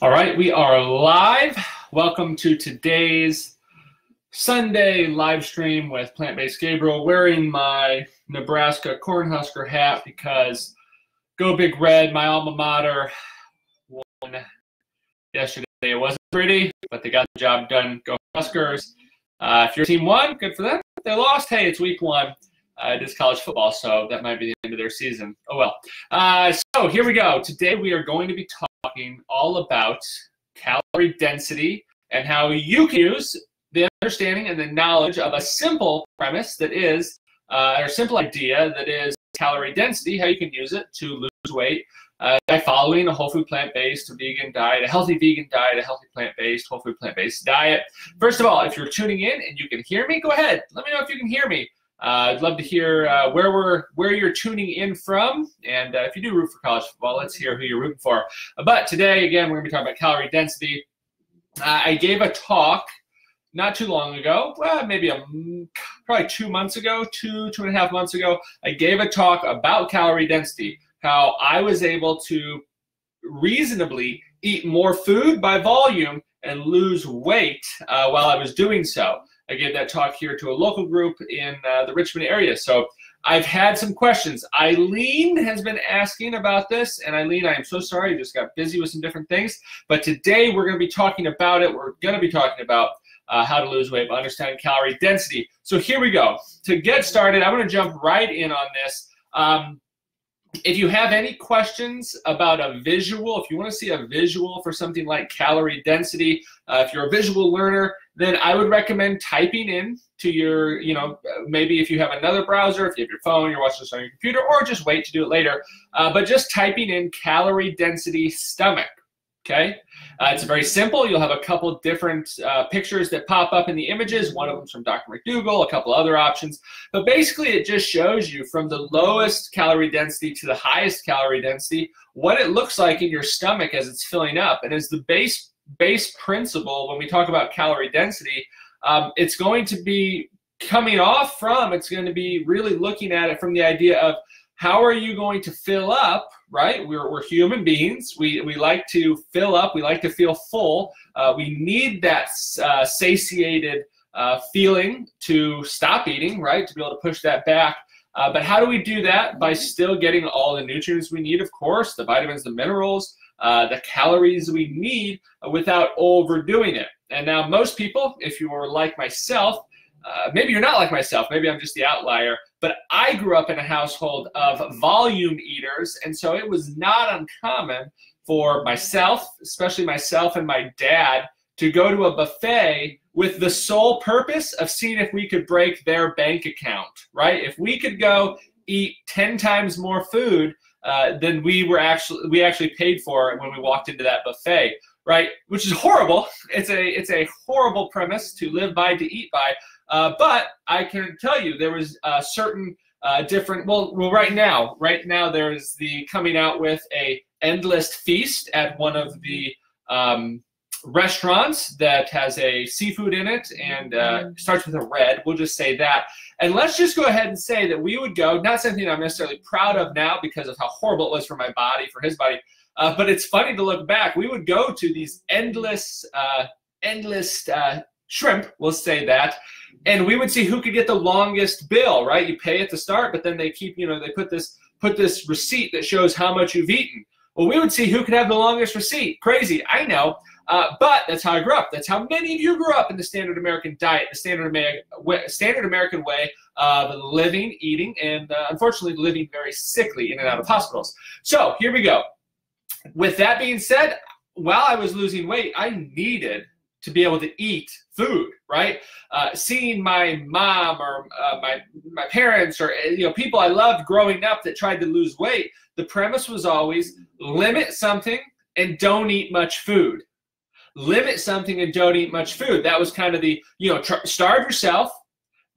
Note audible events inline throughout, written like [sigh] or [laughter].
All right, we are live. Welcome to today's Sunday live stream with Plant Based Gabriel, wearing my Nebraska Cornhusker hat because Go Big Red, my alma mater, won yesterday. It wasn't pretty, but they got the job done. Go Huskers. Uh, if your team won, good for them. If they lost, hey, it's week one. Uh, it is college football, so that might be the end of their season. Oh well. Uh, so here we go. Today we are going to be talking all about calorie density and how you can use the understanding and the knowledge of a simple premise that is, uh, or simple idea that is calorie density, how you can use it to lose weight uh, by following a whole food plant-based vegan diet, a healthy vegan diet, a healthy plant-based, whole food plant-based diet. First of all, if you're tuning in and you can hear me, go ahead. Let me know if you can hear me. Uh, I'd love to hear uh, where we're where you're tuning in from, and uh, if you do root for college football, let's hear who you're rooting for. But today, again, we're going to be talking about calorie density. Uh, I gave a talk not too long ago, well, maybe a probably two months ago, two two and a half months ago. I gave a talk about calorie density, how I was able to reasonably eat more food by volume and lose weight uh, while I was doing so. I gave that talk here to a local group in uh, the Richmond area. So I've had some questions. Eileen has been asking about this, and Eileen, I am so sorry, you just got busy with some different things. But today we're going to be talking about it. We're going to be talking about uh, how to lose weight by understanding calorie density. So here we go. To get started, I'm going to jump right in on this. Um, if you have any questions about a visual, if you want to see a visual for something like calorie density, uh, if you're a visual learner, then I would recommend typing in to your, you know, maybe if you have another browser, if you have your phone, you're watching this on your computer, or just wait to do it later. Uh, but just typing in calorie density stomach. Okay, uh, it's very simple. You'll have a couple different uh, pictures that pop up in the images. One of them's from Dr. McDougall, a couple other options. But basically, it just shows you from the lowest calorie density to the highest calorie density what it looks like in your stomach as it's filling up. And as the base base principle when we talk about calorie density, um, it's going to be coming off from. It's going to be really looking at it from the idea of how are you going to fill up right? We're, we're human beings. We, we like to fill up. We like to feel full. Uh, we need that uh, satiated uh, feeling to stop eating right? To be able to push that back. Uh, but how do we do that? By still getting all the nutrients we need of course the vitamins the minerals uh, the calories we need without overdoing it. And now most people if you are like myself uh, maybe you're not like myself. Maybe i'm just the outlier but I grew up in a household of volume eaters, and so it was not uncommon for myself, especially myself and my dad, to go to a buffet with the sole purpose of seeing if we could break their bank account, right? If we could go eat 10 times more food uh, than we were actually we actually paid for when we walked into that buffet right? Which is horrible. It's a it's a horrible premise to live by to eat by uh, but I can tell you there was a certain uh, different. Well, well, right now, right now there's the coming out with a endless feast at one of the um, restaurants that has a seafood in it and uh, starts with a red. We'll just say that. And let's just go ahead and say that we would go. Not something I'm necessarily proud of now because of how horrible it was for my body, for his body. Uh, but it's funny to look back. We would go to these endless, uh, endless uh, shrimp. We'll say that and we would see who could get the longest bill, right? You pay at the start, but then they keep, you know, they put this put this receipt that shows how much you've eaten. Well, we would see who could have the longest receipt. Crazy, I know, uh, but that's how I grew up. That's how many of you grew up in the standard American diet, the standard American way, standard American way of living, eating, and uh, unfortunately living very sickly in and out of hospitals. So here we go. With that being said, while I was losing weight, I needed to be able to eat food, right? Uh, seeing my mom or uh, my my parents or you know people I loved growing up that tried to lose weight, the premise was always limit something and don't eat much food. Limit something and don't eat much food. That was kind of the you know tr- starve yourself,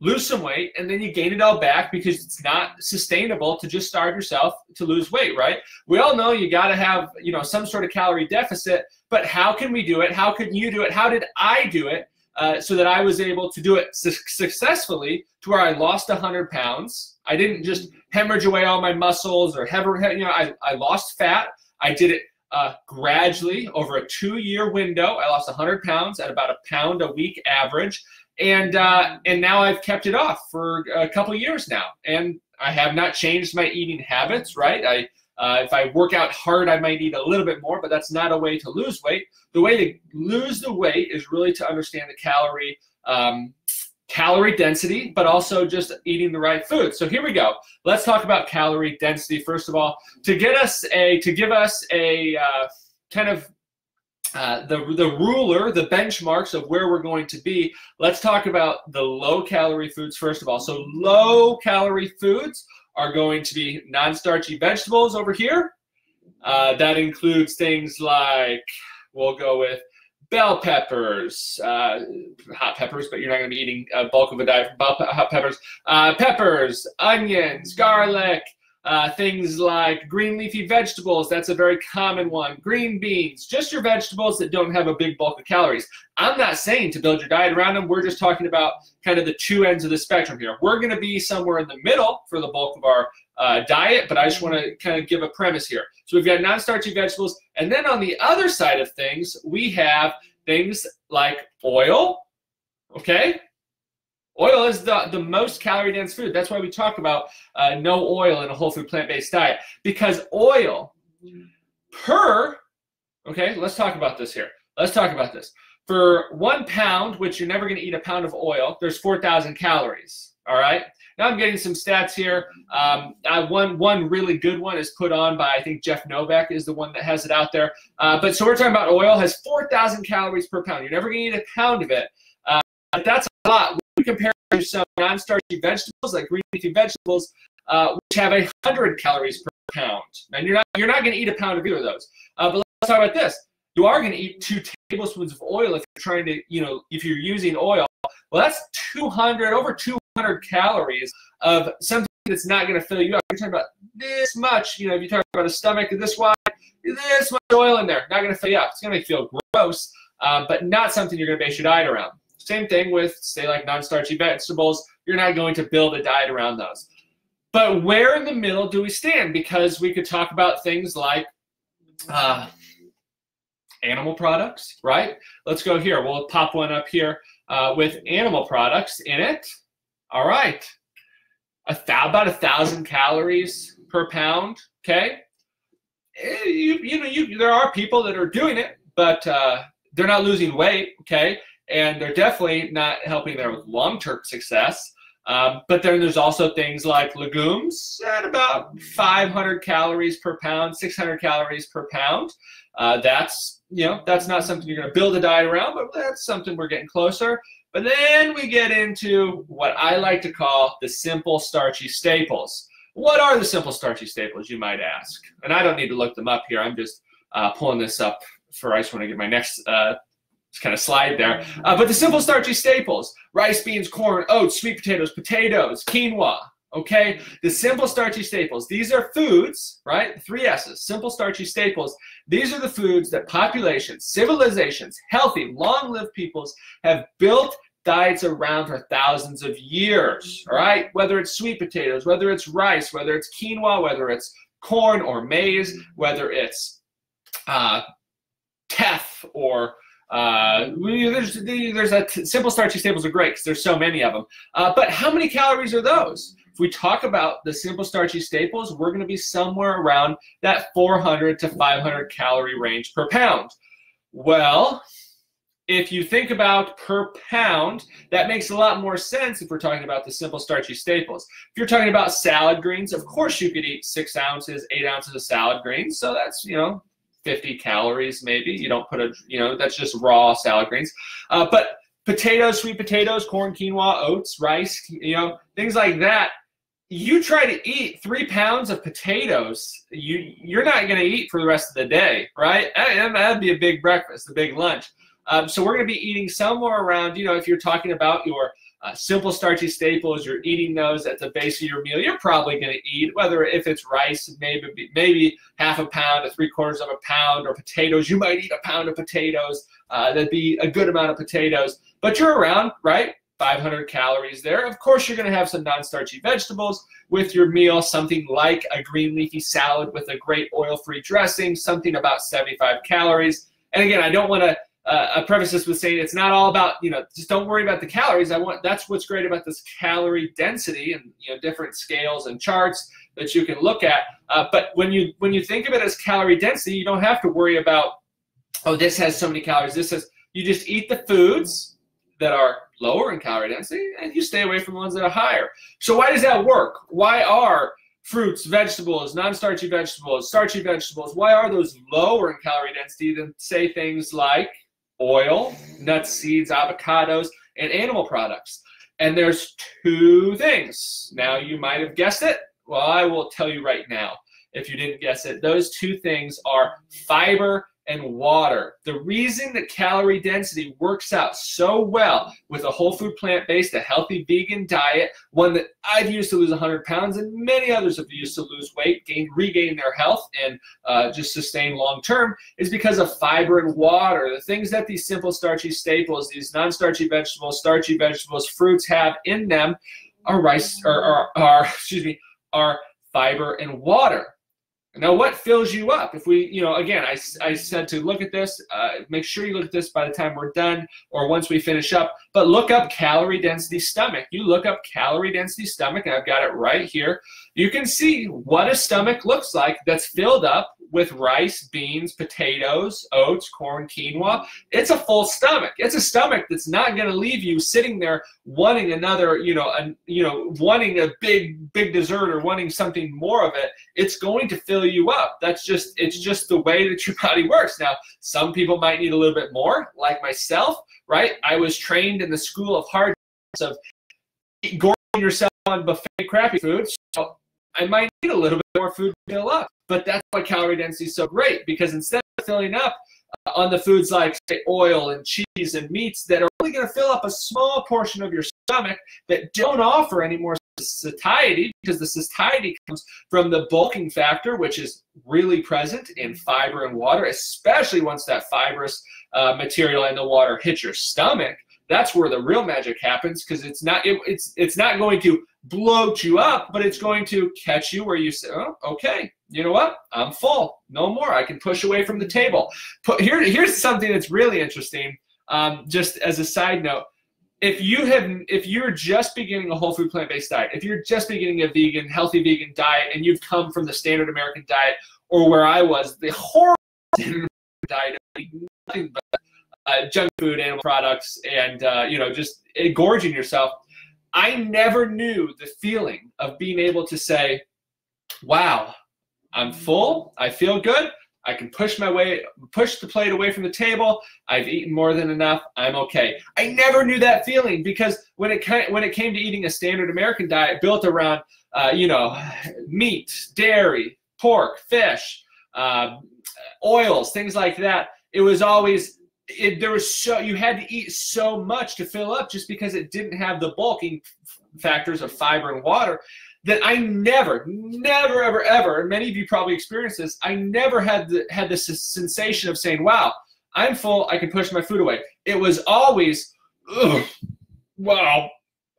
lose some weight, and then you gain it all back because it's not sustainable to just starve yourself to lose weight, right? We all know you got to have you know some sort of calorie deficit but how can we do it? How can you do it? How did I do it uh, so that I was able to do it su- successfully to where I lost 100 pounds? I didn't just hemorrhage away all my muscles or have, you know, I, I lost fat. I did it uh, gradually over a two-year window. I lost 100 pounds at about a pound a week average, and uh, and now I've kept it off for a couple years now, and I have not changed my eating habits. Right, I. Uh, if I work out hard, I might eat a little bit more, but that's not a way to lose weight. The way to lose the weight is really to understand the calorie um, calorie density, but also just eating the right food. So here we go. Let's talk about calorie density first of all. To get us a to give us a uh, kind of uh, the the ruler, the benchmarks of where we're going to be. Let's talk about the low calorie foods first of all. So low calorie foods are going to be non-starchy vegetables over here. Uh, that includes things like we'll go with bell peppers, uh, hot peppers, but you're not going to be eating a bulk of a diet from hot peppers. Uh, peppers, onions, garlic, uh, things like green leafy vegetables. That's a very common one. Green beans, just your vegetables that don't have a big bulk of calories. I'm not saying to build your diet around them. We're just talking about kind of the two ends of the spectrum here. We're going to be somewhere in the middle for the bulk of our uh, diet, but I just want to kind of give a premise here. So we've got non-starchy vegetables, and then on the other side of things, we have things like oil. Okay, oil is the the most calorie dense food. That's why we talk about uh, no oil in a whole food plant based diet because oil per. Okay, let's talk about this here. Let's talk about this. For one pound, which you're never going to eat a pound of oil, there's 4,000 calories. All right. Now I'm getting some stats here. Um, I, one one really good one is put on by I think Jeff Novick is the one that has it out there. Uh, but so we're talking about oil has 4,000 calories per pound. You're never going to eat a pound of it, uh, but that's a lot. Compare to some non-starchy vegetables like green leafy vegetables, uh, which have a hundred calories per pound. And you're not you're not going to eat a pound of either of those. Uh, but let's talk about this. You are going to eat two tablespoons of oil if you're trying to, you know, if you're using oil. Well, that's 200 over 200 200 calories of something that's not going to fill you up. You're talking about this much, you know, if you talk about a stomach this wide, this much oil in there, not going to fill you up. It's going to feel gross, um, but not something you're going to base your diet around. Same thing with, say, like non-starchy vegetables. You're not going to build a diet around those. But where in the middle do we stand? Because we could talk about things like uh, animal products, right? Let's go here. We'll pop one up here uh, with animal products in it. All right. A th- about a thousand calories per pound. Okay. Eh, you, you know, you, there are people that are doing it, but uh, they're not losing weight. Okay. And they're definitely not helping their long term success. Um, but then there's also things like legumes at about 500 calories per pound, 600 calories per pound. Uh, that's you know that's not something you're going to build a diet around, but that's something we're getting closer. But then we get into what I like to call the simple starchy staples. What are the simple starchy staples, you might ask? And I don't need to look them up here. I'm just uh, pulling this up for I just want to get my next uh, kind of slide there. Uh, but the simple starchy staples, rice, beans, corn, oats, sweet potatoes, potatoes, quinoa, okay? The simple starchy staples. These are foods, right? Three S's, simple starchy staples. These are the foods that populations, civilizations, healthy, long-lived peoples have built diets around for thousands of years, all right? Whether it's sweet potatoes, whether it's rice, whether it's quinoa, whether it's corn or maize, whether it's uh, teff or uh, there's there's a simple starchy staples are great because there's so many of them. Uh, but how many calories are those? If we talk about the simple starchy staples, we're going to be somewhere around that 400 to 500 calorie range per pound. Well, if you think about per pound, that makes a lot more sense if we're talking about the simple starchy staples. If you're talking about salad greens, of course you could eat six ounces, eight ounces of salad greens. So that's, you know, 50 calories maybe. You don't put a, you know, that's just raw salad greens. Uh, but potatoes, sweet potatoes, corn, quinoa, oats, rice, you know, things like that. You try to eat three pounds of potatoes, you you're not going to eat for the rest of the day, right? And That'd be a big breakfast, a big lunch. Um, so we're going to be eating somewhere around, you know, if you're talking about your uh, simple starchy staples, you're eating those at the base of your meal, you're probably going to eat, whether if it's rice, maybe maybe half a pound or three quarters of a pound, or potatoes, you might eat a pound of potatoes. Uh, that'd be a good amount of potatoes. But you're around, right? 500 calories there. Of course, you're going to have some non-starchy vegetables with your meal, something like a green leafy salad with a great oil-free dressing, something about 75 calories. And again, I don't want to uh, preface this with saying it's not all about you know just don't worry about the calories. I want that's what's great about this calorie density and you know different scales and charts that you can look at. Uh, but when you when you think of it as calorie density, you don't have to worry about oh this has so many calories. This has you just eat the foods that are lower in calorie density and you stay away from the ones that are higher. So why does that work? Why are fruits, vegetables, non-starchy vegetables, starchy vegetables, why are those lower in calorie density than say things like oil, nuts, seeds, avocados, and animal products? And there's two things. Now you might have guessed it. Well, I will tell you right now if you didn't guess it. Those two things are fiber and water. The reason that calorie density works out so well with a whole food plant based, a healthy vegan diet, one that I've used to lose 100 pounds and many others have used to lose weight, gain, regain their health, and uh, just sustain long term, is because of fiber and water. The things that these simple starchy staples, these non starchy vegetables, starchy vegetables, fruits have in them are rice, or, or [laughs] excuse me, are fiber and water. Now, what fills you up? If we, you know, again, I, I said to look at this, uh, make sure you look at this by the time we're done or once we finish up, but look up calorie density stomach. You look up calorie density stomach, and I've got it right here. You can see what a stomach looks like that's filled up with rice, beans, potatoes, oats, corn, quinoa. It's a full stomach. It's a stomach that's not going to leave you sitting there wanting another, you know, a, you know, wanting a big, big dessert or wanting something more of it. It's going to fill you up. That's just, it's just the way that your [laughs] body works. Now, some people might need a little bit more, like myself, right? I was trained in the school of hard of gorging yourself on buffet crappy food. So I might need a little bit more food to fill up. But that's why calorie density is so great because instead of filling up uh, on the foods like say, oil and cheese and meats that are only going to fill up a small portion of your stomach that don't offer any more satiety because the satiety comes from the bulking factor, which is really present in fiber and water, especially once that fibrous uh, material in the water hits your stomach. That's where the real magic happens because it's not it, it's it's not going to bloat you up, but it's going to catch you where you say, oh, okay, you know what? I'm full. No more. I can push away from the table. Put, here, here's something that's really interesting. Um, just as a side note, if you have, if you're just beginning a whole food plant-based diet, if you're just beginning a vegan, healthy vegan diet, and you've come from the standard American diet or where I was, the horrible diet, nothing but uh, junk food, animal products, and uh, you know, just gorging yourself I never knew the feeling of being able to say, wow, I'm full, I feel good, I can push my way, push the plate away from the table. I've eaten more than enough. I'm okay. I never knew that feeling because when it when it came to eating a standard American diet built around, uh, you know, meat, dairy, pork, fish, uh, oils, things like that, it was always it, there was so you had to eat so much to fill up just because it didn't have the bulking factors of fiber and water that I never, never, ever, ever, and many of you probably experienced this, I never had the, had this sensation of saying, wow, I'm full, I can push my food away. It was always, wow,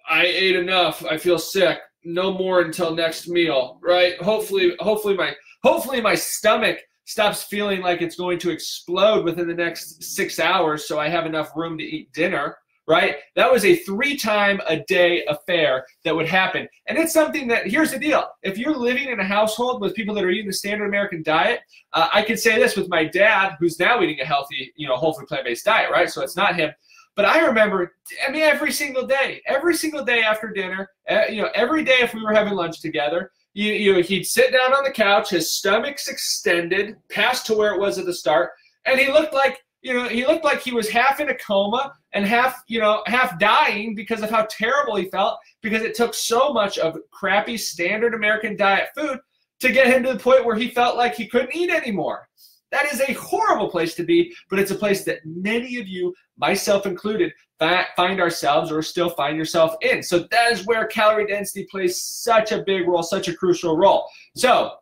I ate enough, I feel sick, no more until next meal, right? Hopefully, hopefully my, hopefully my stomach stops feeling like it's going to explode within the next six hours so I have enough room to eat dinner, right? That was a three time a day affair that would happen. And it's something that, here's the deal if you're living in a household with people that are eating the standard American diet, uh, I can say this with my dad, who's now eating a healthy, you know, whole food plant based diet, right? So it's not him. But I remember, I mean, every single day, every single day after dinner, uh, you know, every day if we were having lunch together, you, you he'd sit down on the couch, his stomach's extended past to where it was at the start, and he looked like you know he looked like he was half in a coma and half you know half dying because of how terrible he felt because it took so much of crappy standard American diet food to get him to the point where he felt like he couldn't eat anymore. That is a horrible place to be, but it's a place that many of you, myself included, find ourselves or still find yourself in. So that is where calorie density plays such a big role, such a crucial role. So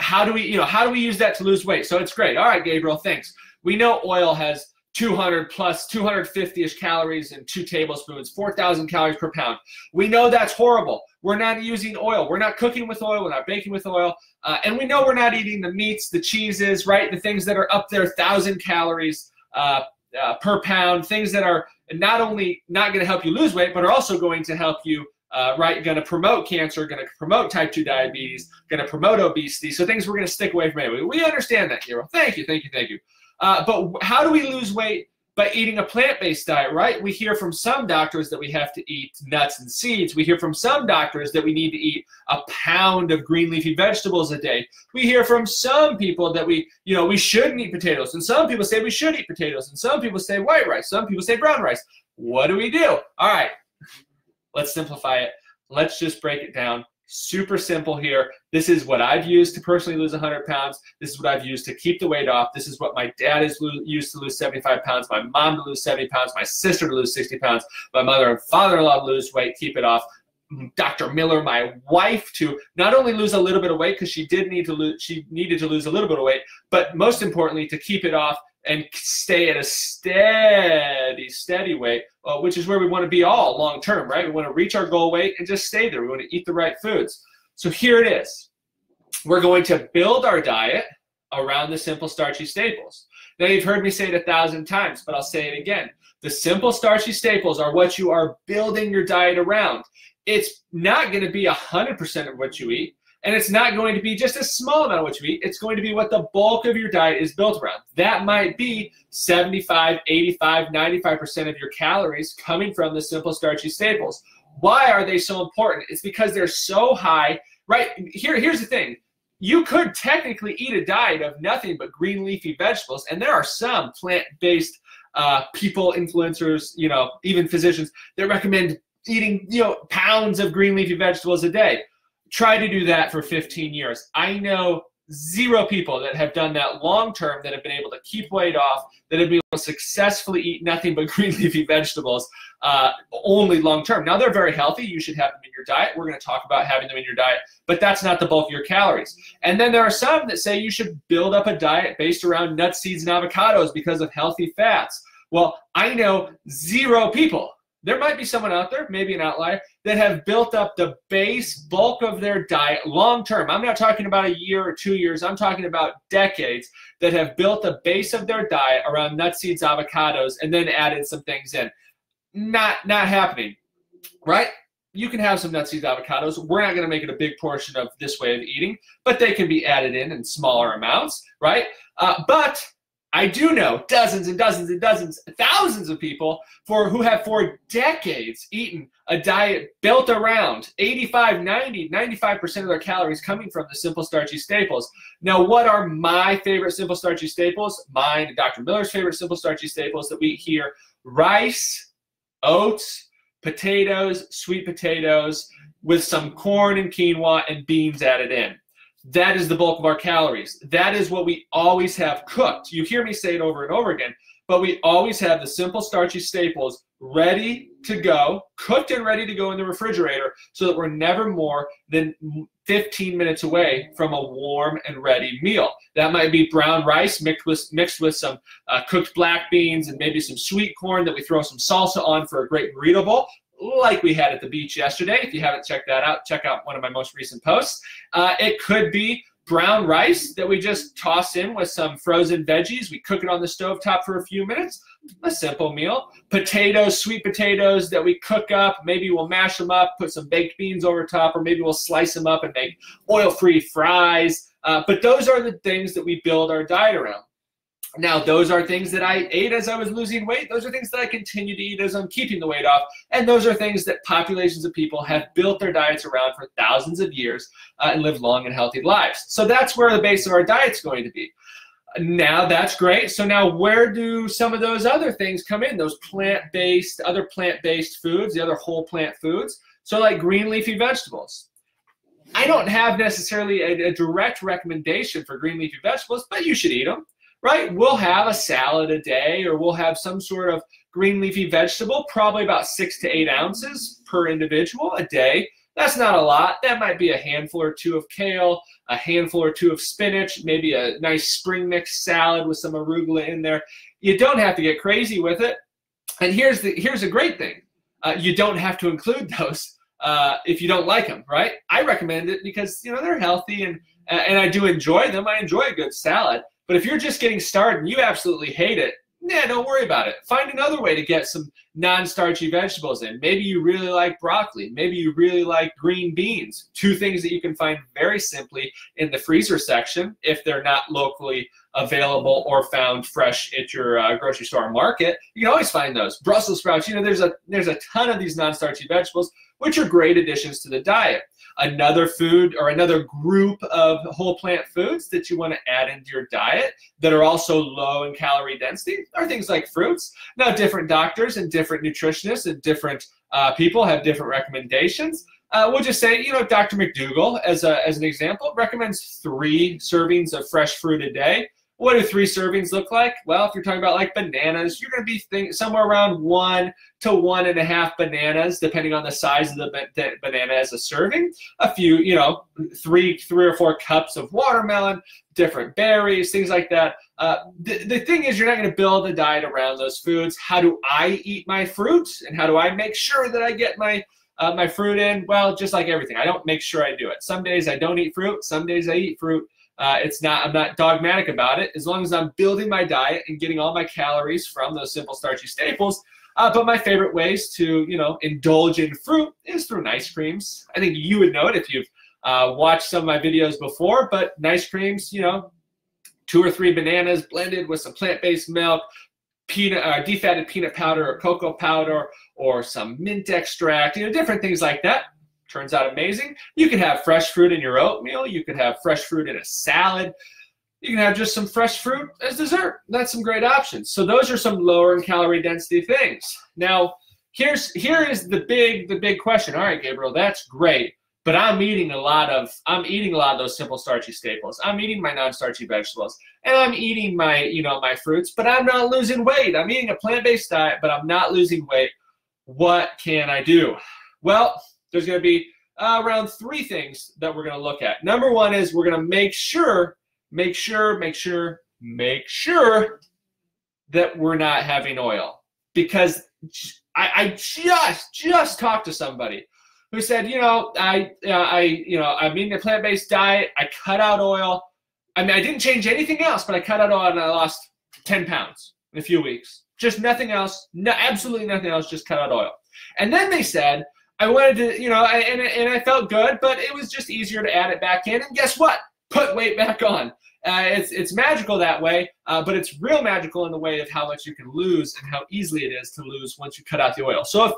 how do we, you know, how do we use that to lose weight? So it's great. All right, Gabriel, thanks. We know oil has 200 plus 250-ish calories and two tablespoons 4000 calories per pound we know that's horrible we're not using oil we're not cooking with oil we're not baking with oil uh, and we know we're not eating the meats the cheeses right the things that are up there 1000 calories uh, uh, per pound things that are not only not going to help you lose weight but are also going to help you uh, right, going to promote cancer, going to promote type 2 diabetes, going to promote obesity. So things we're going to stick away from anyway. We understand that, Hero. Thank you, thank you, thank you. Uh, but how do we lose weight? By eating a plant-based diet, right? We hear from some doctors that we have to eat nuts and seeds. We hear from some doctors that we need to eat a pound of green leafy vegetables a day. We hear from some people that we, you know, we shouldn't eat potatoes. And some people say we should eat potatoes. And some people say white rice. Some people say brown rice. What do we do? All right, let's simplify it. Let's just break it down super simple here. This is what I've used to personally lose 100 pounds. This is what I've used to keep the weight off. This is what my dad has used to lose 75 pounds, my mom to lose 70 pounds, my sister to lose 60 pounds, my mother and father-in-law to lose weight, keep it off. Dr. Miller, my wife, to not only lose a little bit of weight because she did need to lose, she needed to lose a little bit of weight, but most importantly to keep it off and stay at a steady, steady weight, uh, which is where we want to be all long term, right? We want to reach our goal weight and just stay there. We want to eat the right foods. So here it is. We're going to build our diet around the simple starchy staples. Now, you've heard me say it a thousand times, but I'll say it again. The simple starchy staples are what you are building your diet around. It's not going to be 100% of what you eat, and it's not going to be just a small amount of what you eat. It's going to be what the bulk of your diet is built around. That might be 75, 85, 95% of your calories coming from the simple starchy staples. Why are they so important? It's because they're so high, right? Here, here's the thing. You could technically eat a diet of nothing but green leafy vegetables, and there are some plant-based uh, people, influencers, you know, even physicians that recommend eating, you know, pounds of green leafy vegetables a day try to do that for 15 years. I know zero people that have done that long term that have been able to keep weight off, that have been able to successfully eat nothing but [laughs] green leafy vegetables uh, only long term. Now, they're very healthy. You should have them in your diet. We're going to talk about having them in your diet, but that's not the bulk of your calories. And then there are some that say you should build up a diet based around nuts, seeds, and avocados because of healthy fats. Well, I know zero people there might be someone out there, maybe an outlier, that have built up the base bulk of their diet long term. I'm not talking about a year or two years, I'm talking about decades that have built the base of their diet around nuts, seeds, avocados, and then added some things in. Not not happening. Right? You can have some nuts, seeds, avocados. We're not going to make it a big portion of this way of eating, but they can be added in in smaller amounts, right? Uh, but I do know dozens and dozens and dozens, thousands of people for who have for decades eaten a diet built around 85, 90, 95% of their calories coming from the simple starchy staples. Now, what are my favorite simple starchy staples? Mine and Dr. Miller's favorite simple starchy staples that we eat here rice, oats, potatoes, sweet potatoes, with some corn and quinoa and beans added in. That is the bulk of our calories. That is what we always have cooked. You hear me say it over and over again, but we always have the simple starchy staples ready to go, cooked and ready to go in the refrigerator so that we're never more than 15 minutes away from a warm and ready meal. That might be brown rice mixed with, mixed with some uh, cooked black beans and maybe some sweet corn that we throw some salsa on for a great burrito bowl like we had at the beach yesterday. If you haven't checked that out, check out one of my most recent posts. Uh, it could be brown rice that we just toss in with some frozen veggies. We cook it on the stove top for a few minutes. A simple meal. Potatoes, sweet potatoes that we cook up. Maybe we'll mash them up, put some baked beans over top, or maybe we'll slice them up and make oil-free fries. Uh, but those are the things that we build our diet around. Now, those are things that I ate as I was losing weight. Those are things that I continue to eat as I'm keeping the weight off. And those are things that populations of people have built their diets around for thousands of years uh, and live long and healthy lives. So that's where the base of our diet's going to be. Now that's great. So now where do some of those other things come in? Those plant-based, other plant-based foods, the other whole plant foods. So like green leafy vegetables. I don't have necessarily a, a direct recommendation for green leafy vegetables, but you should eat them right? We'll have a salad a day or we'll have some sort of green leafy vegetable, probably about six to eight ounces per individual a day. That's not a lot. That might be a handful or two of kale, a handful or two of spinach, maybe a nice spring mix salad with some arugula in there. You don't have to get crazy with it. And here's the here's a great thing. Uh, you don't have to include those uh, if you don't like them, right? I recommend it because you know they're healthy and and I do enjoy them. I enjoy a good salad. But if you're just getting started and you absolutely hate it, yeah, don't worry about it. Find another way to get some non-starchy vegetables in. Maybe you really like broccoli. Maybe you really like green beans. Two things that you can find very simply in the freezer section if they're not locally available or found fresh at your uh, grocery store market. You can always find those. Brussels sprouts. You know, there's a there's a ton of these non-starchy vegetables, which are great additions to the diet. Another food or another group of whole plant foods that you want to add into your diet that are also low in calorie density are things like fruits. Now, different doctors and different nutritionists and different uh, people have different recommendations. Uh, we'll just say, you know, Dr. McDougall, as, a, as an example, recommends three servings of fresh fruit a day. What do three servings look like? Well, if you're talking about like bananas, you're going to be think somewhere around one to one and a half bananas, depending on the size of the banana as a serving. A few, you know, three, three or four cups of watermelon, different berries, things like that. Uh, the, the thing is, you're not going to build a diet around those foods. How do I eat my fruit, and how do I make sure that I get my uh, my fruit in? Well, just like everything, I don't make sure I do it. Some days I don't eat fruit. Some days I eat fruit. Uh, it's not I'm not dogmatic about it as long as I'm building my diet and getting all my calories from those simple starchy staples. Uh, but my favorite ways to you know indulge in fruit is through ice creams. I think you would know it if you've uh, watched some of my videos before. But ice creams, you know, two or three bananas blended with some plant-based milk, peanut uh, defatted peanut powder or cocoa powder, or some mint extract. You know, different things like that turns out amazing. You can have fresh fruit in your oatmeal. You can have fresh fruit in a salad. You can have just some fresh fruit as dessert. That's some great options. So those are some lower in calorie density things. Now, here's here is the big the big question. All right, Gabriel, that's great, but I'm eating a lot of I'm eating a lot of those simple starchy staples. I'm eating my non-starchy vegetables, and I'm eating my you know my fruits, but I'm not losing weight. I'm eating a plant-based diet, but I'm not losing weight. What can I do? Well, there's going to be uh, around three things that we're going to look at. Number one is we're going to make sure, make sure, make sure, make sure that we're not having oil because I, I just just talked to somebody who said, you know, I uh, I you know I'm eating a plant-based diet. I cut out oil. I mean, I didn't change anything else, but I cut out oil and I lost 10 pounds in a few weeks. Just nothing else. No, absolutely nothing else. Just cut out oil. And then they said, I wanted to, you know, I, and, and I felt good, but it was just easier to add it back in. And guess what? Put weight back on. Uh, it's, it's magical that way, uh, but it's real magical in the way of how much you can lose and how easily it is to lose once you cut out the oil. So if,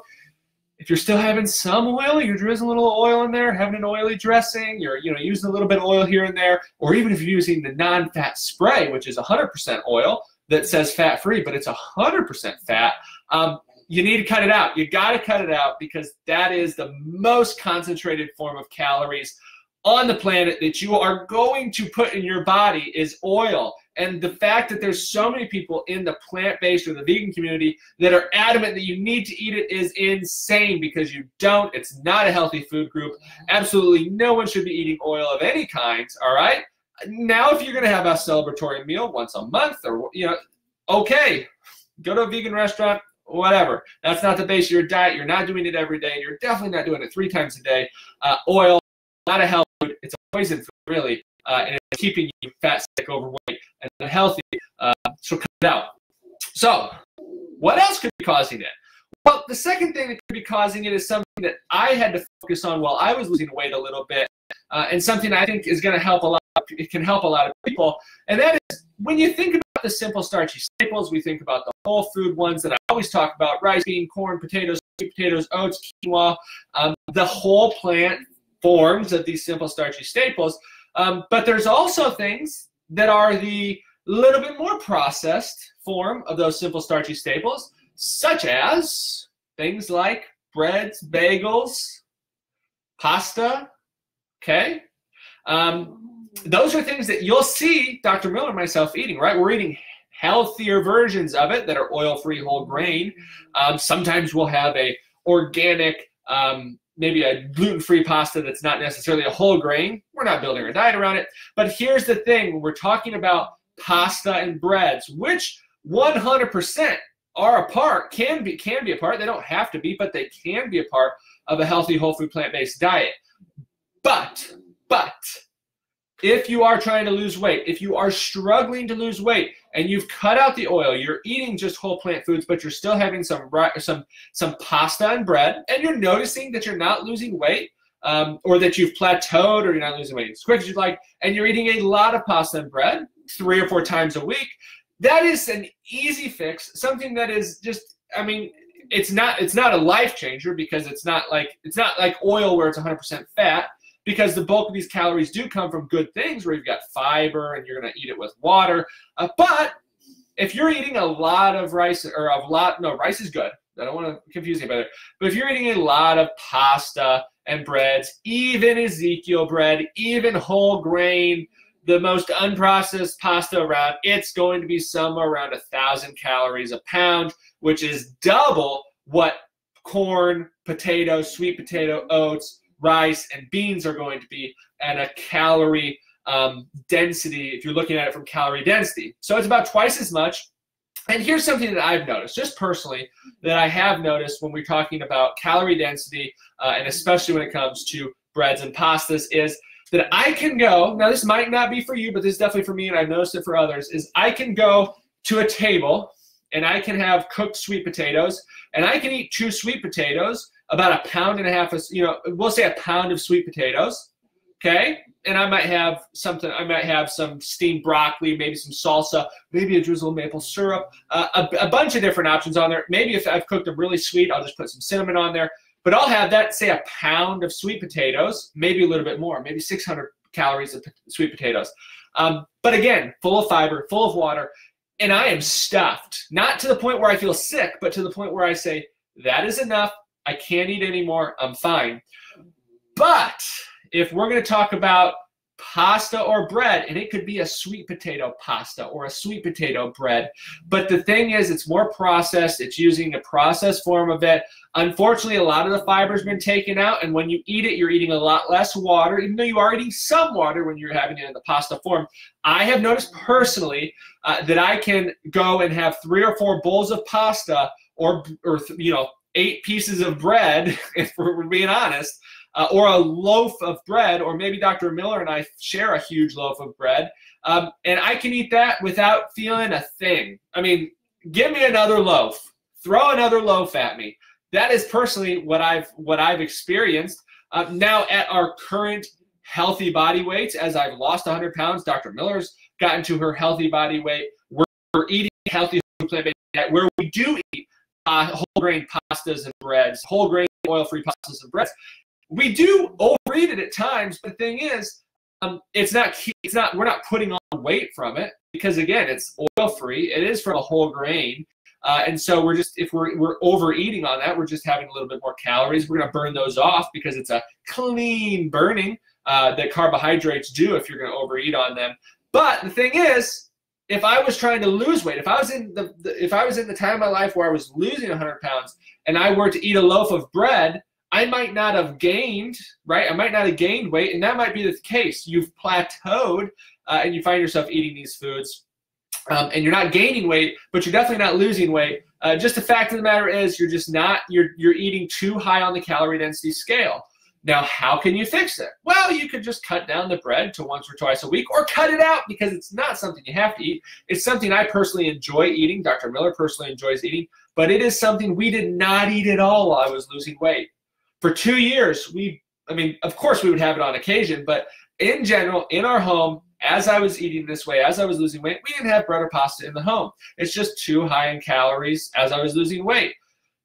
if you're still having some oil, you're drizzling a little oil in there, having an oily dressing, you're you know using a little bit of oil here and there, or even if you're using the non-fat spray, which is 100% oil that says fat-free, but it's 100% fat. Um, you need to cut it out. You got to cut it out because that is the most concentrated form of calories on the planet that you are going to put in your body is oil. And the fact that there's so many people in the plant-based or the vegan community that are adamant that you need to eat it is insane because you don't. It's not a healthy food group. Absolutely no one should be eating oil of any kind, all right? Now if you're going to have a celebratory meal once a month or you know, okay, go to a vegan restaurant, whatever. That's not the base of your diet. You're not doing it every day. You're definitely not doing it three times a day. Uh, oil, not a health food. It's a poison food, really, uh, and it's keeping you fat, sick, overweight, and unhealthy. Uh, so cut it out. So, what else could be causing it? Well, the second thing that could be causing it is something that I had to focus on while I was losing weight a little bit, uh, and something I think is going to help a lot. It can help a lot of people, and that is when you think about the simple starchy staples, we think about the whole food ones that I always talk about: rice, bean, corn, potatoes, sweet potatoes, oats, quinoa, um, the whole plant forms of these simple starchy staples. Um, but there's also things that are the little bit more processed form of those simple starchy staples, such as things like breads, bagels, pasta. Okay. Um, those are things that you'll see Dr. Miller and myself eating, right? We're eating healthier versions of it that are oil-free whole grain. Um, sometimes we'll have a organic um, maybe a gluten-free pasta that's not necessarily a whole grain. We're not building our diet around it. But here's the thing: when we're talking about pasta and breads, which 100% are a part, can be can be a part. They don't have to be, but they can be a part of a healthy whole food plant-based diet. But but if you are trying to lose weight, if you are struggling to lose weight and you've cut out the oil, you're eating just whole plant foods, but you're still having some some some pasta and bread, and you're noticing that you're not losing weight, um, or that you've plateaued, or you're not losing weight as quick as you'd like, and you're eating a lot of pasta and bread three or four times a week, that is an easy fix. Something that is just, I mean, it's not it's not a life changer because it's not like it's not like oil where it's 100% fat because the bulk of these calories do come from good things where you've got fiber and you're going to eat it with water. Uh, but if you're eating a lot of rice or a lot, no, rice is good. I don't want to confuse anybody. But if you're eating a lot of pasta and breads, even Ezekiel bread, even whole grain, the most unprocessed pasta around, it's going to be somewhere around a thousand calories a pound, which is double what corn, potato, sweet potato, oats, rice, and beans are going to be at a calorie um, density if you're looking at it from calorie density. So it's about twice as much. And here's something that I've noticed, just personally, that I have noticed when we're talking about calorie density, uh, and especially when it comes to breads and pastas, is that I can go. Now, this might not be for you, but this is definitely for me, and I've noticed it for others. Is I can go to a table and I can have cooked sweet potatoes, and I can eat two sweet potatoes, about a pound and a half of, you know, we'll say a pound of sweet potatoes, okay? And I might have something, I might have some steamed broccoli, maybe some salsa, maybe a drizzle of maple syrup, uh, a, a bunch of different options on there. Maybe if I've cooked them really sweet, I'll just put some cinnamon on there. But I'll have that, say, a pound of sweet potatoes, maybe a little bit more, maybe 600 calories of sweet potatoes. Um, but again, full of fiber, full of water, and I am stuffed. Not to the point where I feel sick, but to the point where I say, that is enough. I can't eat anymore. I'm fine. But if we're going to talk about pasta or bread, and it could be a sweet potato pasta or a sweet potato bread. But the thing is, it's more processed. It's using a processed form of it. Unfortunately, a lot of the fiber's been taken out, and when you eat it, you're eating a lot less water, even though you are eating some water when you're having it in the pasta form. I have noticed personally uh, that I can go and have three or four bowls of pasta or, or you know, eight pieces of bread, [laughs] if we're being honest, uh, or a loaf of bread, or maybe Dr. Miller and I share a huge loaf of bread, um, and I can eat that without feeling a thing. I mean, give me another loaf, throw another loaf at me. That is personally what I've what I've experienced. Uh, now at our current healthy body weights, as I've lost 100 pounds, Dr. Miller's gotten to her healthy body weight. We're, we're eating healthy plant-based where we do eat whole grain pastas and breads, whole grain oil-free pastas and breads. We do overeat it at times, but the thing is, um, it's not it's not we're not putting on weight from it because again, it's oil-free. It is from a whole grain. Uh, and so we're just if we're we're overeating on that, we're just having a little bit more calories. We're gonna burn those off because it's a clean burning uh, that carbohydrates do if you're gonna overeat on them. But the thing is, if I was trying to lose weight, if I was in the, if I was in the time of my life where I was losing 100 pounds and I were to eat a loaf of bread, I might not have gained, right? I might not have gained weight, and that might be the case. You've plateaued, uh, and you find yourself eating these foods, um, and you're not gaining weight, but you're definitely not losing weight. Uh, just the fact of the matter is, you're just not you're you're eating too high on the calorie density scale. Now, how can you fix it? Well, you could just cut down the bread to once or twice a week or cut it out because it's not something you have to eat. It's something I personally enjoy eating. Dr. Miller personally enjoys eating, but it is something we did not eat at all while I was losing weight. For two years, we, I mean, of course we would have it on occasion, but in general, in our home, as I was eating this way, as I was losing weight, we didn't have bread or pasta in the home. It's just too high in calories as I was losing weight.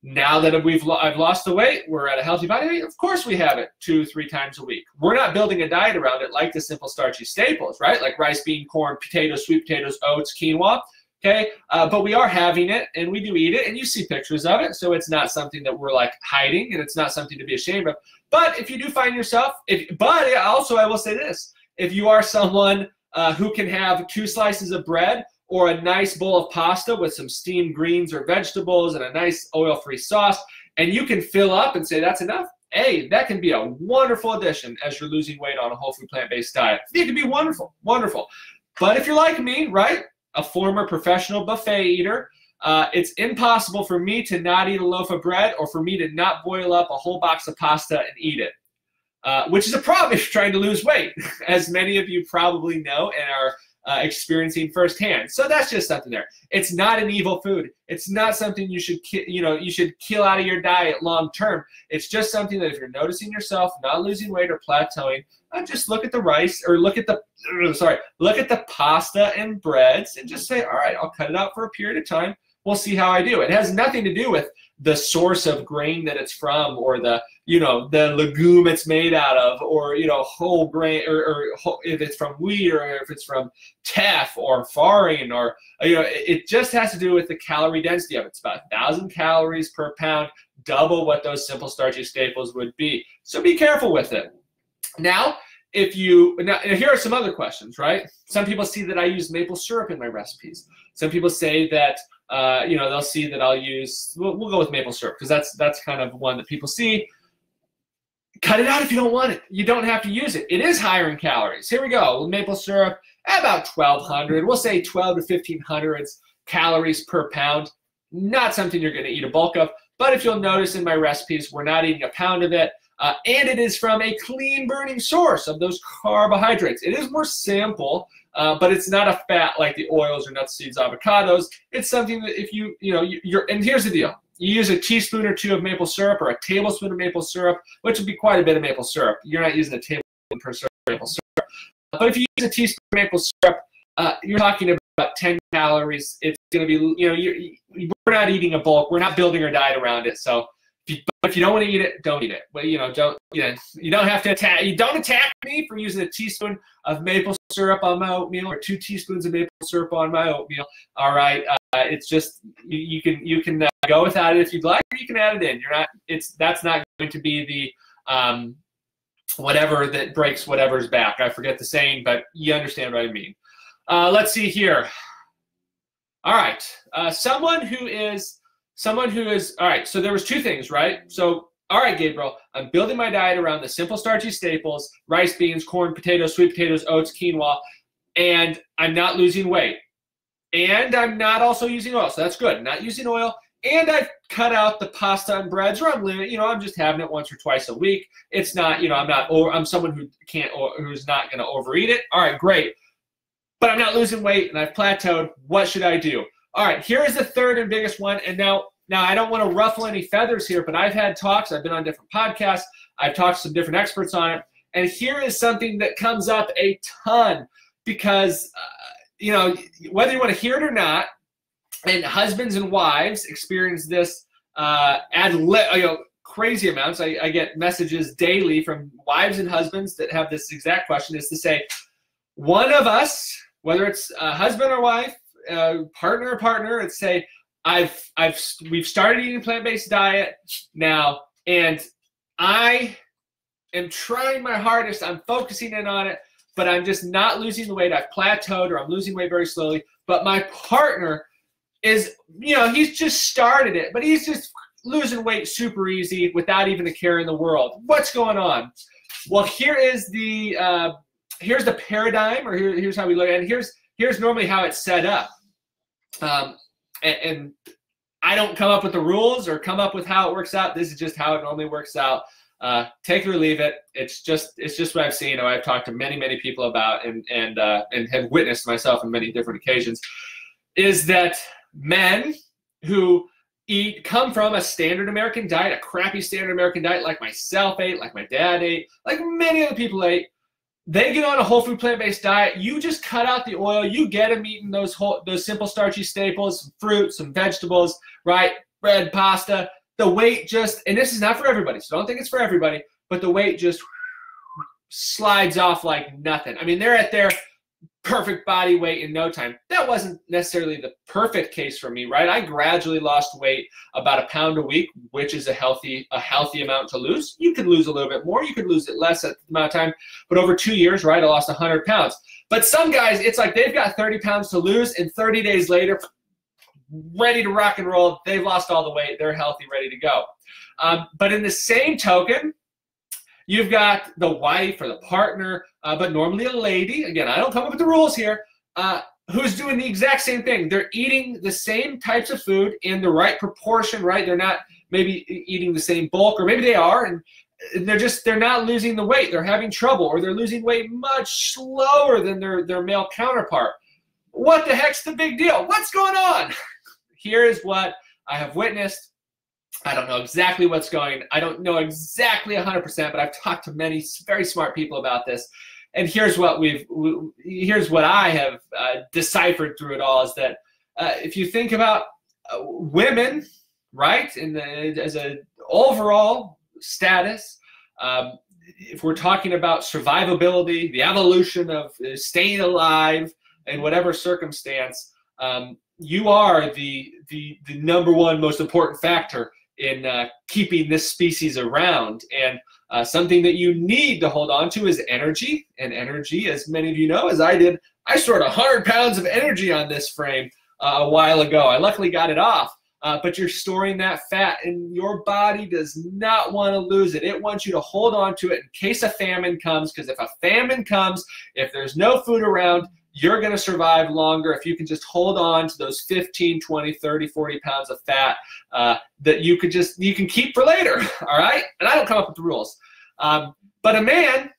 Now that we've I've lost the weight, we're at a healthy body weight. Of course, we have it two, three times a week. We're not building a diet around it like the simple starchy staples, right? Like rice, bean, corn, potatoes, sweet potatoes, oats, quinoa. Okay, uh, but we are having it, and we do eat it, and you see pictures of it. So it's not something that we're like hiding, and it's not something to be ashamed of. But if you do find yourself, if but also I will say this: if you are someone uh, who can have two slices of bread or a nice bowl of pasta with some steamed greens or vegetables and a nice oil-free sauce, and you can fill up and say that's enough, hey, that can be a wonderful addition as you're losing weight on a whole food plant based diet. It can be wonderful, wonderful. But if you're like me, right, a former professional buffet eater, uh, it's impossible for me to not eat a loaf of bread or for me to not boil up a whole box of pasta and eat it, uh, which is a problem [laughs] if you're trying to lose weight, [laughs] as many of you probably know and are uh, experiencing firsthand. So that's just something there. It's not an evil food. It's not something you should ki- you know you should kill out of your diet long term. It's just something that if you're noticing yourself not losing weight or plateauing, uh, just look at the rice or look at the sorry look at the pasta and breads and just say, all right, I'll cut it out for a period of time. We'll see how I do. It has nothing to do with the source of grain that it's from or the you know the legume it's made out of or you know whole grain or, or if it's from wheat or if it's from teff or farina or you know it just has to do with the calorie density of it. It's about a thousand calories per pound double what those simple starchy staples would be. So be careful with it. Now if you now here are some other questions right? Some people see that i use maple syrup in my recipes. Some people say that uh, you know, they'll see that I'll use, we'll, we'll go with maple syrup because that's, that's kind of one that people see. Cut it out if you don't want it. You don't have to use it. It is higher in calories. Here we go. Maple syrup, about 1,200. We'll say 12 to 1,500 calories per pound. Not something you're going to eat a bulk of. But if you'll notice in my recipes, we're not eating a pound of it. Uh, and it is from a clean burning source of those carbohydrates. It is more simple uh, but it's not a fat like the oils or nuts, seeds, avocados. It's something that if you, you know, you're, and here's the deal. You use a teaspoon or two of maple syrup or a tablespoon of maple syrup, which would be quite a bit of maple syrup. You're not using a tablespoon per syrup maple syrup. But if you use a teaspoon of maple syrup, uh, you're talking about 10 calories. It's going to be, you know, you're, we're not eating a bulk. We're not building our diet around it. So if you, if you don't want to eat it, don't eat it. But you know, don't you know, you don't have to attack. You don't attack me for using a teaspoon of maple syrup on my oatmeal or two teaspoons of maple syrup on my oatmeal. All right, uh, it's just you, you can you can uh, go without it if you'd like, or you can add it in. You're not. It's that's not going to be the um, whatever that breaks whatever's back. I forget the saying, but you understand what I mean. Uh, let's see here. All right, uh, someone who is someone who is all right. So there was two things, right? So all right, Gabriel, I'm building my diet around the simple starchy staples: rice, beans, corn, potatoes, sweet potatoes, oats, quinoa, and I'm not losing weight. And I'm not also using oil, so that's good. Not using oil, and I've cut out the pasta and breads, or I'm. You know, I'm just having it once or twice a week. It's not, you know, I'm not, or I'm someone who can't, or who's not going to overeat it. All right, great. But I'm not losing weight, and I've plateaued. What should I do? All right, here is the third and biggest one. And now, now I don't want to ruffle any feathers here, but I've had talks. I've been on different podcasts. I've talked to some different experts on it. And here is something that comes up a ton because, uh, you know, whether you want to hear it or not, and husbands and wives experience this uh, ad li- you know, crazy amounts. I, I get messages daily from wives and husbands that have this exact question is to say, one of us, whether it's a husband or wife, uh, partner partner and say, I've I've we've started eating plant based diet now, and I am trying my hardest. I'm focusing in on it, but I'm just not losing the weight. I've plateaued, or I'm losing weight very slowly. But my partner is, you know, he's just started it, but he's just losing weight super easy without even a care in the world. What's going on? Well, here is the uh, here's the paradigm, or here, here's how we look at it. Here's here's normally how it's set up. Um, and, and I don't come up with the rules or come up with how it works out. This is just how it normally works out. Uh, take it or leave it. It's just it's just what I've seen. I've talked to many many people about and and uh, and have witnessed myself on many different occasions. Is that men who eat come from a standard American diet, a crappy standard American diet like myself ate, like my dad ate, like many other people ate, they get on a whole food plant-based diet. You just cut out the oil. You get them eating those whole, those simple starchy staples, some fruit, some vegetables, right? Bread, pasta. The weight just, and this is not for everybody, so don't think it's for everybody, but the weight just slides off like nothing. I mean, they're at their perfect body weight in no time. That wasn't necessarily the perfect case for me, right? I gradually lost weight about a pound a week, which is a healthy a healthy amount to lose. You could lose a little bit more, you could lose it less at the amount of time, but over two years, right, I lost 100 pounds. But some guys, it's like they've got 30 pounds to lose, and 30 days later, ready to rock and roll. They've lost all the weight. They're healthy, ready to go. Um, but in the same token, you've got the wife or the partner, uh, but normally a lady. Again, I don't come up with the rules here. Uh, who's doing the exact same thing? They're eating the same types of food in the right proportion, right? They're not maybe eating the same bulk, or maybe they are, and they're just they're not losing the weight. They're having trouble, or they're losing weight much slower than their their male counterpart. What the heck's the big deal? What's going on? [laughs] Here is what I have witnessed. I don't know exactly what's going. I don't know exactly 100%, but I've talked to many very smart people about this. And here's what we've here's what I have uh, deciphered through it all is that uh, if you think about uh, women, right, in the as a overall status, um, if we're talking about survivability, the evolution of uh, staying alive in whatever circumstance, um, you are the, the, the number one most important factor in uh, keeping this species around. And uh, something that you need to hold on to is energy. And energy, as many of you know, as I did, I stored 100 pounds of energy on this frame uh, a while ago. I luckily got it off. Uh, but you're storing that fat, and your body does not want to lose it. It wants you to hold on to it in case a famine comes, because if a famine comes, if there's no food around, you're going to survive longer if you can just hold on to those 15 20 30 40 pounds of fat uh, that you could just you can keep for later [laughs] all right and i don't come up with the rules um, but a man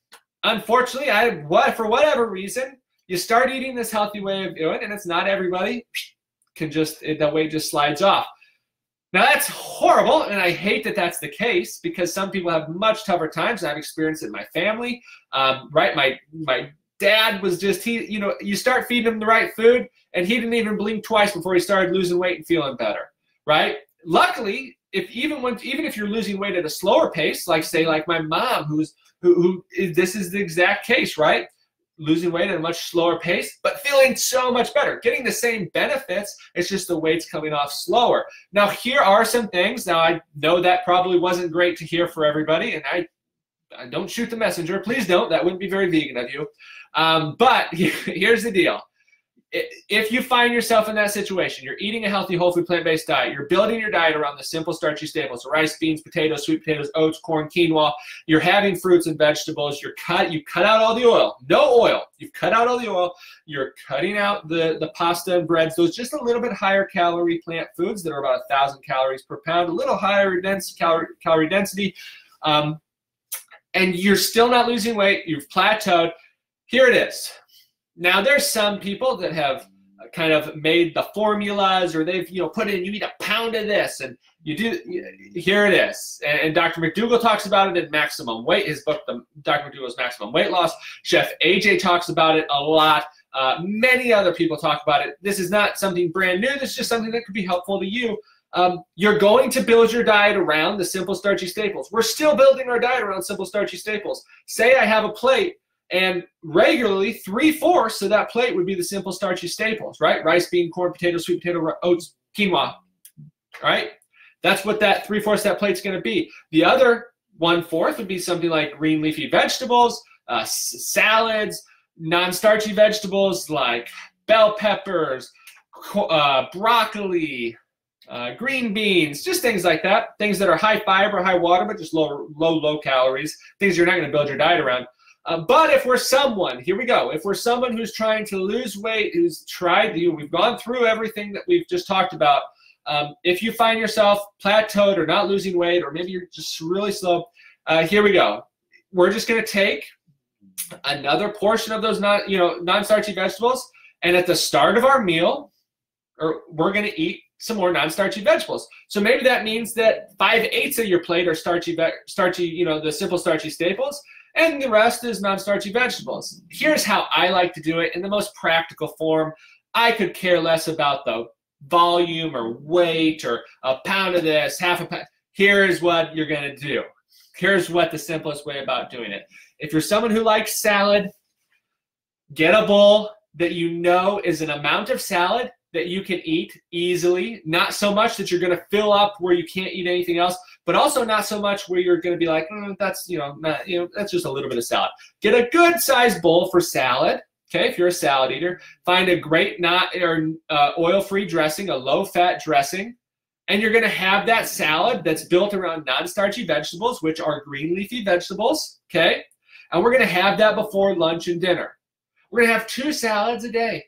unfortunately i what for whatever reason you start eating this healthy way of doing and it's not everybody [sniffs] can just it, that weight just slides off now that's horrible, and I hate that that's the case because some people have much tougher times. I've experienced it in my family. Um, right, my my dad was just he you know you start feeding him the right food and he didn't even blink twice before he started losing weight and feeling better right luckily if even when even if you're losing weight at a slower pace like say like my mom who's who, who is, this is the exact case right losing weight at a much slower pace but feeling so much better getting the same benefits it's just the weight's coming off slower now here are some things now i know that probably wasn't great to hear for everybody and i I don't shoot the messenger. Please don't. That wouldn't be very vegan of you. Um, but [laughs] here's the deal. If you find yourself in that situation, you're eating a healthy, whole food, plant based diet, you're building your diet around the simple, starchy staples so rice, beans, potatoes, sweet potatoes, oats, corn, quinoa, you're having fruits and vegetables, you're cut, you cut out all the oil, no oil, you've cut out all the oil, you're cutting out the, the pasta and breads, those just a little bit higher calorie plant foods that are about a thousand calories per pound, a little higher dense calorie, calorie density. Um, and you're still not losing weight, you've plateaued, here it is. Now there's some people that have kind of made the formulas or they've you know put in you eat a pound of this and you do here it is. And, and dr mcdougall talks about it in maximum weight his book the dr mcdougall's maximum weight loss. Chef aj talks about it a lot. Uh, many other people talk about it. This is not something brand new. This is just something that could be helpful to you. Um, you're going to build your diet around the simple starchy staples. We're still building our diet around simple starchy staples. Say i have a plate and regularly, three fourths of that plate would be the simple starchy staples, right? Rice, bean, corn, potato, sweet potato, oats, quinoa, right? That's what that three fourths that plate's going to be. The other one fourth would be something like green leafy vegetables, uh, salads, non starchy vegetables like bell peppers, uh, broccoli, uh, green beans, just things like that. Things that are high fiber, high water, but just low, low, low calories. Things you're not going to build your diet around. Uh, but if we're someone, here we go, if we're someone who's trying to lose weight, who's tried, you, we've gone through everything that we've just talked about. Um, if you find yourself plateaued or not losing weight, or maybe you're just really slow, uh, here we go. We're just going to take another portion of those non, you know, non-starchy vegetables, and at the start of our meal, or we're going to eat some more non-starchy vegetables. So maybe that means that five eighths of your plate are starchy, starchy, you know, the simple starchy staples, and the rest is non-starchy vegetables. Here's how I like to do it in the most practical form. I could care less about the volume or weight or a pound of this, half a pound. Here's what you're going to do. Here's what the simplest way about doing it. If you're someone who likes salad, get a bowl that you know is an amount of salad that you can eat easily, not so much that you're going to fill up where you can't eat anything else, but also not so much where you're going to be like, mm, that's you know, not, you know, that's just a little bit of salad. Get a good sized bowl for salad. Okay, if you're a salad eater, find a great not or uh, oil-free dressing, a low-fat dressing, and you're going to have that salad that's built around non-starchy vegetables, which are green leafy vegetables. Okay, and we're going to have that before lunch and dinner. We're going to have two salads a day.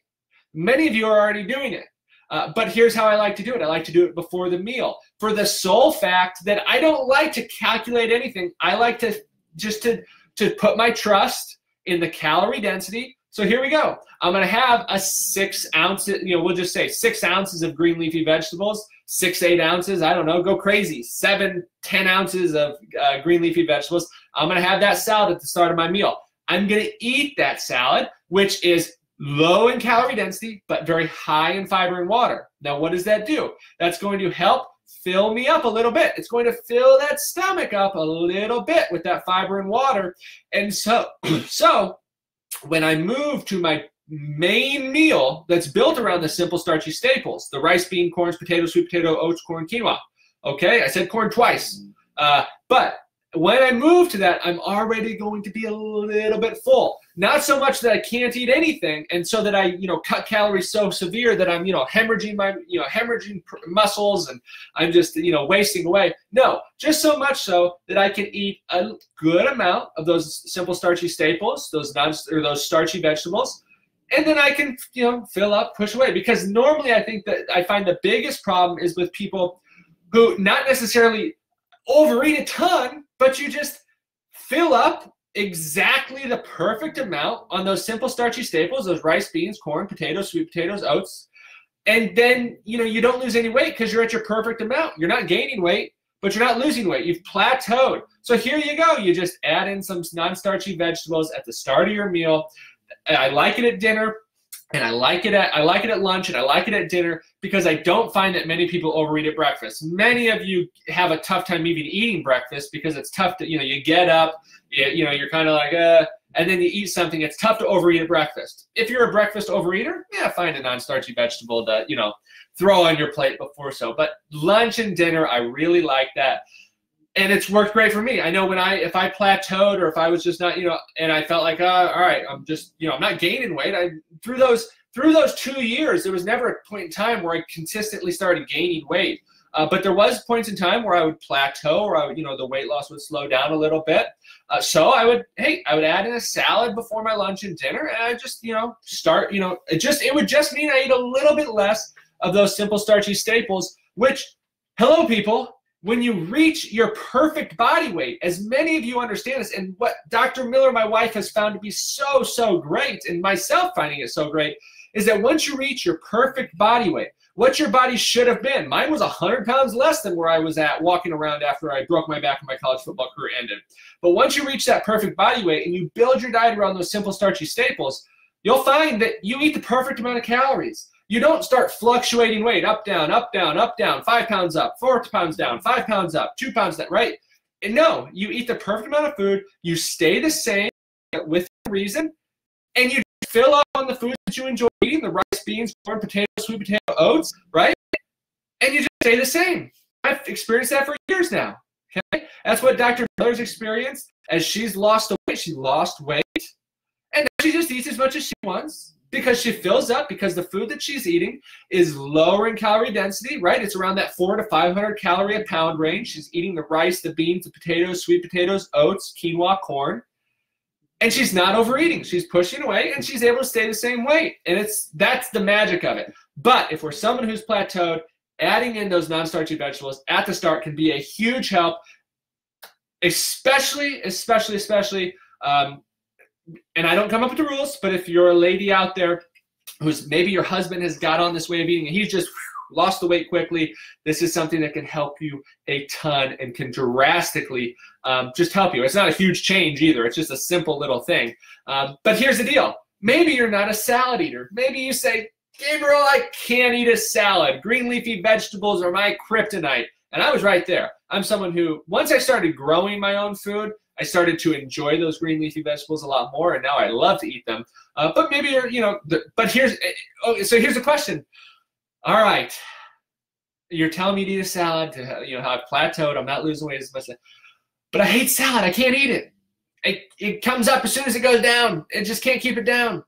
Many of you are already doing it. Uh, but here's how I like to do it. I like to do it before the meal for the sole fact that I don't like to calculate anything. I like to just to to put my trust in the calorie density. So here we go. I'm going to have a six ounce, you know, we'll just say six ounces of green leafy vegetables, six, eight ounces, I don't know, go crazy, seven, ten ounces of uh, green leafy vegetables. I'm going to have that salad at the start of my meal. I'm going to eat that salad, which is low in calorie density, but very high in fiber and water. Now, what does that do? That's going to help fill me up a little bit. It's going to fill that stomach up a little bit with that fiber and water. And so, [clears throat] so when I move to my main meal that's built around the simple starchy staples, the rice, bean, corns, potatoes, sweet potato, oats, corn, quinoa. Okay, I said corn twice. Uh, but when I move to that, I'm already going to be a little bit full. Not so much that I can't eat anything, and so that I, you know, cut calories so severe that I'm, you know, hemorrhaging my, you know, hemorrhaging muscles, and I'm just, you know, wasting away. No, just so much so that I can eat a good amount of those simple starchy staples, those non or those starchy vegetables, and then I can, you know, fill up, push away. Because normally, I think that I find the biggest problem is with people who not necessarily overeat a ton but you just fill up exactly the perfect amount on those simple starchy staples, those rice, beans, corn, potatoes, sweet potatoes, oats. And then, you know, you don't lose any weight because you're at your perfect amount. You're not gaining weight, but you're not losing weight. You've plateaued. So here you go. You just add in some non-starchy vegetables at the start of your meal. I like it at dinner and I like it at I like it at lunch and I like it at dinner because I don't find that many people overeat at breakfast. Many of you have a tough time even eating breakfast because it's tough to you know you get up, you, you know you're kind of like uh, and then you eat something. It's tough to overeat at breakfast. If you're a breakfast overeater, yeah, find a non-starchy vegetable to you know throw on your plate before so. But lunch and dinner, I really like that and it's worked great for me. I know when I if I plateaued or if I was just not you know and I felt like uh, all right I'm just you know I'm not gaining weight. I through those through those two years there was never a point in time where I consistently started gaining weight. Uh, but there was points in time where I would plateau or I would you know the weight loss would slow down a little bit. Uh, so I would hey I would add in a salad before my lunch and dinner and I just you know start you know it just it would just mean I eat a little bit less of those simple starchy staples which hello people when you reach your perfect body weight, as many of you understand this, and what Dr. Miller, my wife, has found to be so, so great, and myself finding it so great, is that once you reach your perfect body weight, what your body should have been, mine was 100 pounds less than where I was at walking around after I broke my back and my college football career ended. But once you reach that perfect body weight and you build your diet around those simple starchy staples, you'll find that you eat the perfect amount of calories. You don't start fluctuating weight up, down, up, down, up, down, five pounds up, four pounds down, five pounds up, two pounds down, right? And no, you eat the perfect amount of food, you stay the same with reason, and you fill up on the foods that you enjoy eating the rice, beans, corn, potatoes, sweet potato, oats, right? And you just stay the same. I've experienced that for years now. Okay? That's what Dr. Miller's experienced. As she's lost the weight, she lost weight, and she just eats as much as she wants because she fills up because the food that she's eating is lower in calorie density, right? It's around that four to 500 calorie a pound range. She's eating the rice, the beans, the potatoes, sweet potatoes, oats, quinoa, corn. And she's not overeating. She's pushing away and she's able to stay the same weight. And it's that's the magic of it. But if we're someone who's plateaued, adding in those non-starchy vegetables at the start can be a huge help, especially, especially, especially um, and I don't come up with the rules, but if you're a lady out there who's maybe your husband has got on this way of eating and he's just lost the weight quickly, this is something that can help you a ton and can drastically um, just help you. It's not a huge change either. It's just a simple little thing. Um, but here's the deal. Maybe you're not a salad eater. Maybe you say, Gabriel, I can't eat a salad. Green leafy vegetables are my kryptonite. And I was right there. I'm someone who, once I started growing my own food, I started to enjoy those green leafy vegetables a lot more, and now I love to eat them. Uh, but maybe you're, you know, but here's, oh, so here's the question. All right, you're telling me to eat a salad to, you know, how I've plateaued. I'm not losing weight as much, but I hate salad. I can't eat it. It, it comes up as soon as it goes down. It just can't keep it down.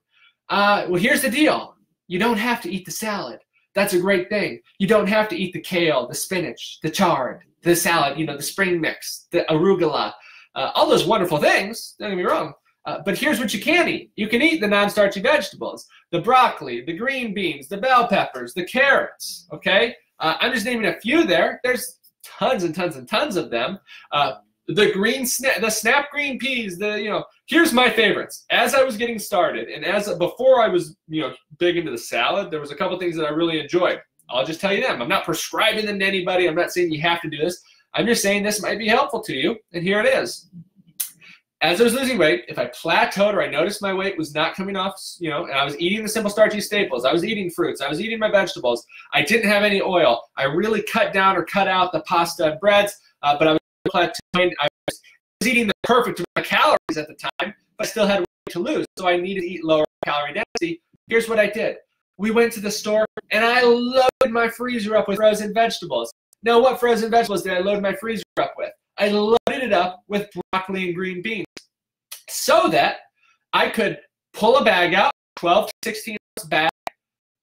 Uh, well, here's the deal. You don't have to eat the salad. That's a great thing. You don't have to eat the kale, the spinach, the chard, the salad, you know, the spring mix, the arugula, uh, all those wonderful things. Don't get me wrong. Uh, but here's what you can eat. You can eat the non-starchy vegetables, the broccoli, the green beans, the bell peppers, the carrots. Okay, uh, I'm just naming a few there. There's tons and tons and tons of them. Uh, the green snap, the snap green peas. The you know, here's my favorites. As I was getting started, and as before I was you know big into the salad, there was a couple things that I really enjoyed. I'll just tell you them. I'm not prescribing them to anybody. I'm not saying you have to do this. I'm just saying this might be helpful to you, and here it is as I was losing weight, if I plateaued or I noticed my weight was not coming off, you know, and I was eating the simple starchy staples, I was eating fruits, I was eating my vegetables, I didn't have any oil, I really cut down or cut out the pasta and breads, uh, but I was plateauing, I was eating the perfect amount of calories at the time, but I still had weight to lose, so I needed to eat lower calorie density. Here's what I did. We went to the store and I loaded my freezer up with frozen vegetables. Now, what frozen vegetables did I load my freezer up with? I loaded it up with broccoli and green beans so that I could pull a bag out, 12 to 16 ounce bag,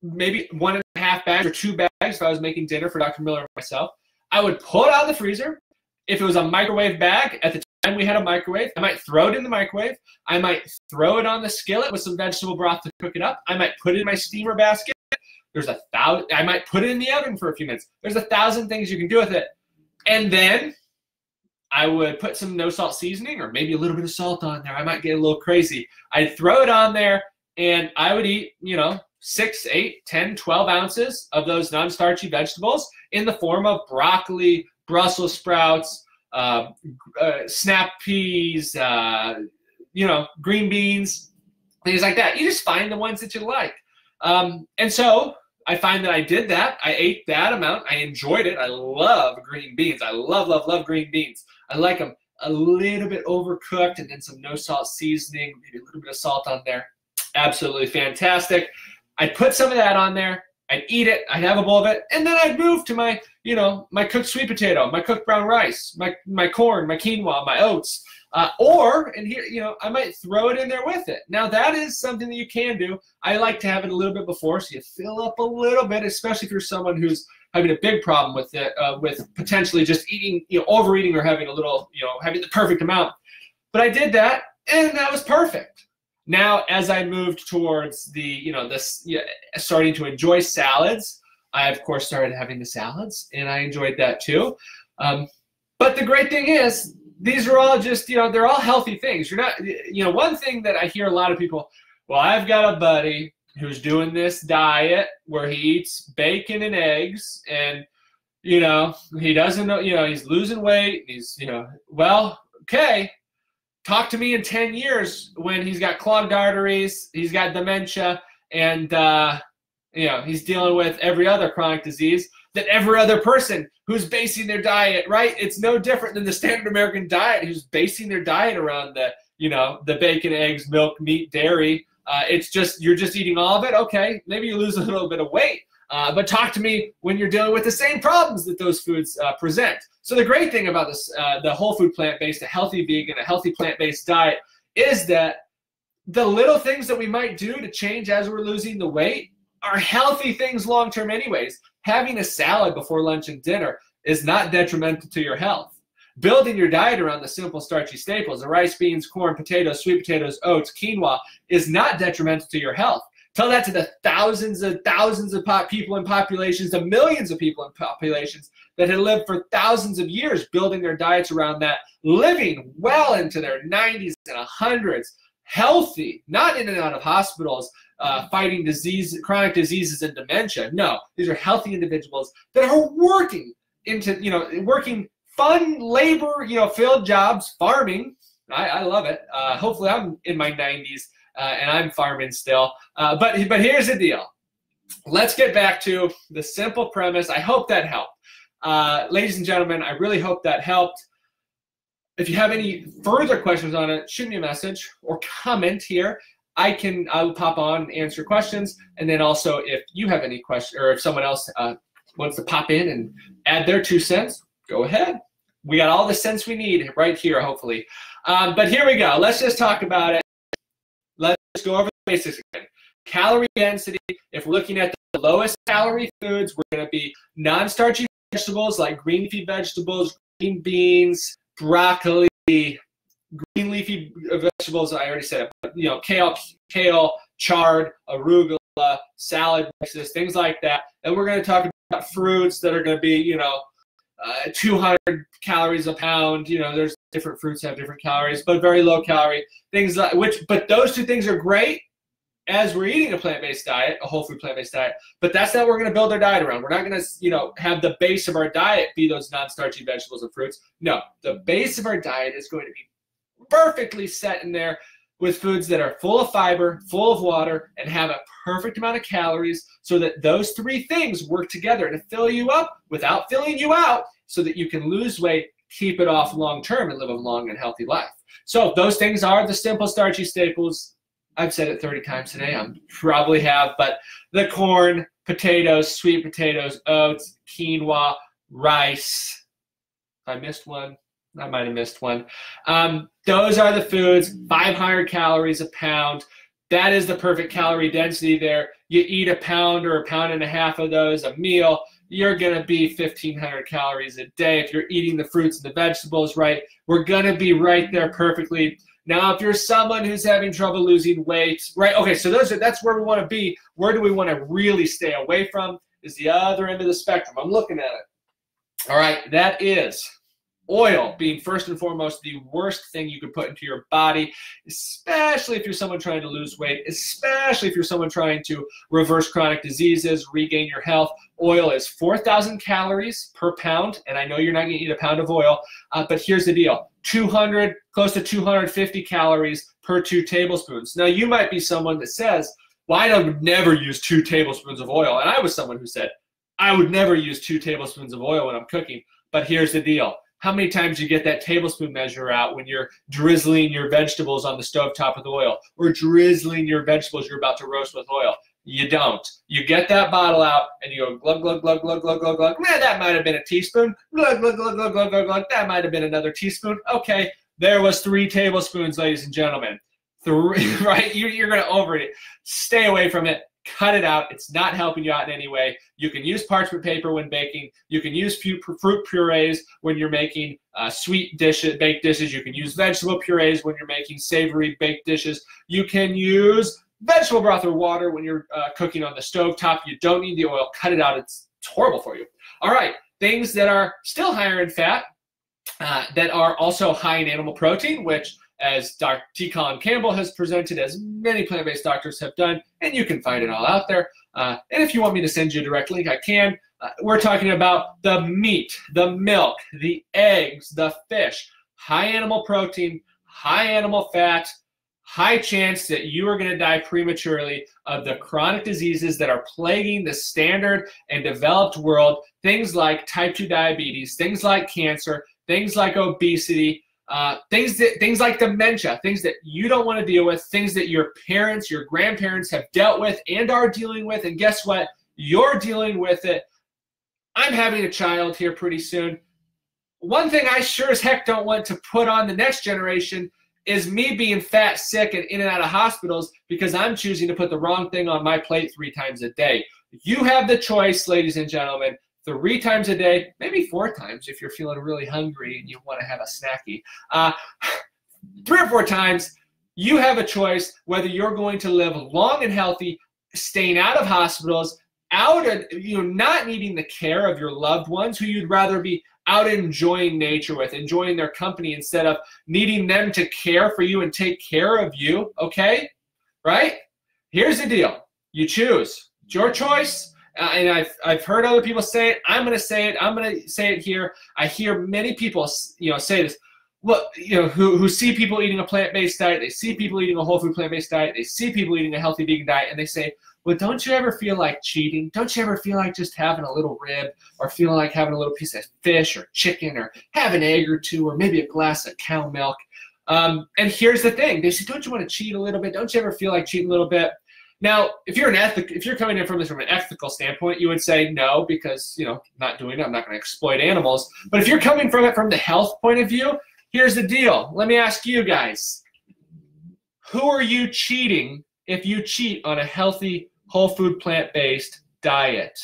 maybe one and a half bags or two bags if I was making dinner for Dr. Miller and myself. I would pull it out of the freezer. If it was a microwave bag, at the time we had a microwave, I might throw it in the microwave. I might throw it on the skillet with some vegetable broth to cook it up. I might put it in my steamer basket. There's a thousand, I might put it in the oven for a few minutes. There's a thousand things you can do with it. And then I would put some no salt seasoning or maybe a little bit of salt on there. I might get a little crazy. I'd throw it on there and I would eat, you know, six, eight, 10, 12 ounces of those non starchy vegetables in the form of broccoli, Brussels sprouts, uh, uh, snap peas, uh, you know, green beans, things like that. You just find the ones that you like. Um, and so I find that I did that. I ate that amount. I enjoyed it. I love green beans. I love, love, love green beans. I like them a little bit overcooked and then some no salt seasoning, maybe a little bit of salt on there. Absolutely fantastic. I'd put some of that on there. I'd eat it. I'd have a bowl of it, and then I'd move to my, you know, my cooked sweet potato, my cooked brown rice, my my corn, my quinoa, my oats, uh, or and here, you know, I might throw it in there with it. Now that is something that you can do. I like to have it a little bit before, so you fill up a little bit, especially if you're someone who's having a big problem with it, uh, with potentially just eating, you know, overeating or having a little, you know, having the perfect amount. But I did that, and that was perfect. Now, as I moved towards the, you know, this, you know, starting to enjoy salads, I of course started having the salads, and I enjoyed that too. Um, but the great thing is, these are all just, you know, they're all healthy things. You're not, you know, one thing that I hear a lot of people, well, I've got a buddy who's doing this diet where he eats bacon and eggs and you know he doesn't know you know he's losing weight he's you know well okay talk to me in 10 years when he's got clogged arteries he's got dementia and uh, you know he's dealing with every other chronic disease that every other person who's basing their diet right it's no different than the standard american diet who's basing their diet around the you know the bacon eggs milk meat dairy uh, it's just you're just eating all of it. Okay, maybe you lose a little bit of weight. Uh, but talk to me when you're dealing with the same problems that those foods uh, present. So the great thing about this, uh, the whole food plant-based, a healthy vegan, a healthy plant-based diet, is that the little things that we might do to change as we're losing the weight are healthy things long term, anyways. Having a salad before lunch and dinner is not detrimental to your health. Building your diet around the simple starchy staples, the rice, beans, corn, potatoes, sweet potatoes, oats, quinoa, is not detrimental to your health. Tell that to the thousands and thousands of people in populations, the millions of people in populations that had lived for thousands of years building their diets around that, living well into their 90s and 100s, healthy, not in and out of hospitals, uh, fighting disease, chronic diseases and dementia. No, these are healthy individuals that are working into, you know, working fun labor, you know, filled jobs, farming. I, I love it. Uh, hopefully, I'm in my 90s uh, and I'm farming still. Uh, but but here's the deal. Let's get back to the simple premise. I hope that helped, uh, ladies and gentlemen. I really hope that helped. If you have any further questions on it, shoot me a message or comment here. I can I will pop on answer questions, and then also if you have any question or if someone else uh, wants to pop in and add their two cents, go ahead. We got all the sense we need right here, hopefully. Um, but here we go. Let's just talk about it. Let's go over the basics again. calorie density, if we're looking at the lowest calorie foods, we're going to be non-starchy vegetables like green leafy vegetables, green beans, broccoli, green leafy vegetables. I already said but, you know, kale, kale, chard, arugula, salad mixes, things like that. And we're going to talk about fruits that are going to be, you know, uh, 200 calories a pound. You know, there's different fruits have different calories, but very low calorie things like which. But those two things are great as we're eating a plant-based diet, a whole food plant-based diet. But that's not what we're going to build our diet around. We're not going to, you know, have the base of our diet be those non-starchy vegetables and fruits. No, the base of our diet is going to be perfectly set in there with foods that are full of fiber, full of water, and have a perfect amount of calories so that those three things work together to fill you up without filling you out so that you can lose weight, keep it off long term, and live a long and healthy life. So those things are the simple starchy staples. I've said it 30 times today. I probably have, but the corn, potatoes, sweet potatoes, oats, quinoa, rice. I missed one. I might have missed one. Um, those are the foods, 500 calories a pound. That is the perfect calorie density there. You eat a pound or a pound and a half of those a meal, you're going to be 1,500 calories a day. If you're eating the fruits and the vegetables right, we're going to be right there perfectly. Now, if you're someone who's having trouble losing weight, right? Okay, so those are, that's where we want to be. Where do we want to really stay away from? Is the other end of the spectrum. I'm looking at it. All right, that is oil being first and foremost the worst thing you could put into your body, especially if you're someone trying to lose weight, especially if you're someone trying to reverse chronic diseases, regain your health. Oil is 4,000 calories per pound, and I know you're not going to eat a pound of oil, uh, but here's the deal 200, close to 250 calories per two tablespoons. Now, you might be someone that says, well, I would never use two tablespoons of oil. And I was someone who said, I would never use two tablespoons of oil when I'm cooking. But here's the deal how many times you get that tablespoon measure out when you're drizzling your vegetables on the stove top with oil or drizzling your vegetables you're about to roast with oil. You don't. You get that bottle out and you go glug glug glug glug glug glug glug. Man, that might have been a teaspoon. Glug glug glug glug glug glug glug. That might have been another teaspoon. Okay, there was three tablespoons, ladies and gentlemen. Three, [laughs] right? You're, you're going to overeat it. Stay away from it cut it out. It's not helping you out in any way. You can use parchment paper when baking. You can use fruit purees when you're making uh, sweet dishes, baked dishes. You can use vegetable purees when you're making savory baked dishes. You can use vegetable broth or water when you're uh, cooking on the stove top. You don't need the oil. Cut it out. It's, it's horrible for you. All right, things that are still higher in fat, uh, that are also high in animal protein, which as Dr. T. Colin Campbell has presented, as many plant-based doctors have done, and you can find it all out there. Uh, and if you want me to send you a direct link, I can. Uh, we're talking about the meat, the milk, the eggs, the fish, high animal protein, high animal fat, high chance that you are going to die prematurely of the chronic diseases that are plaguing the standard and developed world, things like type 2 diabetes, things like cancer, things like obesity, uh, things that things like dementia, things that you don't want to deal with, things that your parents, your grandparents have dealt with and are dealing with, and guess what? You're dealing with it. I'm having a child here pretty soon. One thing I sure as heck don't want to put on the next generation is me being fat, sick, and in and out of hospitals because I'm choosing to put the wrong thing on my plate three times a day. You have the choice, ladies and gentlemen three times a day, maybe four times if you're feeling really hungry and you want to have a snacky. Uh, [sighs] three or four times, you have a choice whether you're going to live long and healthy, staying out of hospitals, out of, you know, not needing the care of your loved ones who you'd rather be out enjoying nature with, enjoying their company instead of needing them to care for you and take care of you, okay? Right? Here's the deal. You choose. It's your choice uh, and I've, I've heard other people say it. I'm going to say it. I'm going to say it here. I hear many people, you know, say this. Look, you know, who, who see people eating a plant-based diet, they see people eating a whole food plant-based diet, they see people eating a healthy vegan diet, and they say, well, don't you ever feel like cheating? Don't you ever feel like just having a little rib or feeling like having a little piece of fish or chicken or have an egg or two or maybe a glass of cow milk? Um, and here's the thing. They say, don't you want to cheat a little bit? Don't you ever feel like cheating a little bit? Now, if you're an ethic, if you're coming in from this from an ethical standpoint, you would say no because you know not doing it. I'm not going to exploit animals. But if you're coming from it from the health point of view, here's the deal. Let me ask you guys: Who are you cheating if you cheat on a healthy, whole food, plant based diet?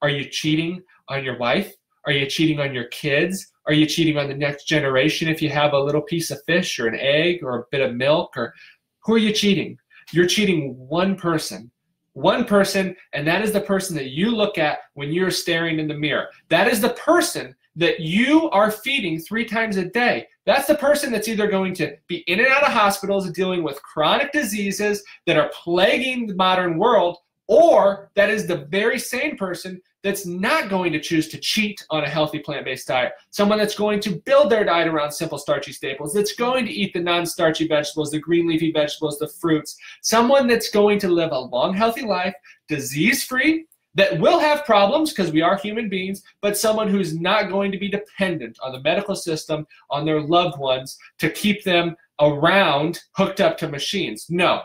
Are you cheating on your wife? Are you cheating on your kids? Are you cheating on the next generation if you have a little piece of fish or an egg or a bit of milk? Or who are you cheating? You're cheating one person. One person, and that is the person that you look at when you're staring in the mirror. That is the person that you are feeding three times a day. That's the person that's either going to be in and out of hospitals dealing with chronic diseases that are plaguing the modern world, or that is the very same person that's not going to choose to cheat on a healthy plant-based diet. Someone that's going to build their diet around simple starchy staples, that's going to eat the non-starchy vegetables, the green leafy vegetables, the fruits. Someone that's going to live a long, healthy life, disease-free, that will have problems because we are human beings, but someone who's not going to be dependent on the medical system, on their loved ones to keep them around hooked up to machines. No,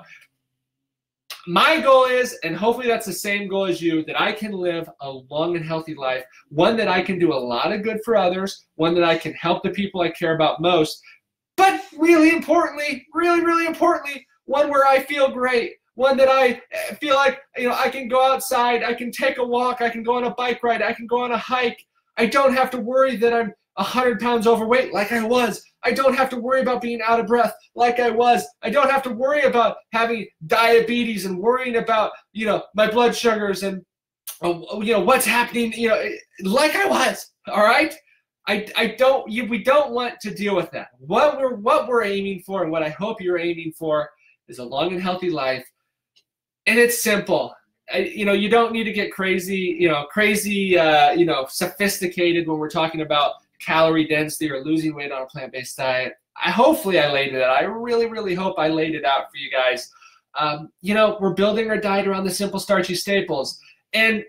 my goal is, and hopefully that's the same goal as you, that I can live a long and healthy life, one that I can do a lot of good for others, one that I can help the people I care about most, but really importantly, really, really importantly, one where I feel great, one that I eh, feel like, you know, I can go outside, I can take a walk, I can go on a bike ride, I can go on a hike. I don't have to worry that I'm 100 pounds overweight like I was. I don't have to worry about being out of breath like I was. I don't have to worry about having diabetes and worrying about, you know, my blood sugars and, uh, you know, what's happening, you know, like I was. All right. I, I don't, you, we don't want to deal with that. What we're, what we're aiming for and what I hope you're aiming for is a long and healthy life. And it's simple. I, you know, you don't need to get crazy, you know, crazy, uh, you know, sophisticated when we're talking about calorie density or losing weight on a plant-based diet. I hopefully I laid it out. I really, really hope I laid it out for you guys. Um, you know, we're building our diet around the simple starchy staples, and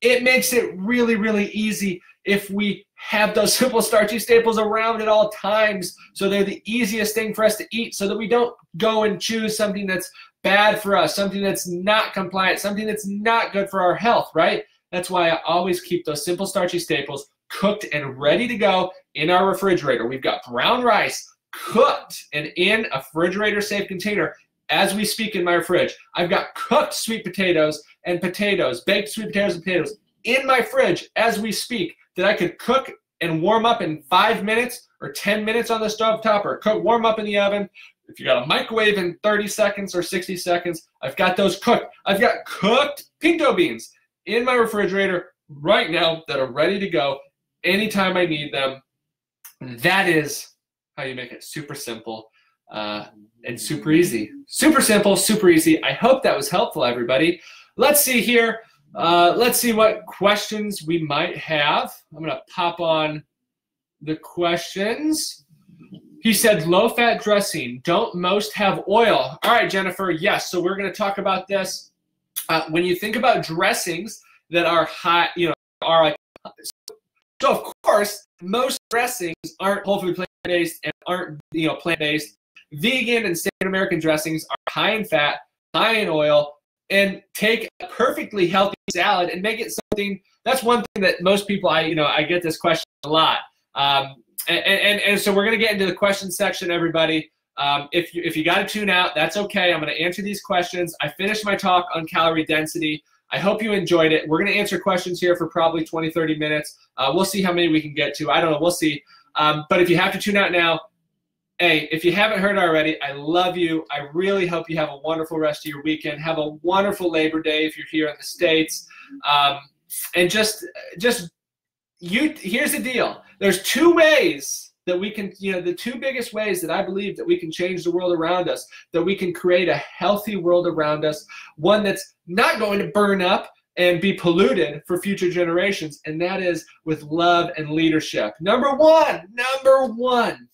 it makes it really, really easy if we have those [laughs] simple starchy staples around at all times. So they're the easiest thing for us to eat, so that we don't go and choose something that's bad for us, something that's not compliant, something that's not good for our health, right? That's why I always keep those simple starchy staples cooked and ready to go in our refrigerator. We've got brown rice cooked and in a refrigerator safe container as we speak in my fridge. I've got cooked sweet potatoes and potatoes, baked sweet potatoes and potatoes in my fridge as we speak that I could cook and warm up in five minutes or 10 minutes on the stove top or cook, warm up in the oven. If you got a microwave in 30 seconds or 60 seconds, I've got those cooked. I've got cooked pinto beans in my refrigerator right now that are ready to go anytime I need them. That is how you make it super simple uh, and super easy. Super simple, super easy. I hope that was helpful, everybody. Let's see here. Uh, let's see what questions we might have. I'm going to pop on the questions. He said low fat dressing. Don't most have oil? All right, Jennifer. Yes. So we're going to talk about this. Uh, when you think about dressings that are high, you know, are like so of course, most dressings aren't whole food plant based and aren't you know plant based. Vegan and standard American dressings are high in fat, high in oil, and take a perfectly healthy salad and make it something. That's one thing that most people I you know I get this question a lot. Um, and, and, and so we're gonna get into the question section, everybody. Um, if you if you got to tune out, that's okay. I'm going to answer these questions. I finished my talk on calorie density. I hope you enjoyed it. We're going to answer questions here for probably 20, 30 minutes. Uh, we'll see how many we can get to. I don't know. We'll see. Um, but if you have to tune out now, hey, if you haven't heard already, I love you. I really hope you have a wonderful rest of your weekend. Have a wonderful Labor Day if you're here in the States. Um, and just, just, you, here's the deal. There's two ways that we can, you know, the two biggest ways that I believe that we can change the world around us, that we can create a healthy world around us, one that's not going to burn up and be polluted for future generations, and that is with love and leadership. Number one, number one,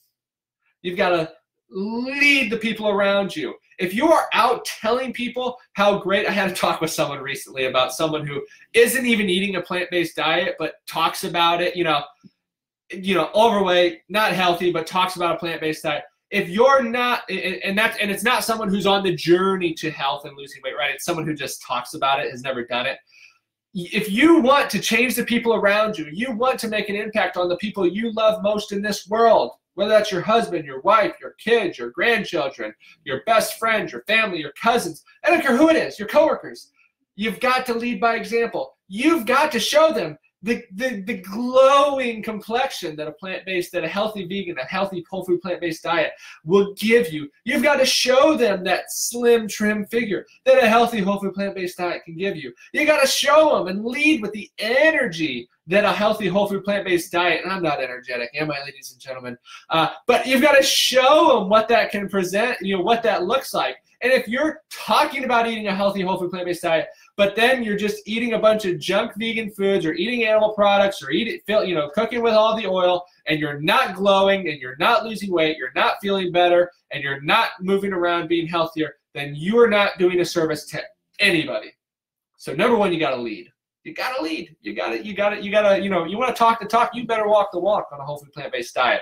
you've got to lead the people around you. If you are out telling people how great, I had a talk with someone recently about someone who isn't even eating a plant based diet, but talks about it, you know, you know, overweight, not healthy, but talks about a plant-based diet. If you're not, and that's, and it's not someone who's on the journey to health and losing weight, right? It's someone who just talks about it, has never done it. If you want to change the people around you, you want to make an impact on the people you love most in this world, whether that's your husband, your wife, your kids, your grandchildren, your best friends, your family, your cousins, I don't care who it is, your coworkers. You've got to lead by example. You've got to show them the, the, the glowing complexion that a plant-based, that a healthy vegan, a healthy whole food plant-based diet will give you. You've got to show them that slim, trim figure that a healthy whole food plant-based diet can give you. You got to show them and lead with the energy that a healthy whole food plant-based diet, and I'm not energetic, am I, ladies and gentlemen? Uh, but you've got to show them what that can present, you know, what that looks like. And if you're talking about eating a healthy whole food plant-based diet, but then you're just eating a bunch of junk vegan foods or eating animal products or eating, you know, cooking with all the oil, and you're not glowing and you're not losing weight, you're not feeling better, and you're not moving around being healthier, then you are not doing a service to anybody. So number one, you got to lead. You got to lead. You got to, you got to, you got to, you know, you want to talk the talk, you better walk the walk on a whole food plant-based diet.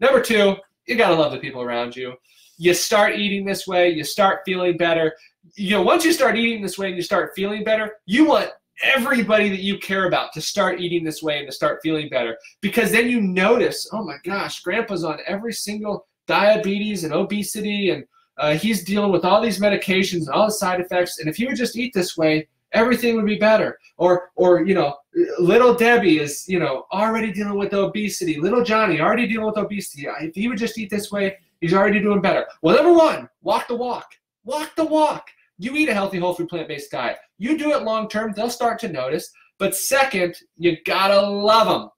Number two, you got to love the people around you you start eating this way, you start feeling better. You know, once you start eating this way and you start feeling better, you want everybody that you care about to start eating this way and to start feeling better because then you notice, oh my gosh, grandpa's on every single diabetes and obesity and uh, he's dealing with all these medications and all the side effects. And if he would just eat this way, everything would be better. Or, or you know, little Debbie is, you know, already dealing with obesity. Little Johnny already dealing with obesity. If he would just eat this way, He's already doing better. Well, number one, walk the walk. Walk the walk. You eat a healthy, whole food, plant based diet. You do it long term, they'll start to notice. But second, you gotta love them.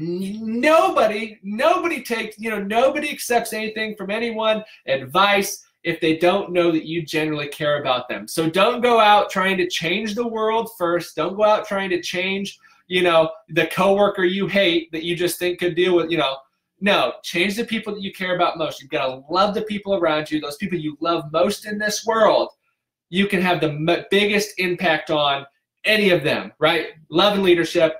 Nobody, nobody takes, you know, nobody accepts anything from anyone, advice, if they don't know that you generally care about them. So don't go out trying to change the world first. Don't go out trying to change, you know, the coworker you hate that you just think could deal with, you know, no, change the people that you care about most. You've got to love the people around you, those people you love most in this world. You can have the biggest impact on any of them, right? Love and leadership.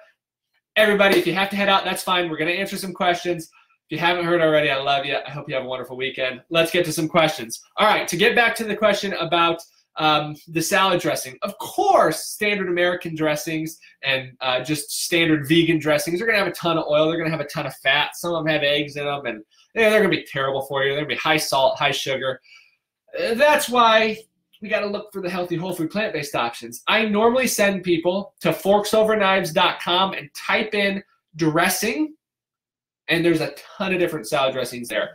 Everybody, if you have to head out, that's fine. We're going to answer some questions. If you haven't heard already, I love you. I hope you have a wonderful weekend. Let's get to some questions. All right, to get back to the question about um, the salad dressing. Of course, standard American dressings and uh, just standard vegan dressings are going to have a ton of oil. They're going to have a ton of fat. Some of them have eggs in them, and they're going to be terrible for you. They're going to be high salt, high sugar. Uh, that's why we got to look for the healthy whole food plant-based options. I normally send people to forksoverknives.com and type in dressing, and there's a ton of different salad dressings there.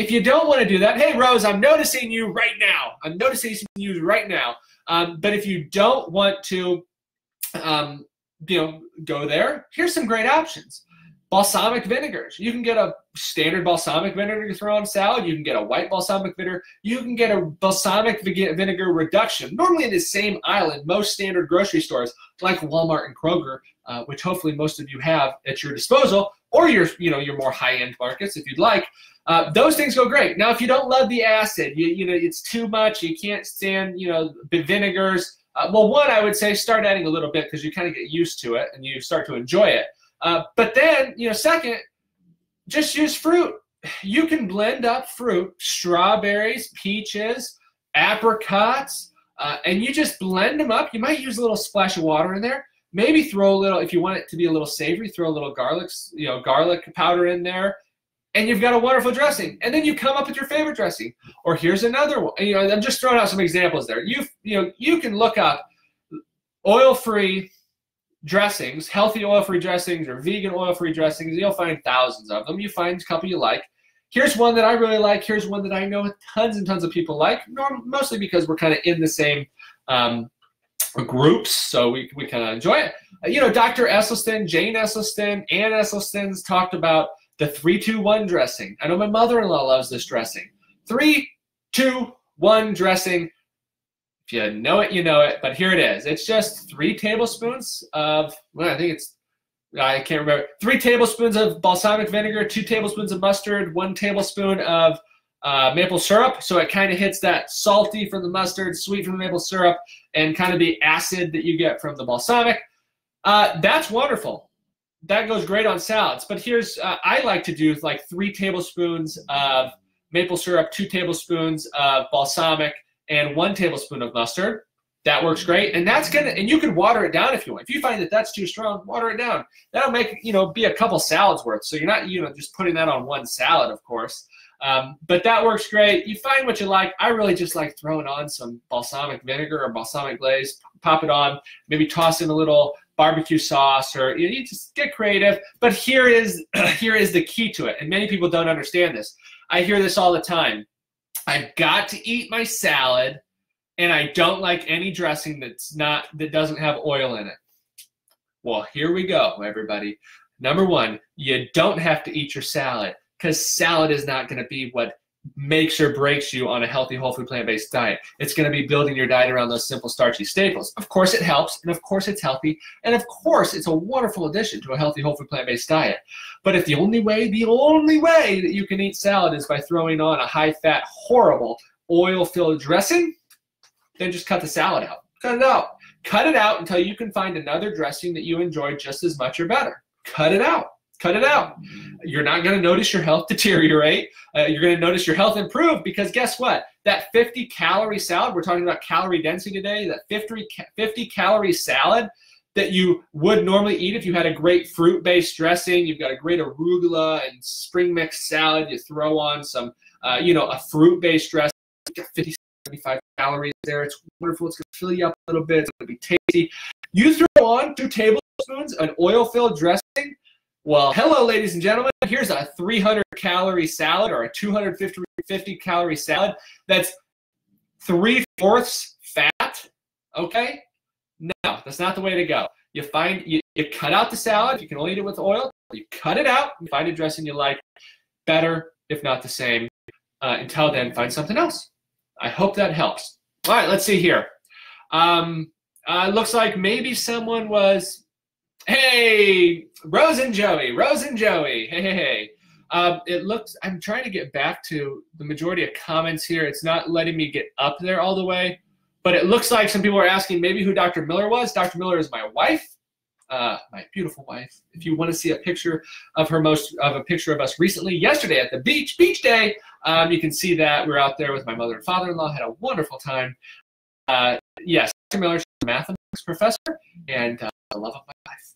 If you don't want to do that, hey, Rose, I'm noticing you right now. I'm noticing you right now. Um, but if you don't want to, um, you know, go there, here's some great options. Balsamic vinegars. You can get a standard balsamic vinegar to throw on salad. You can get a white balsamic vinegar. You can get a balsamic vinegar reduction, normally in the same in most standard grocery stores like Walmart and Kroger, uh, which hopefully most of you have at your disposal, or your, you know, your more high-end markets if you'd like. Uh, those things go great. Now, if you don't love the acid, you, you know, it's too much, you can't stand, you know, vinegars. Uh, well, one, I would say start adding a little bit because you kind of get used to it and you start to enjoy it. Uh, but then, you know, second, just use fruit. You can blend up fruit, strawberries, peaches, apricots, uh, and you just blend them up. You might use a little splash of water in there. Maybe throw a little, if you want it to be a little savory, throw a little garlic, you know, garlic powder in there and you've got a wonderful dressing. And then you come up with your favorite dressing. Or here's another one. You know, I'm just throwing out some examples there. You you know, you can look up oil-free dressings, healthy oil-free dressings or vegan oil-free dressings. You'll find thousands of them. You find a couple you like. Here's one that I really like. Here's one that I know tons and tons of people like, mostly because we're kind of in the same um, groups, so we, we kind of enjoy it. Uh, you know, Dr. Esselstyn, Jane Esselstyn, Ann Esselstyn's talked about the 321 dressing. I know my mother in law loves this dressing. 321 dressing. If you know it, you know it, but here it is. It's just three tablespoons of, well, I think it's, I can't remember, three tablespoons of balsamic vinegar, two tablespoons of mustard, one tablespoon of uh, maple syrup. So it kind of hits that salty from the mustard, sweet from the maple syrup, and kind of the acid that you get from the balsamic. Uh, that's wonderful that goes great on salads. But here's uh, I like to do like three tablespoons of maple syrup, two tablespoons of balsamic, and one tablespoon of mustard. that works great. And that's gonna, and you can water it down if you want. If you find that that's too strong, water it down. That'll make you know be a couple salads worth. So you're not you know just putting that on one salad, of course. Um, but that works great. You find what you like. I really just like throwing on some balsamic vinegar or balsamic glaze, pop it on, maybe toss in a little barbecue sauce, or you, know, you just get creative. But here is [clears throat] here is the key to it, and many people don't understand this. I hear this all the time. I've got to eat my salad, and I don't like any dressing that's not that doesn't have oil in it. Well, here we go, everybody. Number one, you don't have to eat your salad because salad is not going to be what makes or breaks you on a healthy whole food plant-based diet. It's going to be building your diet around those simple starchy staples. Of course it helps and of course it's healthy and of course it's a wonderful addition to a healthy whole food plant-based diet. But if the only way, the only way that you can eat salad is by throwing on a high-fat, horrible oil-filled dressing, then just cut the salad out. Cut it out. Cut it out until you can find another dressing that you enjoy just as much or better. Cut it out. Cut it out. You're not going to notice your health [laughs] deteriorate. Uh, you're going to notice your health improve because guess what? That 50 calorie salad, we're talking about calorie density today, that 50, 50 calorie salad that you would normally eat if you had a great fruit based dressing, you've got a great arugula and spring mix salad, you throw on some, uh, you know, a fruit based dressing, 50, 75 calories there. It's wonderful. It's going to fill you up a little bit. It's going to be tasty. You throw on two tablespoons an oil filled dressing well, hello, ladies and gentlemen. Here's a 300 calorie salad or a 250 calorie salad that's three fourths fat. Okay? No, that's not the way to go. You find you, you cut out the salad. You can only eat it with oil. You cut it out. You find a dressing you like. Better, if not the same. Uh, until then, find something else. I hope that helps. All right, let's see here. Um, uh, looks like maybe someone was Hey, Rose and Joey, Rose and Joey. Hey, hey, hey. Um, it looks, I'm trying to get back to the majority of comments here. It's not letting me get up there all the way, but it looks like some people are asking maybe who Dr. Miller was. Dr. Miller is my wife, uh, my beautiful wife. If you want to see a picture of her most, of a picture of us recently, yesterday at the beach, beach day, um, you can see that we're out there with my mother and father-in-law, had a wonderful time. Uh, yes, Dr. Miller mathematics professor and uh, the love of my life.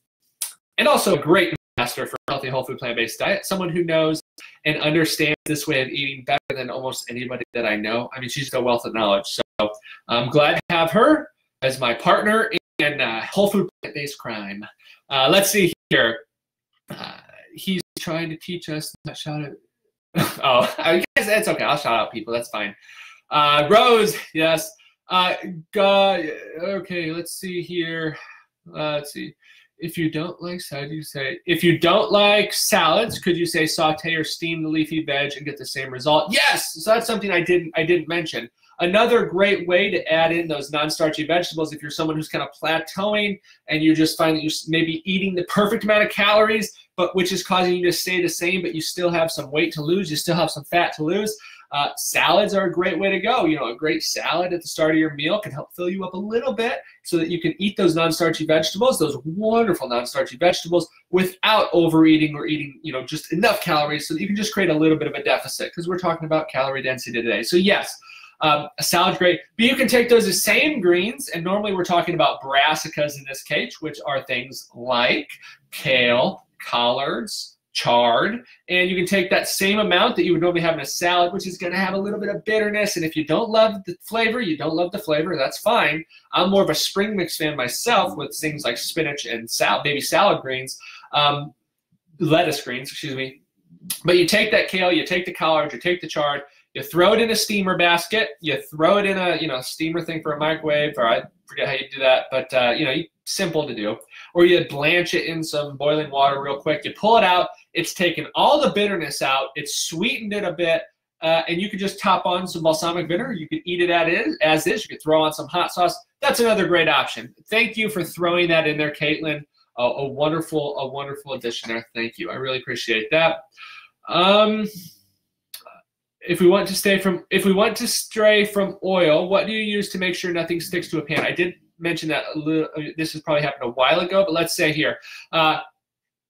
And also a great master for healthy whole food plant-based diet someone who knows and understands this way of eating better than almost anybody that i know. I mean she's a wealth of knowledge so i'm glad to have her as my partner in uh, whole food plant-based crime. Uh, let's see here. Uh, he's trying to teach us shout out [laughs] oh i guess that's okay. I'll shout out people. That's fine. Uh, rose yes uh, God, okay let's see here uh, let's see if you don't like, do you say? If you don't like salads, could you say saute or steam the leafy veg and get the same result? Yes. So that's something I didn't I didn't mention. Another great way to add in those non-starchy vegetables, if you're someone who's kind of plateauing and you just find that you're maybe eating the perfect amount of calories, but which is causing you to stay the same, but you still have some weight to lose, you still have some fat to lose. Uh, salads are a great way to go. You know, a great salad at the start of your meal can help fill you up a little bit so that you can eat those non-starchy vegetables, those wonderful non-starchy vegetables, without overeating or eating, you know, just enough calories so that you can just create a little bit of a deficit because we're talking about calorie density today. So yes, um, a salad's great, but you can take those same greens, and normally we're talking about brassicas in this case, which are things like kale, collards, chard and you can take that same amount that you would normally have in a salad which is going to have a little bit of bitterness and if you don't love the flavor you don't love the flavor that's fine. I'm more of a spring mix fan myself with things like spinach and sal- baby salad greens um, lettuce greens excuse me. But you take that kale you take the collard you take the chard you throw it in a steamer basket you throw it in a you know steamer thing for a microwave or i forget how you do that but uh, you know simple to do. Or you blanch it in some boiling water real quick you pull it out it's taken all the bitterness out. It's sweetened it a bit. Uh, and you could just top on some balsamic vinegar. You could eat it as, as is. You could throw on some hot sauce. That's another great option. Thank you for throwing that in there, Caitlin. A wonderful, a wonderful addition there. Thank you. I really appreciate that. Um, if we want to stay from, if we want to stray from oil, what do you use to make sure nothing sticks to a pan? I did mention that a little, this has probably happened a while ago, but let's say here, uh,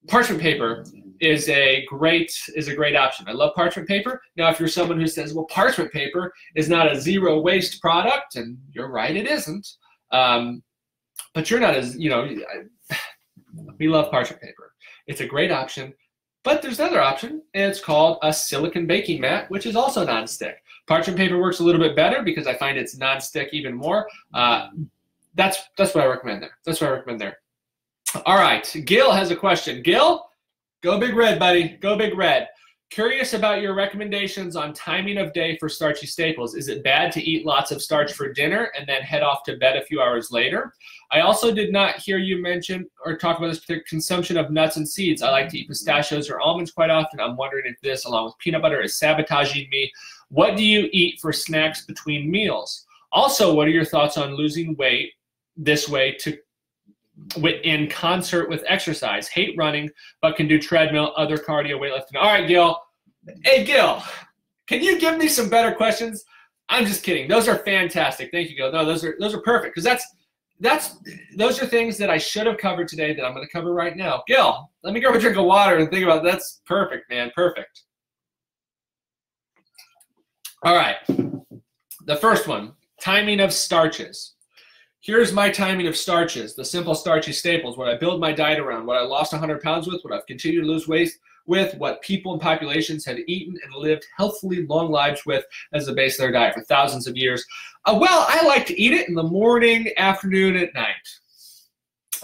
parchment paper is a great is a great option. I love parchment paper. Now, if you're someone who says, "Well, parchment paper is not a zero waste product," and you're right, it isn't. Um, but you're not as you know. [sighs] We love parchment paper. It's a great option. But there's another option, and it's called a silicon baking mat, which is also nonstick. Parchment paper works a little bit better because I find it's nonstick even more. Uh, that's that's what I recommend there. That's what I recommend there. All right, Gil has a question. Gil, go big red, buddy. Go big red. Curious about your recommendations on timing of day for starchy staples. Is it bad to eat lots of starch for dinner and then head off to bed a few hours later? I also did not hear you mention or talk about this particular consumption of nuts and seeds. I like to eat pistachios or almonds quite often. I'm wondering if this, along with peanut butter, is sabotaging me. What do you eat for snacks between meals? Also, what are your thoughts on losing weight this way to in concert with exercise. Hate running, but can do treadmill, other cardio, weightlifting. All right, Gil. Hey, Gil, can you give me some better questions? I'm just kidding. Those are fantastic. Thank you, Gil. No, those are those are perfect because that's that's those are things that I should have covered today that I'm going to cover right now. Gil, let me grab [laughs] a drink of water and think about it. that's perfect, man. Perfect. All right. The first one, timing of starches here's my timing of starches, the simple starchy staples, what I build my diet around, what I lost 100 pounds with, what I've continued to lose weight with, what people and populations have eaten and lived healthfully long lives with as the base of their diet for thousands of years. Uh, well, I like to eat it in the morning, afternoon, at night.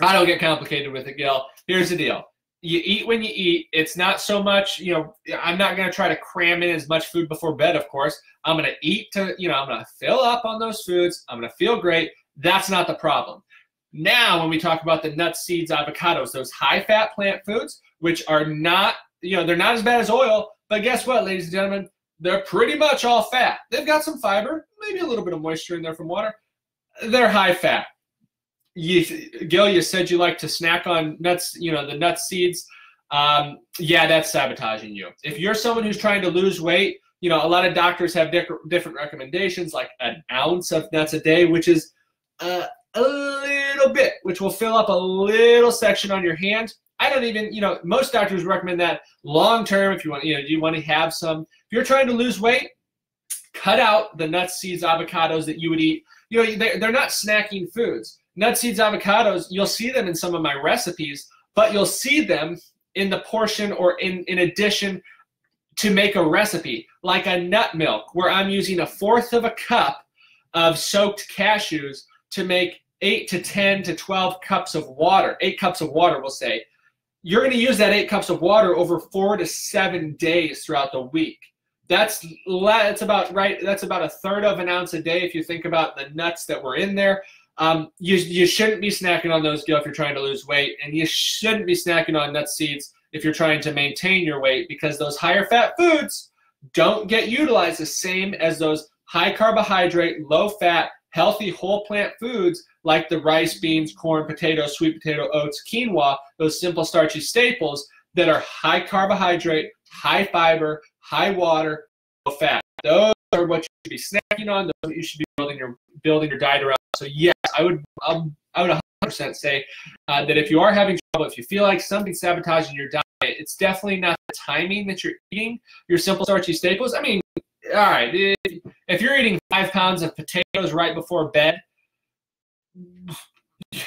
I don't get complicated with it, Gil. Here's the deal. You eat when you eat. It's not so much, you know, I'm not going to try to cram in as much food before bed, of course. I'm going to eat to, you know, I'm going to fill up on those foods. I'm going to feel great that's not the problem. Now, when we talk about the nuts, seeds, avocados, those high fat plant foods, which are not, you know, they're not as bad as oil, but guess what, ladies and gentlemen? They're pretty much all fat. They've got some fiber, maybe a little bit of moisture in there from water. They're high fat. You, Gil, you said you like to snack on nuts, you know, the nuts, seeds. Um, yeah, that's sabotaging you. If you're someone who's trying to lose weight, you know, a lot of doctors have different recommendations, like an ounce of nuts a day, which is uh, a little bit, which will fill up a little section on your hand. I don't even, you know, most doctors recommend that long term if you want, you know, you want to have some. If you're trying to lose weight, cut out the nuts, seeds, avocados that you would eat. You know, they're, not snacking foods. Nuts, seeds, avocados, you'll see them in some of my recipes, but you'll see them in the portion or in, in addition to make a recipe, like a nut milk, where I'm using a fourth of a cup of soaked cashews to make eight to 10 to 12 cups of water, eight cups of water, we'll say, you're going to use that eight cups of water over four to seven days throughout the week. That's that's about right. That's about a third of an ounce a day if you think about the nuts that were in there. Um, you you shouldn't be snacking on those, Gil, if you're trying to lose weight, and you shouldn't be snacking on nut seeds if you're trying to maintain your weight because those higher fat foods don't get utilized the same as those high carbohydrate, low fat, healthy whole plant foods like the rice, beans, corn, potatoes, sweet potato, oats, quinoa, those simple starchy staples that are high carbohydrate, high fiber, high water, low fat. Those are what you should be snacking on. Those are what you should be building your building your diet around. So yes, I would I would 100% say uh, that if you are having trouble, if you feel like something's sabotaging your diet, it's definitely not the timing that you're eating your simple starchy staples. I mean, all right, if you're eating five pounds of potatoes right before bed, I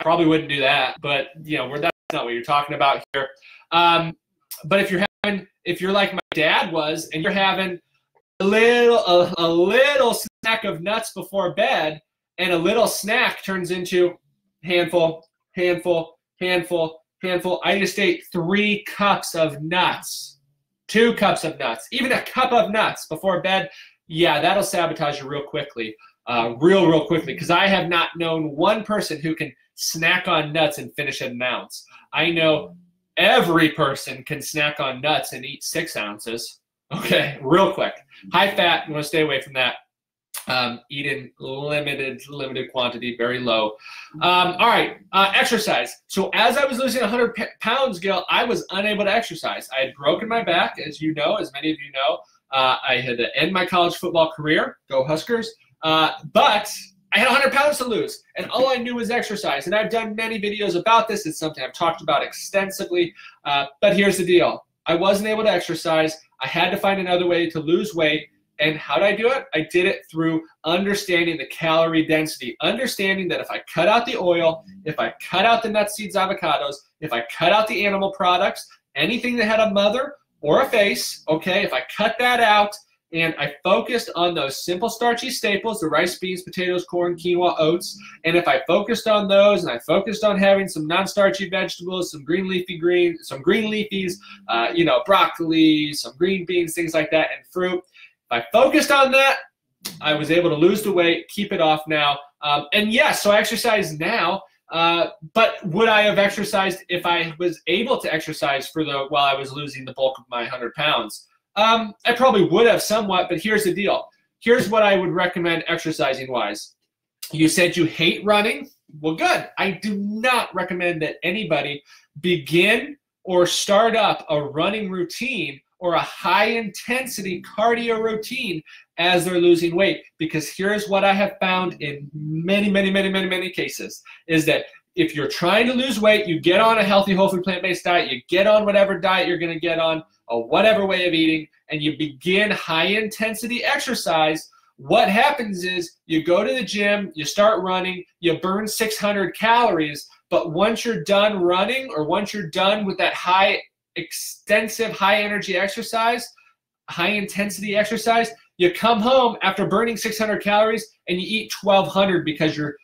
probably wouldn't do that. But you know, that's not what you're talking about here. Um, but if you're having, if you're like my dad was, and you're having a little, a, a little snack of nuts before bed, and a little snack turns into handful, handful, handful, handful. I just ate three cups of nuts two cups of nuts, even a cup of nuts before bed, yeah, that'll sabotage you real quickly, uh, real, real quickly. Because I have not known one person who can snack on nuts and finish an ounce. I know every person can snack on nuts and eat six ounces. Okay, real quick. High fat, you want to stay away from that. Um, eat in limited, limited quantity, very low. Um, all right, uh, exercise. So as I was losing 100 pounds, Gil, I was unable to exercise. I had broken my back, as you know, as many of you know. Uh, I had to end my college football career. Go Huskers! Uh, but I had 100 pounds to lose, and all I knew was exercise. And I've done many videos about this. It's something I've talked about extensively. Uh, but here's the deal: I wasn't able to exercise. I had to find another way to lose weight And how did I do it? I did it through understanding the calorie density, understanding that if I cut out the oil, if I cut out the nuts, seeds, avocados, if I cut out the animal products, anything that had a mother or a face, okay, if I cut that out and I focused on those simple starchy staples, the rice, beans, potatoes, corn, quinoa, oats, and if I focused on those and I focused on having some non-starchy vegetables, some green leafy green, some green leafies, uh, you know, broccoli, some green beans, things like that, and fruit. I focused on that, I was able to lose the weight, keep it off now. Um, and yes, so I exercise now. Uh, but would I have exercised if I was able to exercise for the while I was losing the bulk of my 100 pounds? Um, I probably would have somewhat, but here's the deal. Here's what I would recommend exercising wise. You said you hate running. Well, good. I do not recommend that anybody begin or start up a running routine or a high intensity cardio routine as they're losing weight. Because here's what i have found in many many many many many cases is that if you're trying to lose weight you get on a healthy whole food plant-based diet you get on whatever diet you're going to get on or whatever way of eating and you begin high intensity exercise what happens is you go to the gym you start running you burn 600 calories but once you're done running or once you're done with that high extensive high energy exercise, high intensity exercise, you come home after burning 600 calories and you eat 1200 because you're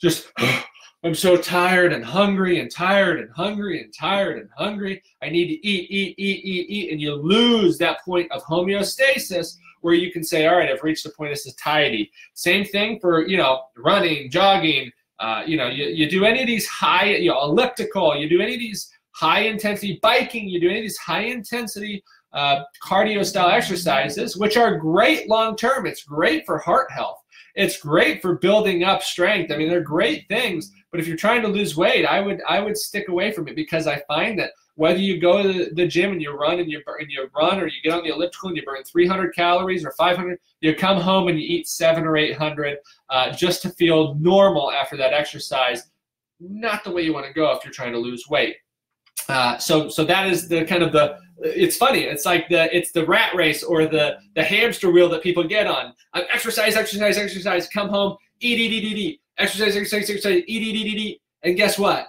just [sighs] I'm so tired and hungry and tired and hungry and tired and hungry. I need to eat, eat, eat, eat, eat. And you lose that point of homeostasis where you can say, all right, I've reached the point of satiety. Same thing for, you know, running, jogging, uh, you know, you, you do any of these high, you know, elliptical, you do any of these high intensity biking, you do any of these high intensity uh, cardio style exercises, which are great long term. It's great for heart health. It's great for building up strength. I mean, they're great things. But if you're trying to lose weight, I would I would stick away from it because I find that whether you go to the gym and you run and you burn, and you run or you get on the elliptical and you burn 300 calories or 500, you come home and you eat seven or 800 uh, just to feel normal after that exercise. Not the way you want to go if you're trying to lose weight. Uh, so so that is the kind of the it's funny. It's like the it's the rat race or the the hamster wheel that people get on. Exercise exercise exercise come home eat eat eat eat exercise exercise exercise eat eat eat eat and guess what?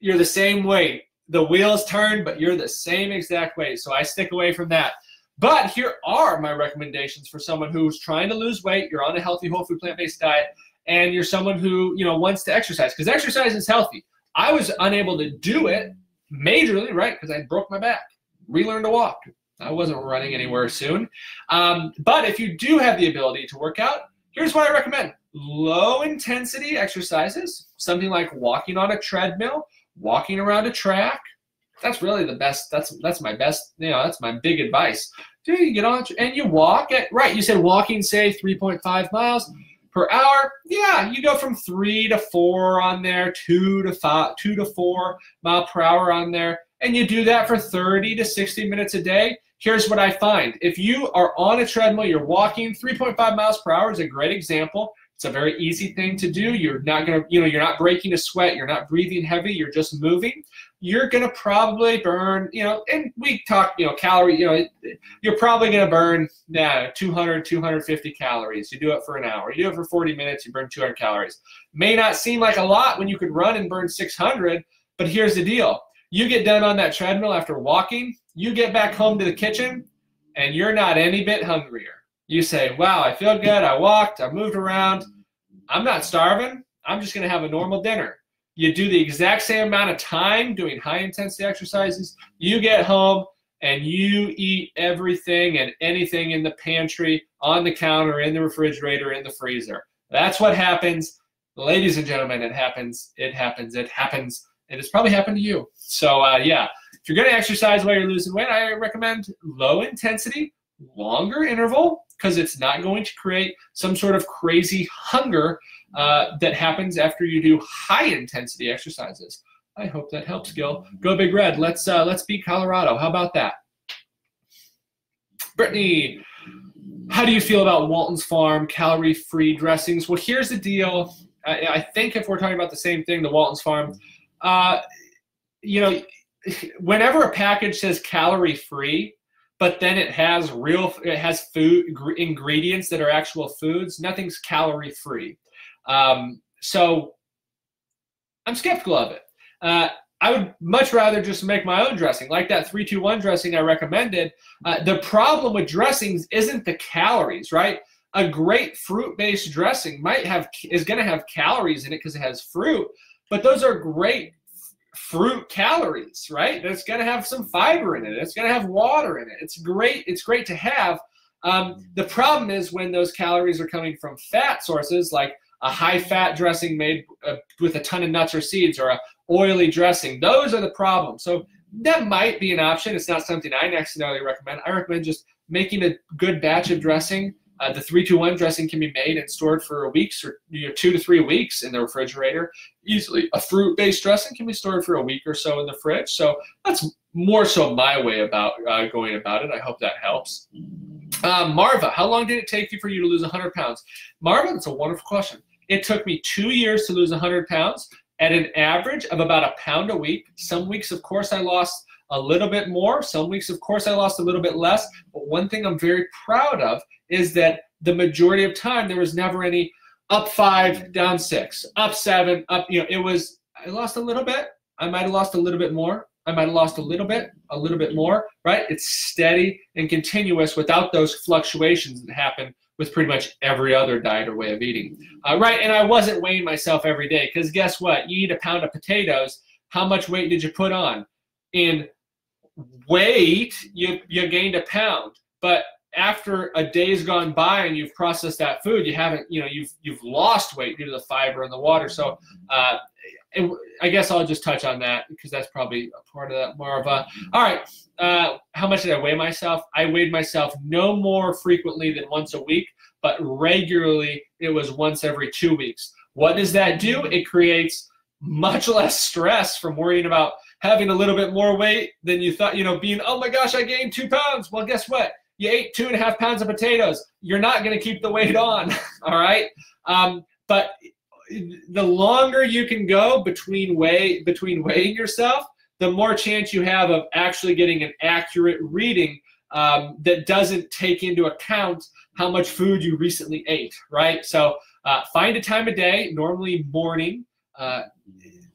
You're the same weight the wheels turn but you're the same exact weight so i stick away from that. But here are my recommendations for someone who's trying to lose weight. You're on a healthy whole food plant-based diet and you're someone who you know wants to exercise. Because exercise is healthy. I was unable to do it majorly, right? Because I broke my back, relearned to walk. I wasn't running anywhere soon. Um, but if you do have the ability to work out, here's what I recommend low intensity exercises, something like walking on a treadmill, walking around a track. That's really the best. That's that's my best. You know, that's my big advice. Do you get on and you walk at right? You said walking, say 3.5 miles per hour, yeah, you go from three to four on there, two to five, two to four mile per hour on there, and you do that for 30 to 60 minutes a day. Here's what I find. If you are on a treadmill, you're walking 3.5 miles per hour is a great example. It's a very easy thing to do. You're not to, you know, you're not breaking a sweat. You're not breathing heavy. You're just moving. You're going to probably burn, you know, and we talk, you know, calorie, you know, you're probably going to burn yeah, 200, 250 calories. You do it for an hour. You do it for 40 minutes, you burn 200 calories. May not seem like a lot when you could run and burn 600, but here's the deal. You get done on that treadmill after walking, you get back home to the kitchen, and you're not any bit hungrier. You say, wow, I feel good. I walked, I moved around. I'm not starving. I'm just going to have a normal dinner. You do the exact same amount of time doing high intensity exercises. You get home and you eat everything and anything in the pantry, on the counter, in the refrigerator, in the freezer. That's what happens. Ladies and gentlemen, it happens. It happens. It happens. And it's probably happened to you. So, uh, yeah, if you're going to exercise while you're losing weight, I recommend low intensity, longer interval, because it's not going to create some sort of crazy hunger uh, that happens after you do high intensity exercises. I hope that helps, Gil. Go Big Red. Let's uh, let's beat Colorado. How about that? Brittany, how do you feel about Walden's Farm calorie-free dressings? Well, here's the deal. I, I, think if we're talking about the same thing, the Walden's Farm, uh, you know, whenever a package says calorie-free, but then it has real it has food ingredients that are actual foods. Nothing's calorie free. Um, so I'm skeptical of it. Uh, I would much rather just make my own dressing, like that 321 dressing I recommended. Uh, the problem with dressings isn't the calories, right? A great fruit-based dressing might have is going to have calories in it because it has fruit, but those are great fruit calories, right? It's going to have some fiber in it. It's going to have water in it. It's great. It's great to have. Um, the problem is when those calories are coming from fat sources like a high fat dressing made uh, with a ton of nuts or seeds or a oily dressing. Those are the problems. So that might be an option. It's not something I necessarily recommend. I recommend just making a good batch of dressing. Uh, the 321 dressing can be made and stored for weeks or you know, two to three weeks in the refrigerator. Easily, a fruit-based dressing can be stored for a week or so in the fridge. So that's more so my way about uh, going about it. I hope that helps. Uh, Marva, how long did it take you for you to lose 100 pounds? Marva, that's a wonderful question. It took me two years to lose 100 pounds at an average of about a pound a week. Some weeks, of course, I lost a little bit more. Some weeks, of course, I lost a little bit less. But one thing I'm very proud of is that the majority of time there was never any up five, down six, up seven, up. You know, it was I lost a little bit. I might have lost a little bit more. I might have lost a little bit, a little bit more, right? It's steady and continuous without those fluctuations that happen with pretty much every other diet or way of eating. Uh, right, and I wasn't weighing myself every day because guess what? You eat a pound of potatoes, how much weight did you put on? In weight, you, you gained a pound, but after a day's gone by and you've processed that food, you haven't, you know, you've you've lost weight due to the fiber and the water. So uh, I guess I'll just touch on that because that's probably a part of that more of a. All right, uh, how much did I weigh myself? I weighed myself no more frequently than once a week, but regularly it was once every two weeks. What does that do? It creates much less stress from worrying about having a little bit more weight than you thought. You know, being oh my gosh, I gained two pounds. Well, guess what? You ate two and a half pounds of potatoes. You're not going to keep the weight on. [laughs] All right. Um, but the longer you can go between weigh between weighing yourself, the more chance you have of actually getting an accurate reading um, that doesn't take into account how much food you recently ate, right? So uh, find a time of day, normally morning, uh,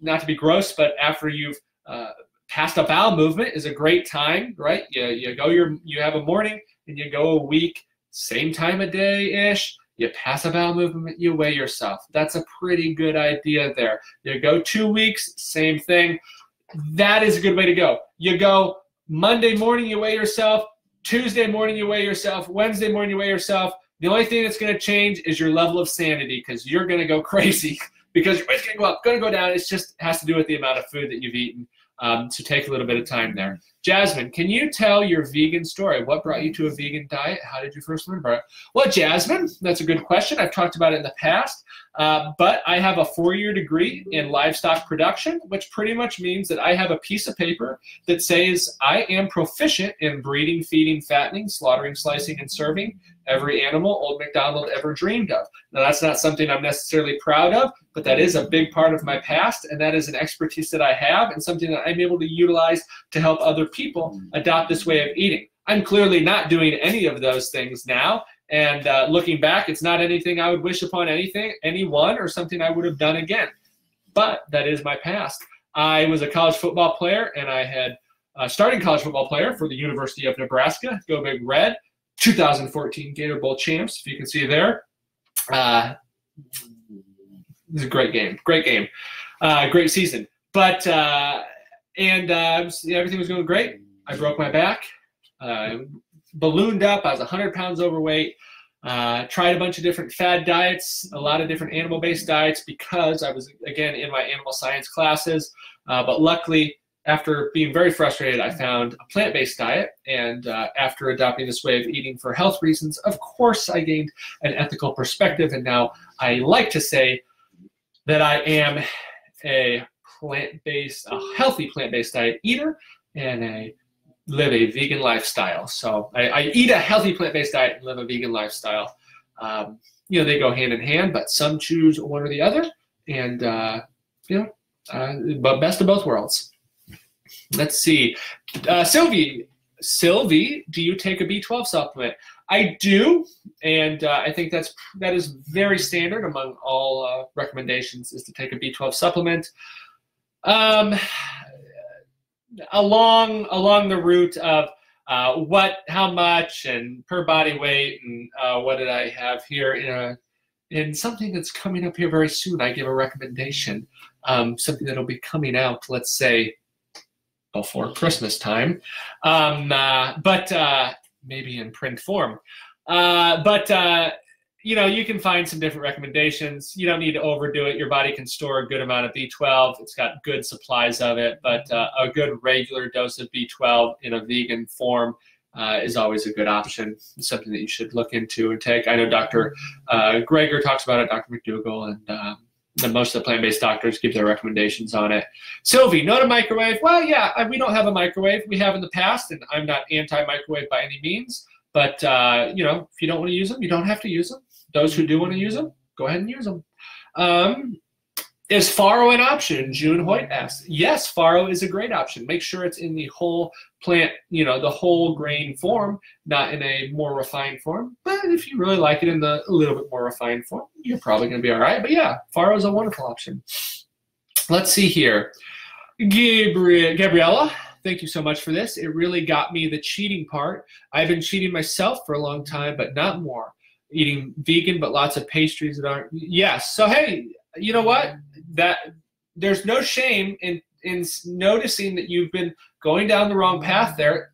not to be gross, but after you've uh, passed a bowel movement is a great time, right? You, you go your you have a morning and you go a week, same time of day ish you pass a bowel movement, you weigh yourself. That's a pretty good idea there. You go two weeks, same thing. That is a good way to go. You go Monday morning, you weigh yourself. Tuesday morning, you weigh yourself. Wednesday morning, you weigh yourself. The only thing that's going to change is your level of sanity because you're going to go [laughs] crazy because your weight's going to go up, going to go down. It just has to do with the amount of food that you've eaten. Um, so take a little bit of time there. Jasmine, can you tell your vegan story? What brought you to a vegan diet? How did you first learn about it? Well, Jasmine, that's a good question. I've talked about it in the past, uh, but I have a four-year degree in livestock production, which pretty much means that I have a piece of paper that says I am proficient in breeding, feeding, fattening, slaughtering, slicing, and serving every animal old MacDonald ever dreamed of. Now, that's not something I'm necessarily proud of, but that is a big part of my past, and that is an expertise that I have and something that I'm able to utilize to help other people adopt this way of eating. I'm clearly not doing any of those things now, and uh, looking back, it's not anything I would wish upon anything, anyone, or something I would have done again. But that is my past. I was a college football player, and I had uh, starting college football player for the University of Nebraska, Go Big Red. 2014 Gator Bowl champs, if you can see there. Uh, is a great game, great game, uh, great season. But uh, and uh, everything was going great. I broke my back, uh, ballooned up. I was 100 pounds overweight. Uh, tried a bunch of different fad diets, a lot of different animal-based diets because I was again in my animal science classes. Uh, but luckily, after being very frustrated, I found a plant based diet. And uh, after adopting this way of eating for health reasons, of course, I gained an ethical perspective. And now I like to say that I am a plant based, a healthy plant based diet eater and a live a vegan lifestyle. So I, I eat a healthy plant based diet and live a vegan lifestyle. Um, you know, they go hand in hand, but some choose one or the other. And, uh, you know, uh, but best of both worlds. Let's see. Uh, Sylvie, Sylvie, do you take a B12 supplement? I do, and uh, I think that's that is very standard among all uh, recommendations is to take a B12 supplement. Um, along along the route of uh, what, how much, and per body weight, and uh, what did I have here in a in something that's coming up here very soon. I give a recommendation, um, something that'll be coming out. Let's say before Christmas time, um, uh, but uh, maybe in print form. Uh, but uh, you know, you can find some different recommendations. You don't need to overdo it. Your body can store a good amount of B12. It's got good supplies of it, but uh, a good regular dose of B12 in a vegan form uh, is always a good option. It's something that you should look into and take. I know Dr. Uh, talks about it, Dr. McDougall, and um, and most of the plant-based doctors give their recommendations on it. Sylvie, not a microwave. Well, yeah, we don't have a microwave. We have in the past, and I'm not anti-microwave by any means. But uh, you know, if you don't want to use them, you don't have to use them. Those who do want to use them, go ahead and use them. Um, is farro an option? June Hoyt asks. Yes, farro is a great option. Make sure it's in the whole plant, you know, the whole grain form, not in a more refined form. But if you really like it in the a little bit more refined form, you're probably going to be all right. But yeah, farro is a wonderful option. Let's see here. Gabriel, Gabriella, thank you so much for this. It really got me the cheating part. I've been cheating myself for a long time, but not more. Eating vegan, but lots of pastries that aren't. Yes. So hey, you know what? That there's no shame in in noticing that you've been going down the wrong path there.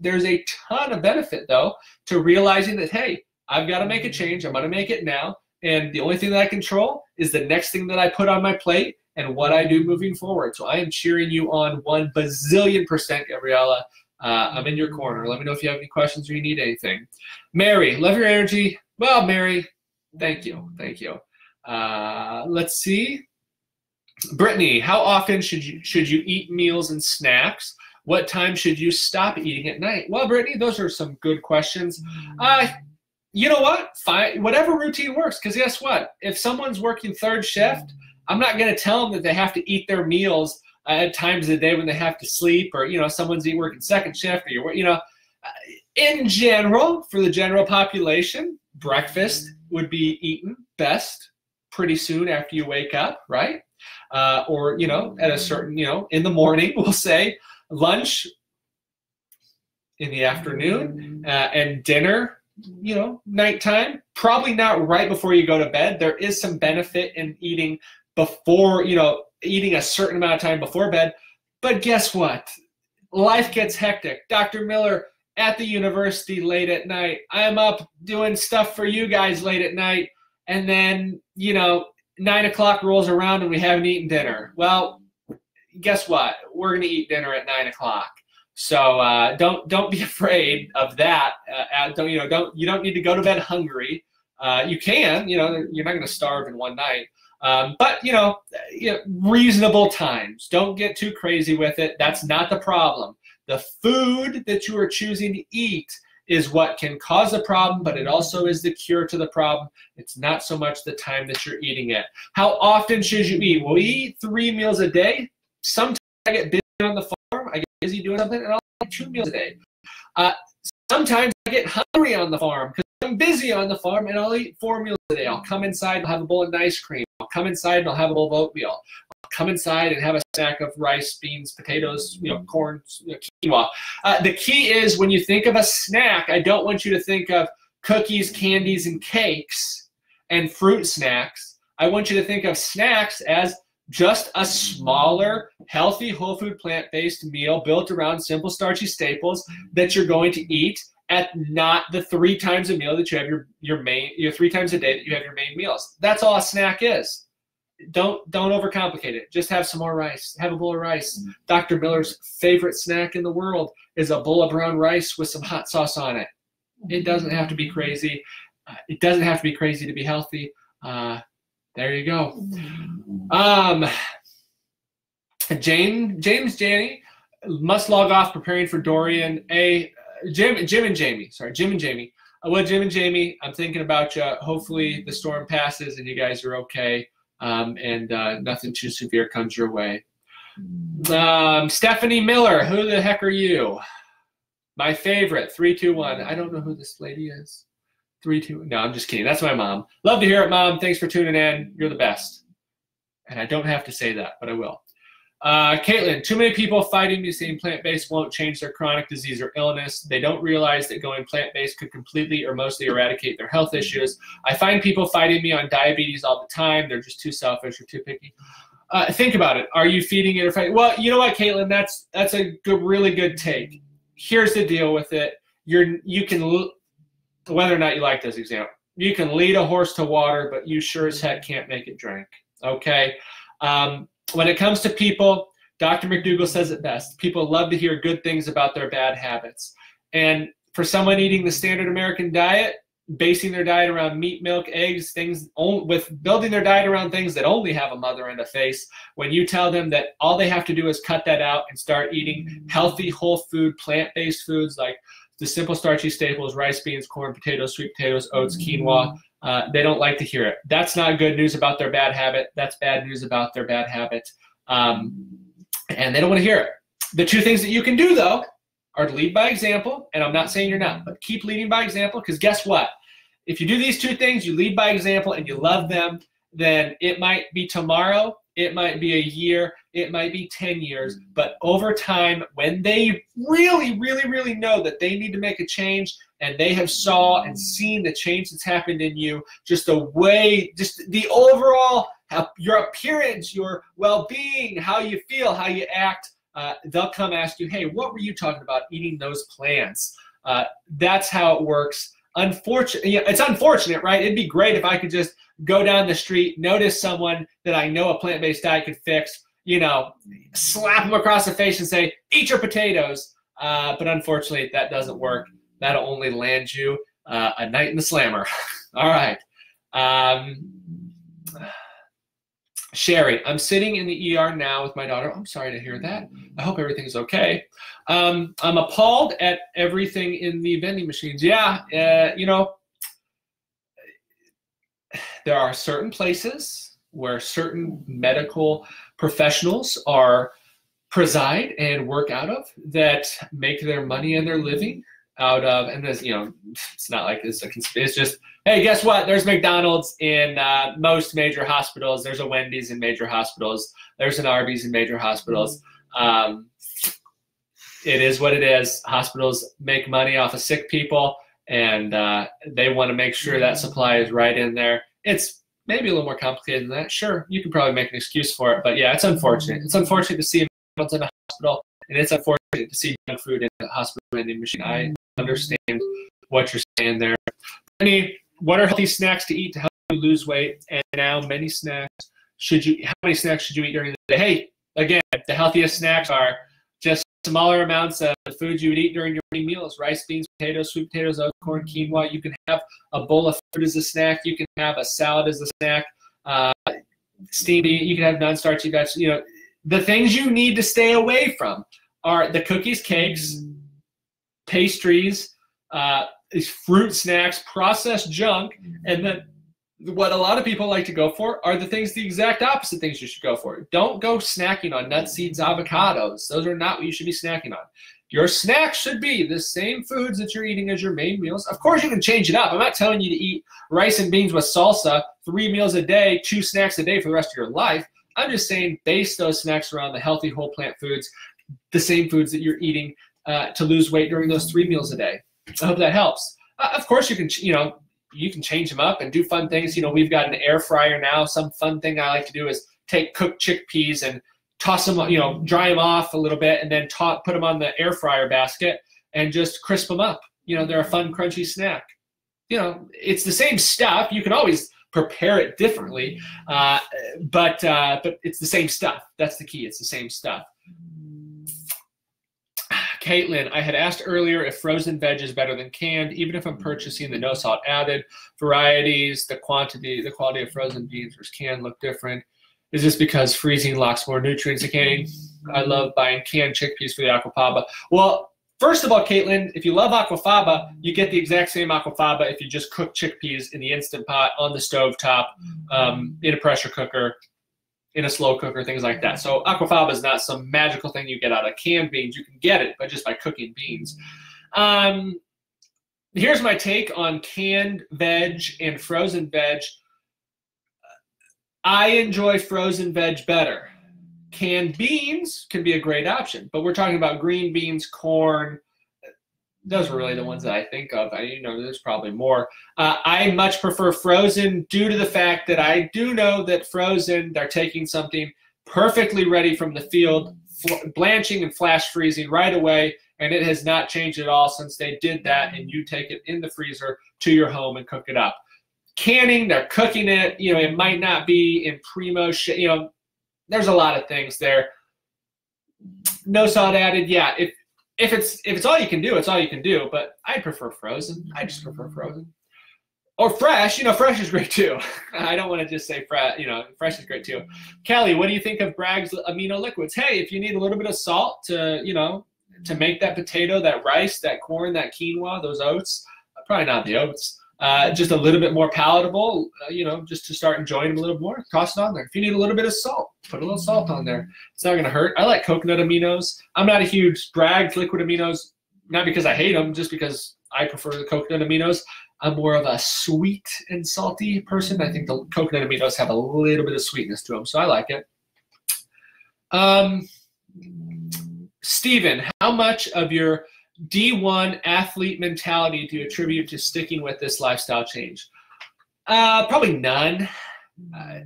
There's a ton of benefit though to realizing that hey, I've got to make a change. I'm going to make it now, and the only thing that I control is the next thing that I put on my plate and what I do moving forward. So I am cheering you on one bazillion percent, Gabriella. Uh, I'm in your corner. Let me know if you have any questions or you need anything. Mary, love your energy. Well, Mary, thank you, thank you. Uh, let's see. Brittany, how often should you should you eat meals and snacks? What time should you stop eating at night? Well, Brittany, those are some good questions. Uh, you know what? Fine, whatever routine works. Because guess what? If someone's working third shift, I'm not going to tell them that they have to eat their meals at times of the day when they have to sleep, or you know, someone's working second shift, or you're, you know, uh, in general, for the general population, breakfast would be eaten best pretty soon after you wake up, right? Uh, or, you know, at a certain, you know, in the morning, [laughs] we'll say lunch in the afternoon uh, and dinner, you know, nighttime. Probably not right before you go to bed. There is some benefit in eating before, you know, eating a certain amount of time before bed. But guess what? Life gets hectic. Dr. Miller at the university late at night. I'm up doing stuff for you guys late at night and then you know nine o'clock rolls around and we haven't eaten dinner. Well, guess what? We're gonna eat dinner at nine o'clock. So uh, don't don't be [laughs] afraid of that. Uh, don't you know? Don't you don't need to go to bed hungry. Uh, you can, you know, you're not going to starve in one night. Um, but you know, you know, reasonable times. Don't get too crazy with it. That's not the problem. The food that you are choosing to eat is what can cause a problem, but it also is the cure to the problem. It's not so much the time that you're eating it. How often should you eat? Well, we eat three meals a day. Sometimes I get busy on the farm, I get busy doing something, and I'll eat two meals a day. Uh, sometimes I get hungry on the farm because I'm busy on the farm, and I'll eat four meals a day. I'll come inside and have a bowl of ice cream. I'll come inside and I'll have a bowl of oatmeal come inside and have a snack of rice, beans, potatoes, you know, corn, quinoa. Uh, the key is when you think of a snack, I don't want you to think of cookies, candies, and cakes and fruit snacks. I want you to think of snacks as just a smaller, healthy, whole food, plant based meal built around simple, starchy staples that you're going to eat at not the three times a meal that you have your, your main, your three times a day that you have your main meals. That's all a snack is don't don't overcomplicate it. Just have some more rice. Have a bowl of rice. Mm-hmm. Dr. Miller's favorite snack in the world is a bowl of brown rice with some hot sauce on it. It doesn't have to be crazy. Uh, it doesn't have to be crazy to be healthy. Uh, there you go. Um, Jane, James Janney must log off preparing for Dorian. A Jim, Jim and Jamie. Sorry, Jim and Jamie. Uh, well, Jim and Jamie, I'm thinking about you. Hopefully the storm passes and you guys are okay um, and uh, nothing too severe comes your way. Um, Stephanie Miller, who the heck are you? My favorite, three, two, one. I don't know who this lady is. Three, two. No, I'm just kidding. That's my mom. Love to hear it, mom. Thanks for tuning in. You're the best. And I don't have to say that, but I will. Uh, Caitlin, too many people fighting me saying plant based won't change their chronic disease or illness. They don't realize that going plant based could completely or mostly eradicate their health issues. I find people fighting me on diabetes all the time. They're just too selfish or too picky. Uh, think about it. Are you feeding it or fighting? Well, you know what, Caitlin? That's that's a good, really good take. Here's the deal with it. You're you can whether or not you like this example, you can lead a horse to water, but you sure as heck can't make it drink. Okay. Um, when it comes to people, Dr. McDougall says it best. People love to hear good things about their bad habits. And for someone eating the standard American diet, basing their diet around meat, milk, eggs, things with building their diet around things that only have a mother and a face, when you tell them that all they have to do is cut that out and start eating healthy, whole food, plant-based foods like the simple starchy staples, rice, beans, corn, potatoes, sweet potatoes, oats, quinoa, uh, they don't like to hear it. That's not good news about their bad habit. That's bad news about their bad habit. Um, and they don't want to hear it. The two things that you can do, though, are to lead by example. And I'm not saying you're not, but keep leading by example because guess what? If you do these two things, you lead by example and you love them, then it might be tomorrow, it might be a year, it might be 10 years, but over time, when they really, really, really know that they need to make a change, and they have saw and seen the change that's happened in you just the way just the overall your appearance your well-being how you feel how you act uh, they'll come ask you hey what were you talking about eating those plants? Uh, that's how it works. Unfortunate yeah, it's unfortunate right? It'd be great if i could just go down the street notice someone that i know a plant-based diet could fix you know slap them across the face and say eat your potatoes. Uh, but unfortunately that doesn't work that'll only land you uh, a night in the slammer. [laughs] All right. Um, Sherry, I'm sitting in the ER now with my daughter. I'm sorry to hear that. I hope everything's okay. Um, I'm appalled at everything in the vending machines. Yeah, uh, you know, there are certain places where certain medical professionals are preside and work out of that make their money and their living out of, and this, you know, it's not like it's a it's just, hey, guess what? There's McDonald's in uh, most major hospitals. There's a Wendy's in major hospitals. There's an Arby's in major hospitals. Um, it is what it is. Hospitals make money off of sick people, and uh, they want to make sure that supply is right in there. It's maybe a little more complicated than that. Sure, you can probably make an excuse for it, but yeah, it's unfortunate. It's unfortunate to see McDonald's in a hospital, and it's unfortunate to see junk food in a hospital vending machine. I understand what you're saying there. Any, what are healthy snacks to eat to help you lose weight? And now, many snacks should you? How many snacks should you eat during the day? Hey, again, the healthiest snacks are just smaller amounts of the foods you would eat during your meals: rice, beans, potatoes, sweet potatoes, oat, corn, quinoa. You can have a bowl of fruit as a snack. You can have a salad as a snack. Uh, steamy. You can have non-starchy vegetables. You know, the things you need to stay away from are the cookies, cakes, pastries, uh, these fruit snacks, processed junk, and then what a lot of people like to go for are the things, the exact opposite things you should go for. Don't go snacking on nuts, seeds, avocados. Those are not what you should be snacking on. Your snacks should be the same foods that you're eating as your main meals. Of course, you can change it up. I'm not telling you to eat rice and beans with salsa three meals a day, two snacks a day for the rest of your life. I'm just saying base those snacks around the healthy whole plant foods, the same foods that you're eating uh, to lose weight during those three meals a day. I hope that helps. Uh, of course, you can you know you can change them up and do fun things. You know, we've got an air fryer now. Some fun thing I like to do is take cooked chickpeas and toss them, you know, dry them off a little bit, and then ta- put them on the air fryer basket and just crisp them up. You know, they're a fun, crunchy snack. You know, it's the same stuff. You can always prepare it differently, uh, but uh, but it's the same stuff. That's the key. It's the same stuff. Caitlin, I had asked earlier if frozen veg is better than canned, even if I'm purchasing the no salt added varieties, the quantity, the quality of frozen beans versus canned look different. Is this because freezing locks more nutrients than canning? I love buying canned chickpeas for the aquafaba. Well, first of all, Caitlin, if you love aquafaba, you get the exact same aquafaba if you just cook chickpeas in the instant pot on the stove top um, in a pressure cooker in a slow cooker, things like that. So aquafaba is not some magical thing you get out of canned beans. You can get it, but just by cooking beans. Um, here's my take on canned veg and frozen veg. I enjoy frozen veg better. Canned beans can be a great option, but we're talking about green beans, corn. Those are really the ones that I think of. I, you know, there's probably more. Uh, I much prefer frozen due to the fact that I do know that frozen, they're taking something perfectly ready from the field, blanching and flash freezing right away, and it has not changed at all since they did that. And you take it in the freezer to your home and cook it up canning, they're cooking it. You know, it might not be in primo. Sh- you know, there's a lot of things there. No salt added. Yeah, if if it's if it's all you can do, it's all you can do. But I prefer frozen. I just prefer frozen. Or fresh, you know, fresh is great too. [laughs] I don't want to just say fresh, you know, fresh is great too. Kelly, what do you think of Bragg's amino liquids? Hey, if you need a little bit of salt to, you know, to make that potato, that rice, that corn, that quinoa, those oats, probably not the oats uh, just a little bit more palatable, uh, you know, just to start enjoying them a little more, toss it on there. If you need a little bit of salt, put a little salt on there. It's not going to hurt. I like coconut aminos. I'm not a huge Bragg's liquid aminos, not because I hate them, just because I prefer the coconut aminos. I'm more of a sweet and salty person. I think the coconut aminos have a little bit of sweetness to them, so I like it. Um, Stephen, how much of your D1 athlete mentality do you attribute to sticking with this lifestyle change? Uh, probably none. Uh,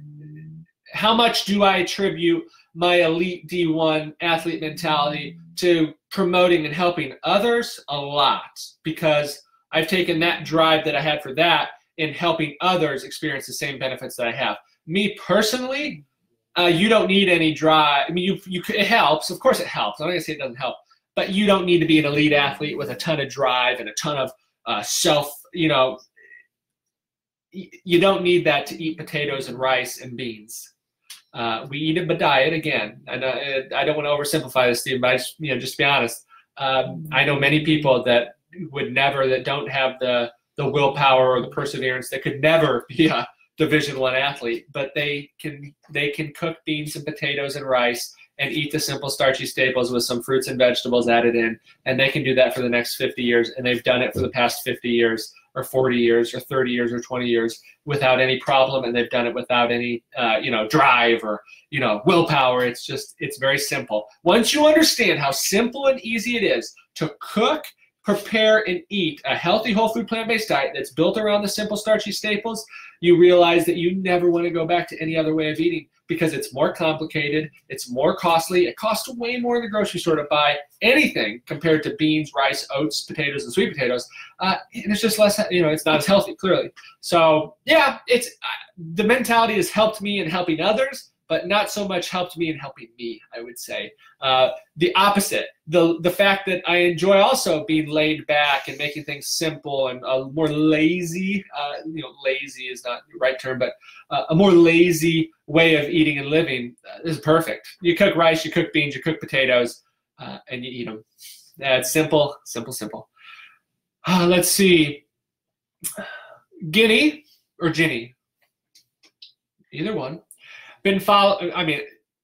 how much do I attribute my elite D1 athlete mentality to promoting and helping others? A lot, because I've taken that drive that I had for that in helping others experience the same benefits that I have. Me personally, uh, you don't need any drive. I mean, you, you it helps. Of course, it helps. I'm not gonna say it doesn't help, but you don't need to be an elite athlete with a ton of drive and a ton of uh, self, you know, you don't need that to eat potatoes and rice and beans. Uh, we eat it, a diet again, and uh, I don't want to oversimplify this, Steve, but I just, you know, just be honest. Um, I know many people that would never, that don't have the the willpower or the perseverance, that could never be a Division One athlete, but they can they can cook beans and potatoes and rice and eat the simple starchy staples with some fruits and vegetables added in. And they can do that for the next 50 years. And they've done it for the past 50 years or 40 years or 30 years or 20 years without any problem. And they've done it without any, uh, you know, drive or, you know, willpower. It's just, it's very simple. Once you understand how simple and easy it is to cook prepare and eat a healthy whole food plant-based diet that's built around the simple starchy staples, you realize that you never want to go back to any other way of eating because it's more complicated, it's more costly, it costs way more in the grocery store to buy anything compared to beans, rice, oats, potatoes, and sweet potatoes. Uh, and it's just less, you know, it's not as healthy, clearly. So yeah, it's uh, the mentality has helped me in helping others, but not so much helped me in helping me, I would say. Uh, the opposite, the the fact that I enjoy also being laid back and making things simple and uh, more lazy. Uh, you know, lazy is not the right term, but uh, a more lazy way of eating and living uh, is perfect. You cook rice, you cook beans, you cook potatoes, and you eat them. It's simple, simple, simple. let's see. Guinea or Ginny? Either one. Been follow. I mean,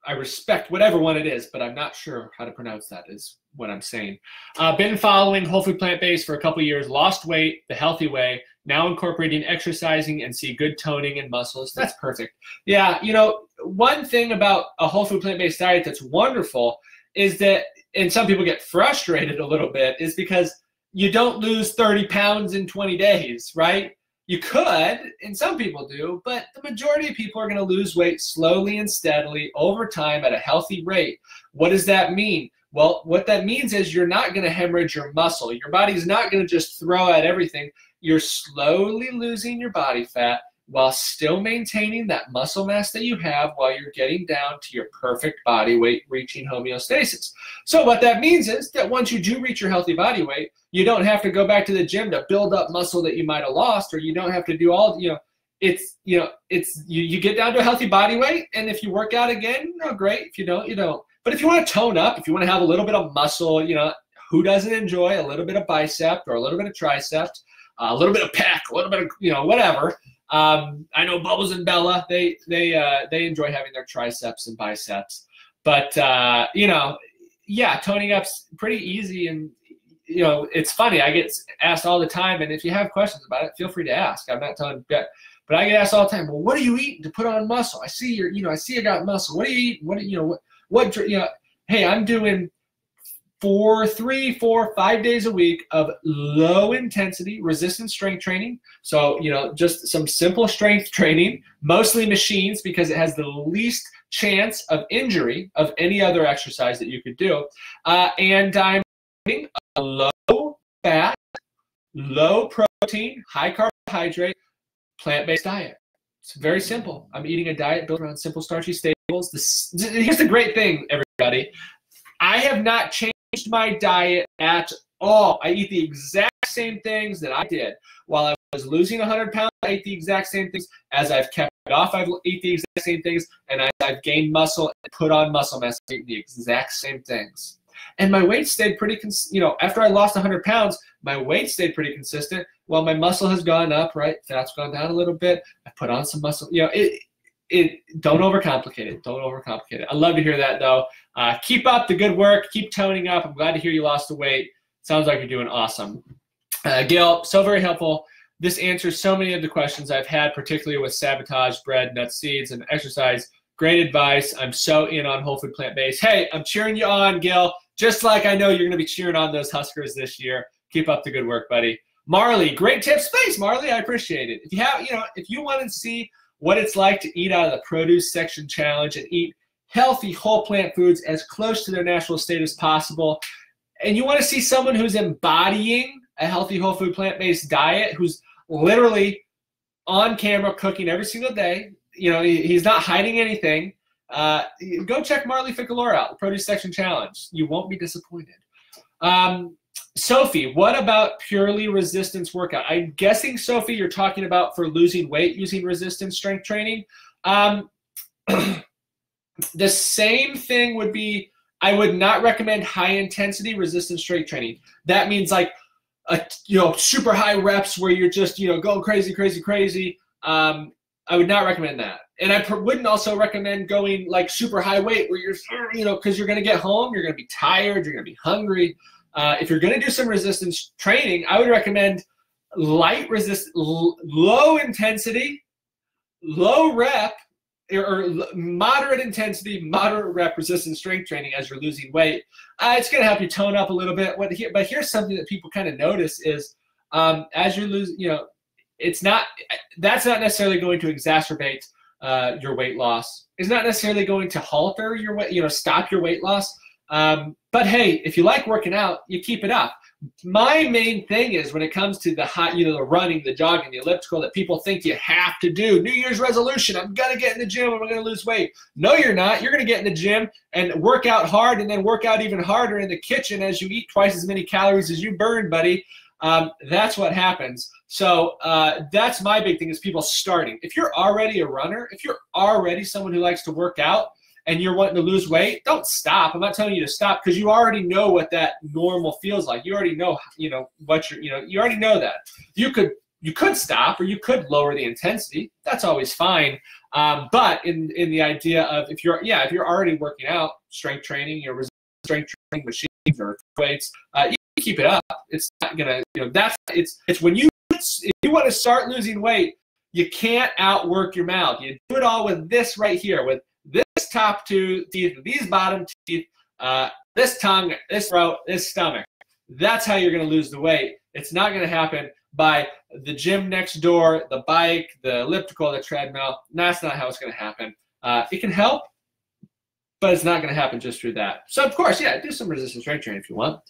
I respect whatever one it is, but I'm not sure how to pronounce that. Is what I'm saying. Uh, been following whole food plant based for a couple years. Lost weight the healthy way. Now incorporating exercising and see good toning and muscles. That's [laughs] perfect. Yeah, you know, one thing about a whole food plant based diet that's wonderful is that, and some people get frustrated a little bit, is because you don't lose 30 pounds in 20 days, right? You could, and some people do, but the majority of people are going to lose weight slowly and steadily over time at a healthy rate. What does that mean? Well, what that means is you're not going to hemorrhage your muscle. Your body's not going to just throw out everything. You're slowly losing your body fat while still maintaining that muscle mass that you have while you're getting down to your perfect body weight, reaching homeostasis. So, what that means is that once you do reach your healthy body weight, you don't have to go back to the gym to build up muscle that you might have lost, or you don't have to do all, you know, it's, you know, it's, you, you get down to a healthy body weight, and if you work out again, you know, great. If you don't, you don't. But if you want to tone up, if you want to have a little bit of muscle, you know, who doesn't enjoy a little bit of bicep or a little bit of tricep, a little bit of pec, a little bit of, you know, whatever um, I know Bubbles and Bella they they uh, they enjoy having their triceps and biceps, but uh, you know, yeah, toning up's pretty easy and you know, it's funny. I get asked all the time, and if you have questions about it, feel free to ask. I'm not telling, but, I get asked all the time. Well, what are you eating to put on muscle? I see you're, you know, I see you got muscle. What are you eating? What you know, what, what, you know? Hey, I'm doing four, three, four, five days a week of low intensity resistance strength training. So, you know, just some simple strength [laughs] training, mostly machines because it has the least chance of injury of any other exercise that you could do. Uh, and I'm a low fat, low protein, high carbohydrate, plant based diet. It's very simple. I'm eating a diet built around simple starchy staples. This, here's the great thing, everybody. I have not changed my diet at all. I eat the exact same things that I did while I was losing 100 pounds. I eat the exact same things as I've kept off. I eat the exact same things, and as I've gained muscle and put on muscle mass. I eat the exact same things, and my weight stayed pretty. Cons- you know, after I lost 100 pounds, my weight stayed pretty consistent. While my muscle has gone up, right? Fat's gone down a little bit. I put on some muscle. You know, it it don't overcomplicate it. Don't overcomplicate it. I love to hear that though. Uh, keep up the good work. Keep toning up. I'm glad to hear you lost the weight. Sounds like you're doing awesome. Uh, Gail, so very helpful. This answers so many of the questions I've had, particularly with sabotage, bread, nuts, seeds, and exercise. Great advice. I'm so in on whole food plant based. Hey, I'm cheering you on, Gil. Just like I know you're going to be cheering on those Huskers this year. Keep up the good work, buddy. Marley, great tips. Thanks, Marley. I appreciate it. If you have, you know, if you want to see what it's like to eat out of the produce section challenge and eat healthy whole plant foods as close to their natural state as possible. And you want to see someone who's embodying a healthy whole food plant based diet, who's literally on camera cooking every single day. You know, he's not hiding anything. Uh, go check Marley Ficalora out, Produce Section Challenge. You won't be disappointed. Um, Sophie, what about purely resistance workout? I'm guessing, Sophie, you're talking about for losing weight using resistance strength training. Um, [clears throat] the same thing would be I would not recommend high intensity resistance strength training. That means like a you know super high reps where you're just you know going crazy, crazy, crazy. Um, I would not recommend that, and I wouldn't also recommend going like super high weight where you're you know because you're gonna get home, you're gonna be tired, you're gonna be hungry. Uh, if you're gonna do some resistance training, I would recommend light resist, low intensity, low rep or moderate intensity, moderate rep resistance strength training as you're losing weight. Uh, it's going to help you tone up a little bit. What here, but here's something that people kind of notice is um, as you lose, you know, it's not that's not necessarily going to exacerbate uh, your weight loss. It's not necessarily going to halter your weight, you know, stop your weight loss. Um, but hey, if you like working out, you keep it up my main thing is when it comes to the hot, you know, the running, the jogging, the elliptical that people think you have to do. New Year's resolution, I'm gonna get in the gym, I'm gonna lose weight. No, you're not. You're gonna get in the gym and work out hard and then work out even harder in the kitchen as you eat twice as many calories as you burn, buddy. Um, that's what happens. So uh, that's my big thing is people starting. If you're already a runner, if you're already someone who likes to work out, and you're wanting to lose weight, don't stop. I'm not telling you to stop because you already know what that normal feels like. You already know, you know, what you're, you know, you already know that. You could you could stop or you could lower the intensity. That's always fine. Um, but in in the idea of if you're yeah if you're already working out strength training, your strength training machines or weights, uh, you keep it up. It's not gonna you know that's it's it's when you if you want to start losing weight, you can't outwork your mouth. You do it all with this right here with this top two teeth, these bottom teeth, uh, this tongue, this throat, this stomach. That's how you're going to lose the weight. It's not going to happen by the gym next door, the bike, the elliptical, the treadmill. That's not how it's going to happen. Uh, it can help, but it's not going to happen just through that. So, of course, yeah, do some resistance strength training if you want.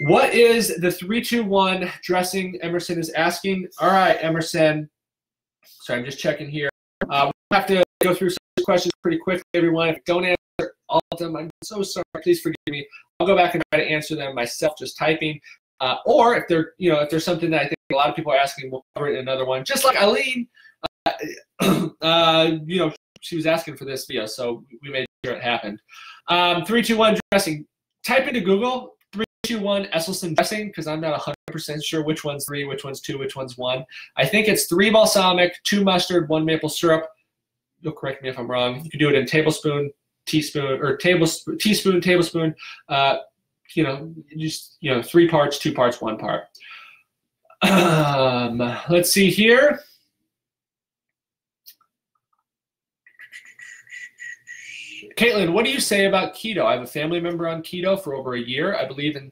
What is the 321 dressing? Emerson is asking. All right, Emerson. Sorry, I'm just checking here. Uh, we have to go through some questions pretty quickly, everyone. If I don't answer all of them, I'm so sorry. Please forgive me. I'll go back and try to answer them myself, just typing. Uh, or if there, you know, if there's something that I think a lot of people are asking, we'll cover it in another one. Just like Eileen, uh, [clears throat] uh, you know, she was asking for this video, so we made sure it happened. Um, three, two, one dressing. Type into Google three, two, one Esselstyn dressing because I'm not 100% sure which one's three, which one's two, which one's one. I think it's three balsamic, two mustard, one maple syrup you'll correct me if I'm wrong. You can do it in tablespoon, teaspoon, or tablespoon, teaspoon, tablespoon, uh, you know, just you know, three parts, two parts, one part. Um, let's see here. Caitlin, what do you say about keto? I have a family member on keto for over a year, I believe, in,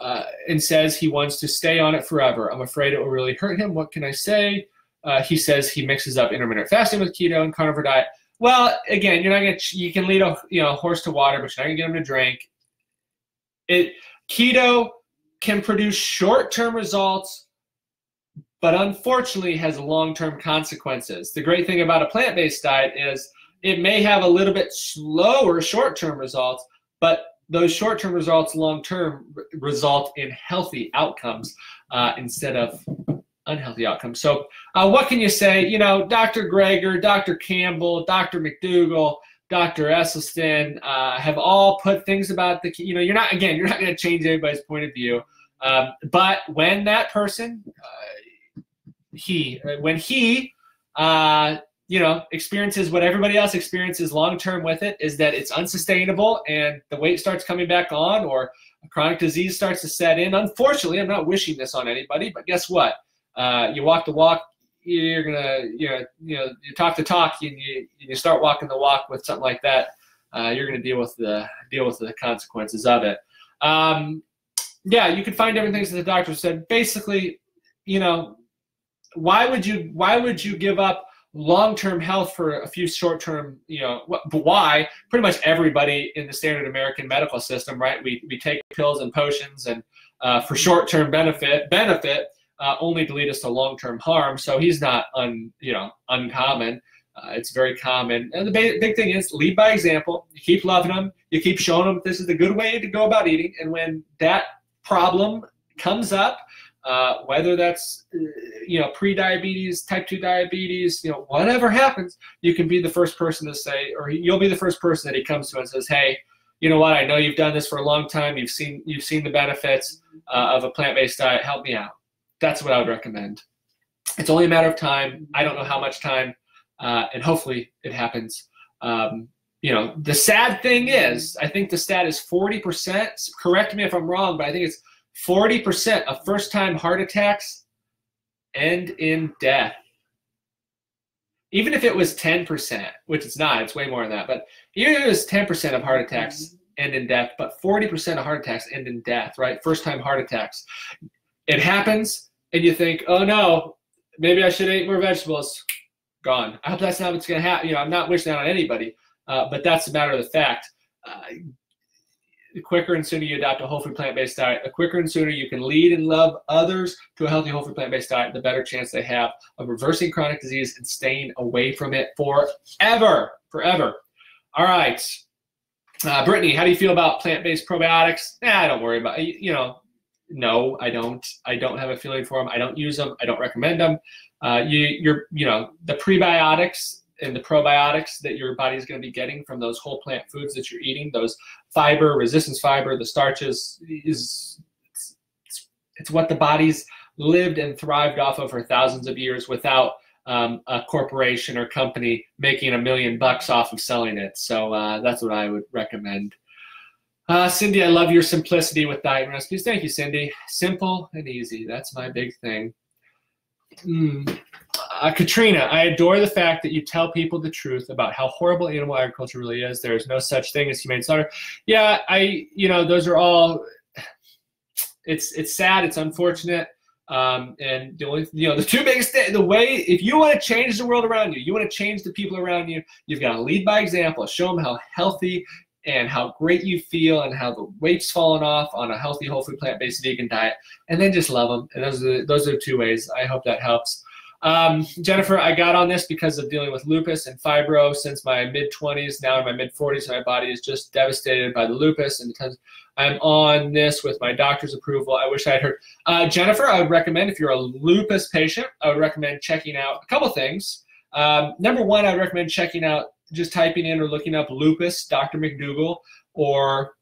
uh, and says he wants to stay on it forever. I'm afraid it will really hurt him. What can I say? Uh, he says he mixes up intermittent fasting with keto and carnivore diet. Well, again, you're not gonna. You can lead a you know horse to water, but you're not gonna get him to drink. It keto can produce short-term results, but unfortunately has long-term consequences. The great thing about a plant-based diet is it may have a little bit slower short-term results, but those short-term results long-term result in healthy outcomes uh, instead of unhealthy outcomes. So, uh, what can you say? You know, Dr. Greger, Dr. Campbell, Dr. McDougall, Dr. Esselstyn uh, have all put things about the, you know, you're not, again, you're not going to change anybody's point of view. Um, but when that person, uh, he, when he, uh, you know, experiences what everybody else experiences long term with it, is that it's unsustainable and the weight starts coming back on or chronic disease starts to set in. Unfortunately, I'm not wishing this on anybody, but guess what? Uh, you walk the walk, you're gonna you know you know you talk the talk, and you you start walking the walk with something like that. Uh, you're gonna deal with the deal with the consequences of it. Um, yeah, you can find different things that the doctor said. Basically, you know, why would you why would you give up long-term health for a few short-term you know why pretty much everybody in the standard american medical system right we, we take pills and potions and uh, for short-term benefit benefit uh, only to lead us to long-term harm. So he's not un, you know, uncommon. Uh, it's very common. And the big, big thing is lead by example. You keep loving them. You keep showing them this is the good way to go about eating. And when that problem comes up, uh, whether that's uh, you know pre-diabetes, type two diabetes, you know whatever happens, you can be the first person to say, or you'll be the first person that he comes to and says, "Hey, you know what? I know you've done this for a long time. You've seen you've seen the benefits uh, of a plant-based diet. Help me out." That's what I would recommend. It's only a matter of time. I don't know how much time, uh, and hopefully it happens. Um, you know, the sad thing is, I think the stat is 40%. Correct me if I'm wrong, but I think it's 40% of first time heart attacks end in death. Even if it was 10%, which it's not, it's way more than that, but even if it was 10% of heart attacks end in death, but 40% of heart attacks end in death, right? First time heart attacks. It happens and you think, oh no, maybe I should eat more vegetables. Gone. I hope that's not what's going to happen. You know, I'm not wishing that on anybody, uh, but that's a matter of the fact. Uh, the quicker and sooner you adopt a whole food plant-based diet, the quicker and sooner you can lead and love others to a healthy whole food plant-based diet, the better chance they have of reversing chronic disease and staying away from it forever, forever. All right. Uh, Brittany, how do you feel about plant-based probiotics? Nah, don't worry about it. You know, no, I don't. I don't have a feeling for them. I don't use them. I don't recommend them. Uh, you, you're, you know, the prebiotics and the probiotics that your body is going to be getting from those whole plant foods that you're eating, those fiber, resistance fiber, the starches, is it's, it's, it's what the body's lived and thrived off of for thousands of years without um, a corporation or company making a million bucks off of selling it. So uh, that's what I would recommend. Uh, Cindy, I love your simplicity with diet recipes. Thank you, Cindy. Simple and easy. That's my big thing. Mm. Uh, Katrina, I adore the fact that you tell people the truth about how horrible animal agriculture really is. There is no such thing as humane slaughter. Yeah, I, you know, those are all. It's it's sad. It's unfortunate. Um, and the only, you know, the two biggest, the way, if you want to change the world around you, you want to change the people around you, you've got to lead by example. Show them how healthy and how great you feel and how the weight's fallen off on a healthy whole food plant-based vegan diet and then just love them and those are those are two ways i hope that helps. Um, jennifer i got on this because of dealing with lupus and fibro since my mid-20s now in my mid-40s my body is just devastated by the lupus and i'm on this with my doctor's approval i wish i had heard. Uh, jennifer i would recommend if you're a lupus patient i would recommend checking out a couple things. Um, number one i would recommend checking out just typing in or looking up lupus, Dr. McDougall, or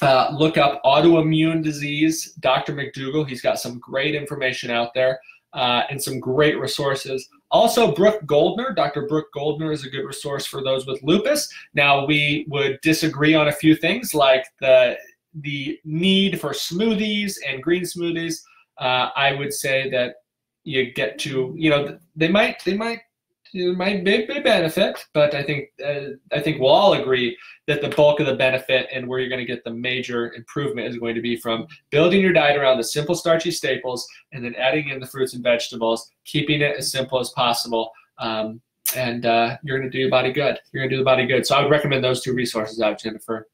uh, look up autoimmune disease, Dr. McDougall. He's got some great information out there uh, and some great resources. Also, Brooke Goldner. Dr. Brooke Goldner is a good resource for those with lupus. Now, we would disagree on a few things like the the need for smoothies and green smoothies, uh, I would say that you get to you know they might they might it might be a benefit, but I think uh, I think we'll all agree that the bulk of the benefit and where you're going to get the major improvement is going to be from building your diet around the simple starchy staples and then adding in the fruits and vegetables, keeping it as simple as possible. Um, and uh, you're going to do your body good. You're going to do the body good. So I would recommend those two resources out, Jennifer.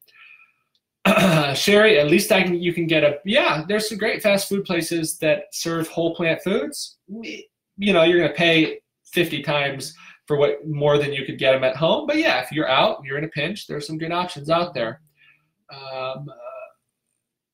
[clears throat] Sherry, at least I can, you can get a yeah. There's some great fast food places that serve whole plant foods. You know, you're going to pay 50 times for what more than you could get them at home. But yeah, if you're out, you're in a pinch, there's some good options out there. Um,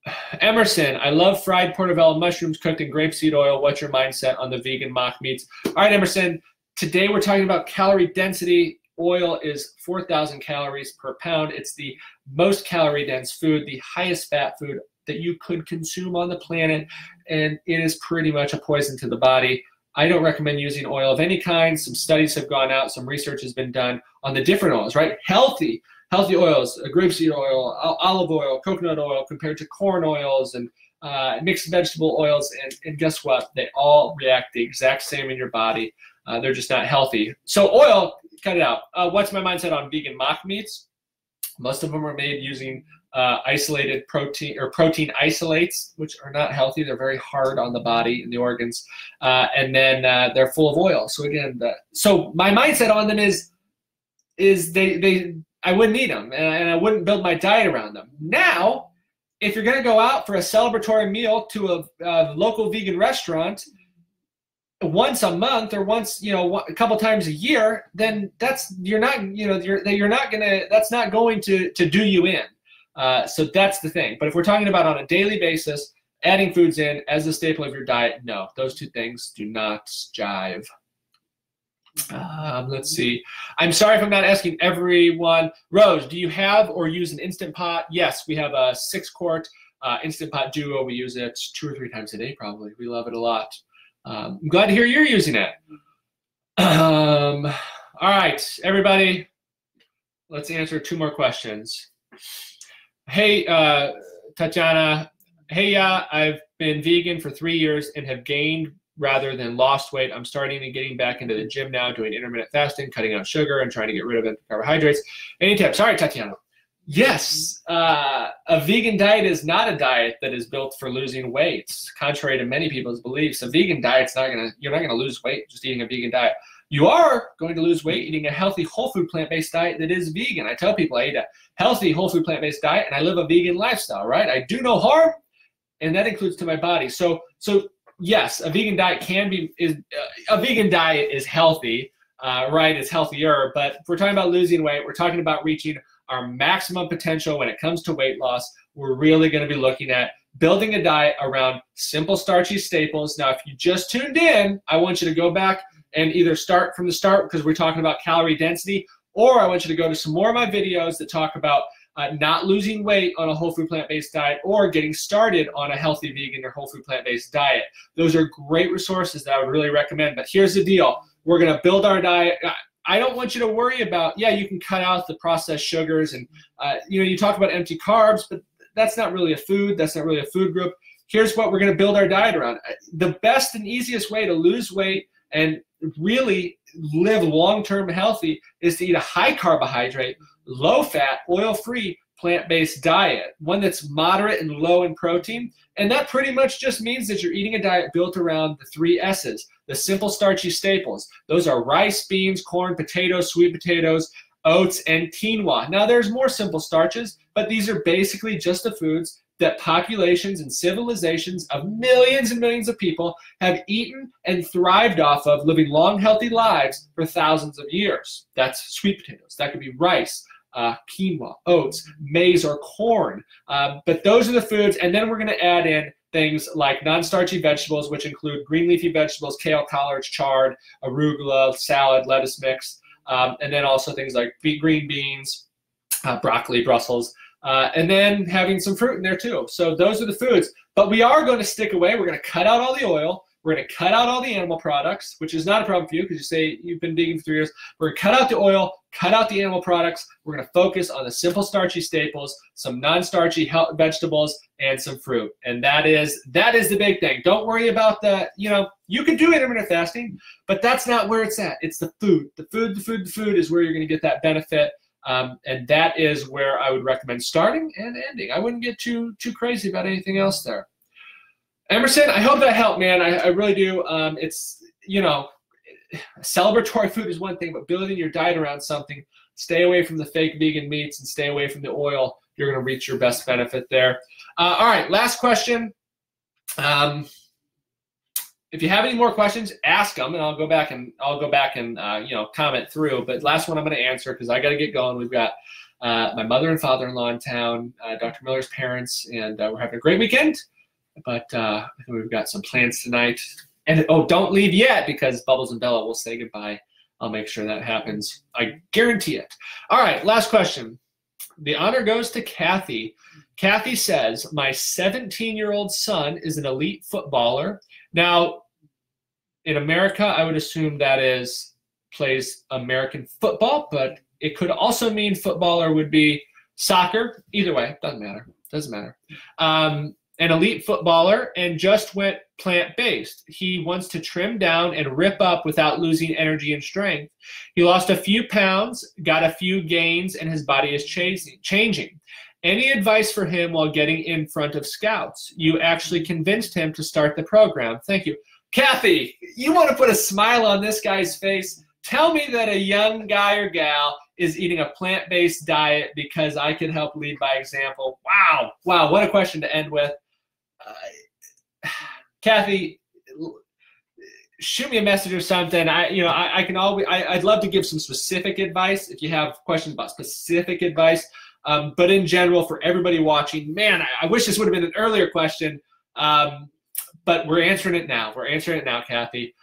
uh, [sighs] Emerson, I love fried portobello mushrooms cooked in grapeseed oil. What's your mindset on the vegan mock meats? All right, Emerson, today we're talking about calorie density. Oil is 4,000 calories per pound. It's the most calorie dense food, the highest fat food that you could consume on the planet, and it is pretty much a poison to the body. I don't recommend using oil of any kind. Some studies have gone out, some research has been done on the different oils, right? Healthy, healthy oils, a grapeseed oil, olive oil, coconut oil compared to corn oils and uh, mixed vegetable oils. And, and, guess what? They all react the exact same in your body. Uh, they're just not healthy. So oil, cut it out. Uh, what's my mindset on vegan mock meats? Most of them are made using uh, isolated protein or protein isolates, which are not healthy. They're very hard on the body and the organs, uh, and then uh, they're full of oil. So again, the, so my mindset on them is is they they I wouldn't eat them and, and I wouldn't build my diet around them. Now, if you're going to go out for a celebratory meal to a, a local vegan restaurant once a month or once you know a couple times a year then that's you're not you know you're you're not gonna that's not going to to do you in uh, so that's the thing. But if we're talking about on a daily basis, adding foods in as a staple of your diet, no, those two things do not jive. Um, let's see. I'm sorry if I'm not asking everyone. Rose, do you have or use an Instant Pot? Yes, we have a six quart uh, Instant Pot Duo. We use it two or three times a day, probably. We love it a lot. Um, I'm glad to hear you're using it. Um, all right, everybody, let's answer two more questions. Hey, uh, Tatiana. Hey, yeah, I've been vegan for three years and have gained rather than lost weight. I'm starting and getting back into the gym now, doing intermittent fasting, cutting out sugar, and trying to get rid of carbohydrates. Any tips? Sorry, Tatiana. Yes, uh, a vegan diet is not a diet that is built for losing weight. Contrary to many people's beliefs, a vegan diet's not gonna you're not gonna lose weight just eating a vegan diet. You are going to lose weight eating a healthy whole food plant-based diet that is vegan. I tell people I eat a healthy whole food plant-based diet and I live a vegan lifestyle, right? I do no harm and that includes to my body. So so yes, a vegan diet can be is uh, a vegan diet is healthy, uh, right? It's healthier, but we're talking about losing weight, we're talking about reaching our maximum potential when it comes to weight loss. We're really going to be looking at building a diet around simple starchy staples. Now, if you just tuned in, I want you to go back and either start from the start because we're talking about calorie density, or I want you to go to some more of my videos that talk about uh, not losing weight on a whole food plant-based diet or getting started on a healthy vegan or whole food plant-based diet. Those are great resources that I would really recommend. But here's the deal. We're going to build our diet. I don't want you to worry about, yeah, you can cut out the processed sugars and, uh, you know, you talk about empty carbs, but that's not really a food. That's not really a food group. Here's what we're going to build our diet around. The best and easiest way to lose weight and really live long-term healthy is to eat a high carbohydrate, low fat, oil-free, plant-based diet, one that's moderate and low in protein. And that pretty much just means that you're eating a diet built around the three S's, the simple starchy staples. Those are rice, beans, corn, potatoes, sweet potatoes, oats, and quinoa. Now there's more simple starches, but these are basically just the foods that populations and civilizations of millions and millions of people have eaten and thrived off of living long, healthy lives for thousands of years. That's sweet potatoes. That could be rice, uh, quinoa, oats, maize, or corn. Um, but those are the foods. And then we're going to add in things like non-starchy vegetables, which include green leafy vegetables, kale, collards, chard, arugula, salad, lettuce mix, um, and then also things like green beans, uh, broccoli, Brussels, uh, and then having some fruit in there too. So those are the foods. But we are going to stick away. We're going to cut out all the oil. We're going to cut out all the animal products, which is not a problem for you because you say you've been vegan for three years. We're going to cut out the oil, cut out the animal products. We're going to focus on the simple starchy staples, some non-starchy vegetables, and some fruit. And that is that is the big thing. Don't worry about the, you know, you can do intermittent fasting, but that's not where it's at. It's the food. The food, the food, the food is where you're going to get that benefit. Um, and that is where I would recommend starting and ending. I wouldn't get too too crazy about anything else there. Emerson, I hope that helped, man. I, I really do. Um, it's you know, celebratory food is one thing, but building your diet around something, stay away from the fake vegan meats and stay away from the oil. You're going to reach your best benefit there. Uh, all right, last question. Um, if you have any more questions, ask them, and I'll go back and I'll go back and uh, you know comment through. But last one I'm going to answer because I got to get going. We've got uh, my mother and father-in-law in town, uh, Dr. Miller's parents, and uh, we're having a great weekend. But uh, we've got some plans tonight. And oh, don't leave yet because Bubbles and Bella will say goodbye. I'll make sure that happens. I guarantee it. All right, last question. The honor goes to Kathy. Kathy says, My 17 year old son is an elite footballer. Now, in America, I would assume that is plays American football, but it could also mean footballer would be soccer. Either way, doesn't matter. Doesn't matter. Um, an elite footballer and just went plant based. He wants to trim down and rip up without losing energy and strength. He lost a few pounds, got a few gains, and his body is changing. Any advice for him while getting in front of scouts? You actually convinced him to start the program. Thank you. Kathy, you want to put a smile on this guy's face? Tell me that a young guy or gal is eating a plant based diet because I can help lead by example. Wow. Wow. What a question to end with. Uh, Kathy, shoot me a message or something. I, you know, I, I can always, I, would love to give some specific advice if you have questions about specific advice. Um, but in general, for everybody watching, man, I, I, wish this would have been an earlier question. Um, but we're answering it now. We're answering it now, Kathy.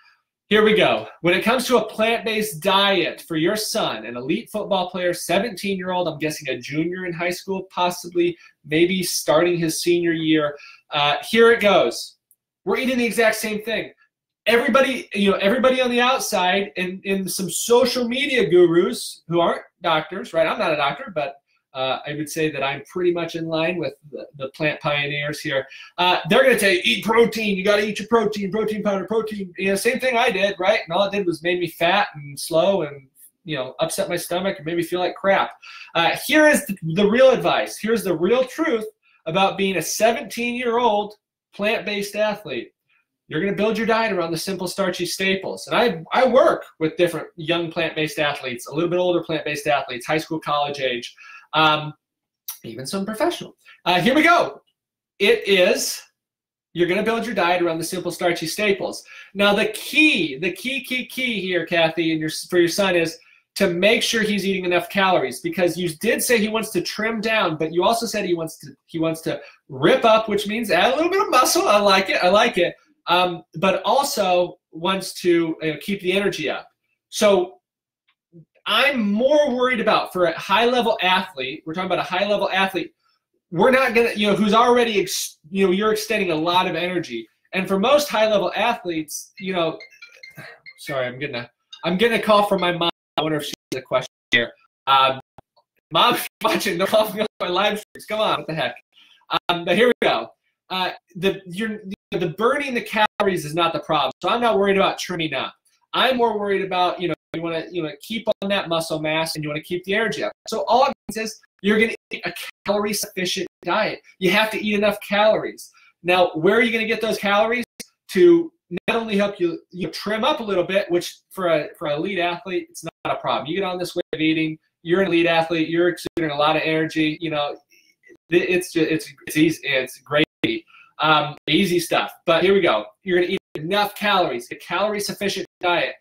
Here we go. When it comes to a plant based diet for your son, an elite football player, 17 year old, I'm guessing a junior in high school, possibly maybe starting his senior year, uh, here it goes. We're eating the exact same thing. Everybody, you know, everybody on the outside and, and some social media gurus who aren't doctors, right? I'm not a doctor, but uh, I would say that I'm pretty much in line with the, the plant pioneers here. Uh, they're going to you, eat protein. You got to eat your protein, protein powder, protein. You know, same thing I did, right? And all it did was made me fat and slow and, you know, upset my stomach and made me feel like crap. Uh, here is the, the real advice. Here's the real truth about being a 17 year old plant based athlete. You're going to build your diet around the simple starchy staples. And I, I work with different young plant based athletes, a little bit older plant based athletes, high school, college age um, even some professional. Uh, here we go. It is you're going to build your diet around the simple starchy staples. Now the key, the key, key, key here, Kathy, and your for your son is to make sure he's eating enough calories because you did say he wants to trim down, but you also said he wants to he wants to rip up, which means add a little bit of muscle. I like it. I like it. Um, but also wants to you know, keep the energy up. So I'm more worried about for a high level athlete. We're talking about a high level athlete. We're not gonna, you know, who's already, ex, you know, you're extending a lot of energy. And for most high level athletes, you know, sorry, I'm getting a, I'm getting a call from my mom. I wonder if she has a question here. Um, mom, [laughs] watching, no call me on my live streams. Come on, what the heck? Um, but here we go. Uh, the you're the burning the calories is not the problem. So I'm not worried about trimming up. I'm more worried about you know you want to you want to keep on that muscle mass and you want to keep the energy up. So all it means is you're going to eat a calorie sufficient diet. You have to eat enough calories. Now, where are you going to get those calories to not only help you you trim up a little bit, which for a for an elite athlete, it's not a problem. You get on this way of eating, you're an elite athlete, you're exuding a lot of energy. You know, it's just it's it's easy, it's great, um, easy stuff. But here we go. You're going to eat enough calories, a calorie sufficient diet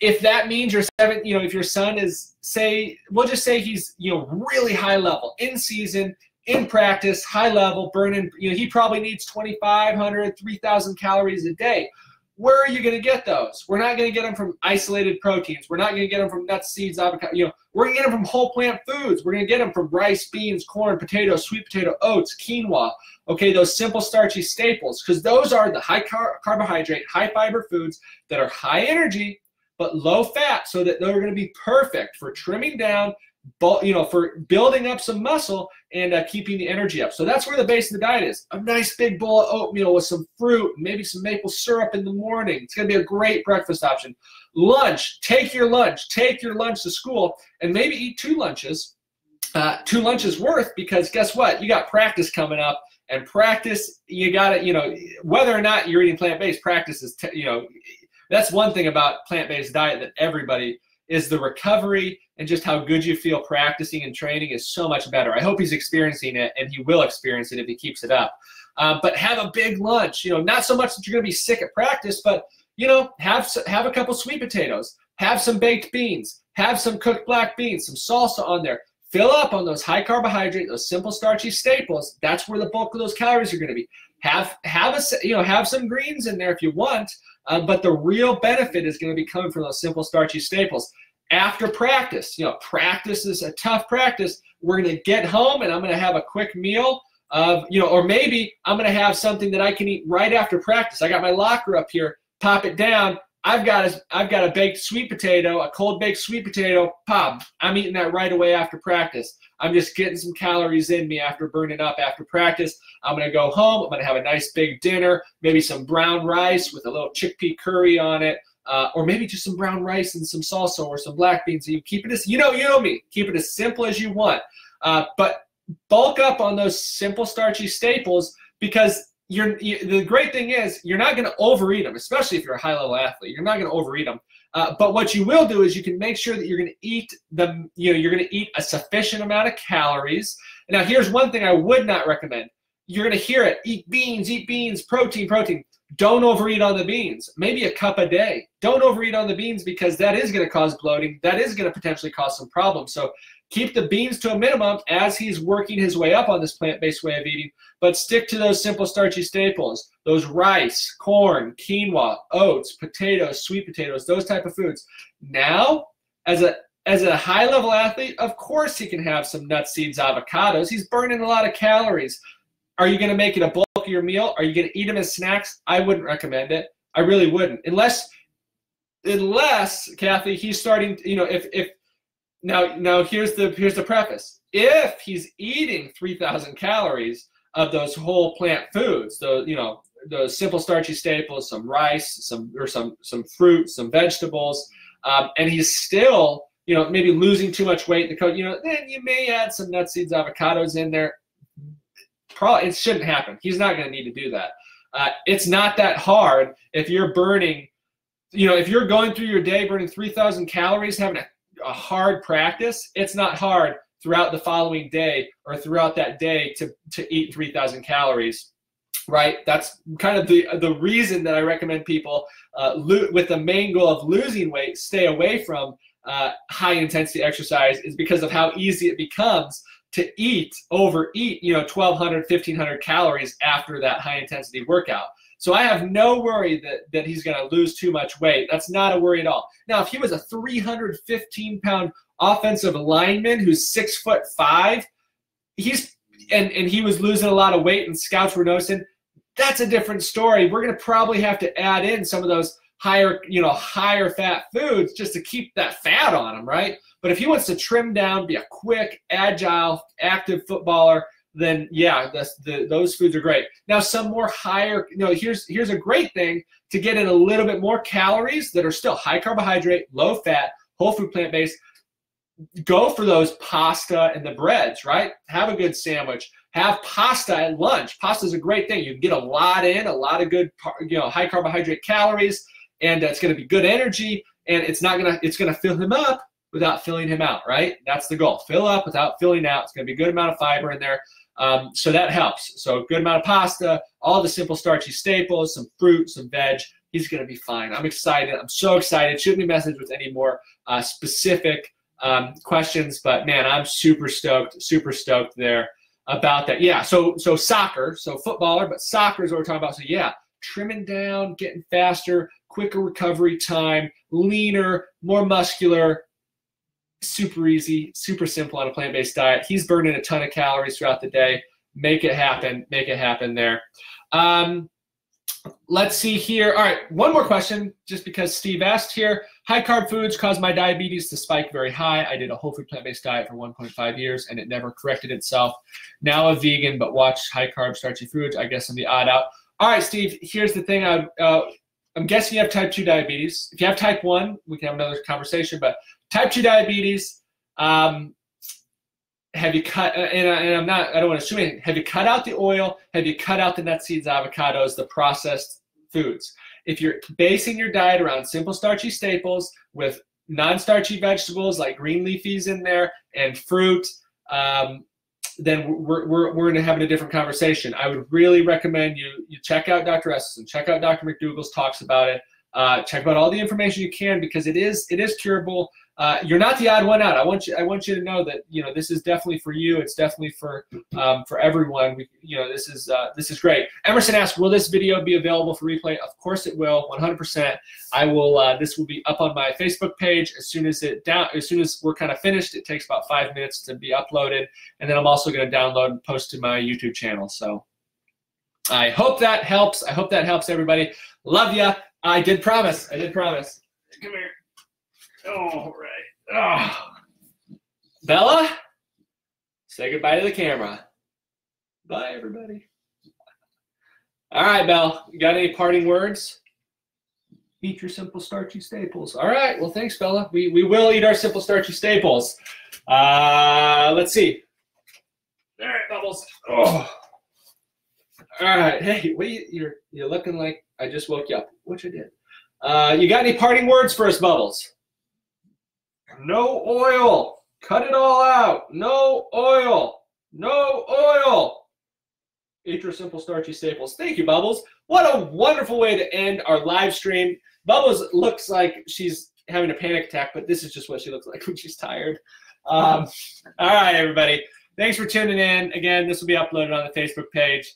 if that means your seven, you know, if your son is say, we'll just say he's, you know, really high level in season, in practice, high level, burning, you know, he probably needs 2,500, 3,000 calories a day. where are you going to get those? We're not going to get them from isolated proteins. We're not going to get them from nuts, seeds, avocado. You know, we're going to get them from whole plant foods. We're going to get them from rice, beans, corn, potatoes, sweet potato, oats, quinoa. Okay, those simple starchy staples, because those are the high car- carbohydrate, high fiber foods that are high energy but low fat, so that they're going to be perfect for trimming down you know, for building up some muscle and uh, keeping the energy up. So that's where the base of the diet is. A nice big bowl of oatmeal with some fruit, maybe some maple syrup in the morning. It's going to be a great breakfast option. Lunch, take your lunch. Take your lunch to school and maybe eat two lunches. Uh, two lunches worth because guess what? You got practice coming up and practice you got to you know whether or not you're eating plant-based practice is you know that's one thing about plant-based diet that everybody is the recovery and just how good you feel practicing and training is so much better. I hope he's experiencing it, and he will experience it if he keeps it up. Uh, but have a big lunch. You know, not so much that you're going to be sick at practice, but you know, have have a couple sweet potatoes, have some baked beans, have some cooked black beans, some salsa on there. Fill up on those high carbohydrate, those simple starchy staples. That's where the bulk of those calories are going to be. Have have a you know have some greens in there if you want, um, but the real benefit is going to be coming from those simple starchy staples after practice. You know, practice is a tough practice. We're going to get home and I'm going to have a quick meal of, you know, or maybe I'm going to have something that I can eat right after practice. I got my locker up here, pop it down. I've got a, I've got a baked sweet potato, a cold baked sweet potato, pop. I'm eating that right away after practice. I'm just getting some calories in me after burning up after practice. I'm to go home. I'm to have a nice big dinner, maybe some brown rice with a little chickpea curry on it, uh, or maybe just some brown rice and some salsa or some black beans. You keep it as you know, you know me. Keep it as simple as you want, uh, but bulk up on those simple starchy staples because you're you, the great thing is you're not going to overeat them, especially if you're a high level athlete. You're not going to overeat them. Uh, but what you will do is you can make sure that you're going to eat the you know you're going to eat a sufficient amount of calories. Now here's one thing I would not recommend. You're going to hear it: eat beans, eat beans, protein, protein. Don't overeat on the beans. Maybe a cup a day. Don't overeat on the beans because that is going to cause bloating. That is going to potentially cause some problems. So keep the beans to a minimum as he's working his way up on this plant-based way of eating, but stick to those simple starchy staples. Those rice, corn, quinoa, oats, potatoes, sweet potatoes, those type of foods. Now, as a as a high level athlete, of course he can have some nuts, seeds, avocados. He's burning a lot of calories. Are you going to make it a your meal? Are you going to eat them as snacks? I wouldn't recommend it. I really wouldn't. Unless, unless Kathy, he's starting. You know, if if now now here's the here's the preface. If he's eating 3,000 calories of those whole plant foods, the you know the simple starchy staples, some rice, some or some some fruit, some vegetables, um, and he's still you know maybe losing too much weight. The coach, you know, then you may add some nuts, seeds, avocados in there probably it shouldn't happen. He's not going to need to do that. Uh, it's not that hard if you're burning, you know, if you're going through your day burning 3,000 calories, having a, a hard practice, it's not hard throughout the following day or throughout that day to, to eat 3,000 calories right? That's kind of the the reason that I recommend people uh, lo- with the main goal of losing weight stay away from uh, high intensity exercise is because of how easy it becomes to eat, overeat, you know, 1,200, 1,500 calories after that high intensity workout. So I have no worry that, that he's going to lose too much weight. That's not a worry at all. Now, if he was a 315 pound offensive lineman who's six foot five, he's and, and he was losing a lot of weight and scouts were noticing, that's a different story. We're going to probably have to add in some of those higher, you know, higher fat foods just to keep that fat on him, right? But if he wants to trim down, be a quick, agile, active footballer, then yeah, the, those foods are great. Now, some more higher, you know, here's here's a great thing to get in a little bit more calories that are still high carbohydrate, low fat, whole food plant based. Go for those pasta and the breads, right? Have a good sandwich. Have pasta at lunch. Pasta is a great thing. You can get a lot in, a lot of good, you know, high carbohydrate calories, and it's going to be good energy, and it's not gonna, it's gonna fill him up without filling him out, right? That's the goal. Fill up without filling out. It's going to be a good amount of fiber in there. Um, so that helps. So good amount of pasta, all the simple starchy staples, some fruit, some veg. He's going to be fine. I'm excited. I'm so excited. Shoot me a message with any more uh, specific um, questions. But man, I'm super stoked, super stoked there about that. Yeah. So so soccer, so footballer, but soccer is what we're talking about. So yeah, trimming down, getting faster, quicker recovery time, leaner, more muscular, super easy, super simple on a plant based diet. He's burning a ton of calories throughout the day. Make it happen. Make it happen there. Um, let's see here. All right, one more question, just because Steve asked here. High carb foods cause my diabetes to spike very high. I did a whole food plant based diet for 1.5 years and it never corrected itself. Now a vegan, but watch high carb starchy foods. I guess I'm the odd out. All right, Steve, here's the thing. I, uh, I'm guessing you have type 2 diabetes. If you have type 1, we can have another conversation, but type 2 diabetes, um, have you cut uh, and, I, am not i don't want to assume anything. Have you cut out the oil? Have you cut out the nut seeds avocados the processed foods? If you're basing your diet around simple starchy staples with non-starchy vegetables like green leafies in there and fruit um, then we're, we're, we're going to have a different conversation. I would really recommend you you check out dr and check out dr mcdougall's talks about it. Uh, check out all the information you can because it is it is curable uh, you're not the odd one out. I want you. I want you to know that you know this is definitely for you. It's definitely for um, for everyone. We, you know, this is uh, this is great. Emerson asked, "Will this video be available for replay?" Of course it will, 100%. I will. Uh, this will be up on my Facebook page as soon as it down. As soon as we're kind of finished, it takes about five minutes to be uploaded, and then I'm also going to download and post to my YouTube channel. So I hope that helps. I hope that helps everybody. Love ya. I did promise. I did promise. Come here. All right. Oh. Bella, say goodbye to the camera. Bye, everybody. All right, Belle, you got any parting words? Eat your simple starchy staples. All right. Well, thanks, Bella. We, we will eat our simple starchy staples. Uh, let's see. All right, Bubbles. Oh. All right. Hey, what you, you're you're looking like I just woke you up, which I did. Uh, you got any parting words for us, Bubbles? No oil. Cut it all out. No oil. No oil. Eat your simple starchy staples. Thank you, Bubbles. What a wonderful way to end our live stream. Bubbles looks like she's having a panic attack, but this is just what she looks like [laughs] when she's tired. Um, all right, everybody. Thanks for tuning in. Again, this will be uploaded on the Facebook page.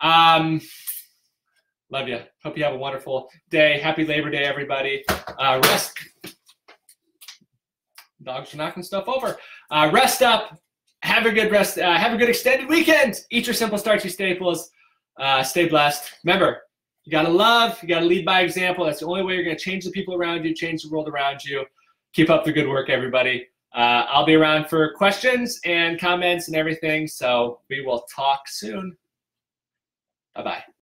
Um, love you. Hope you have a wonderful day. Happy Labor Day, everybody. Uh, rest dogs are knocking stuff over. Uh, rest up. Have a good rest. Uh, have a good extended weekend. Eat your simple starchy staples. Uh, stay blessed. Remember, you got to love. You got to lead by example. That's the only way you're going to change the people around you, change the world around you. Keep up the good work, everybody. Uh, I'll be around for questions and comments and everything. So we will talk soon. Bye bye.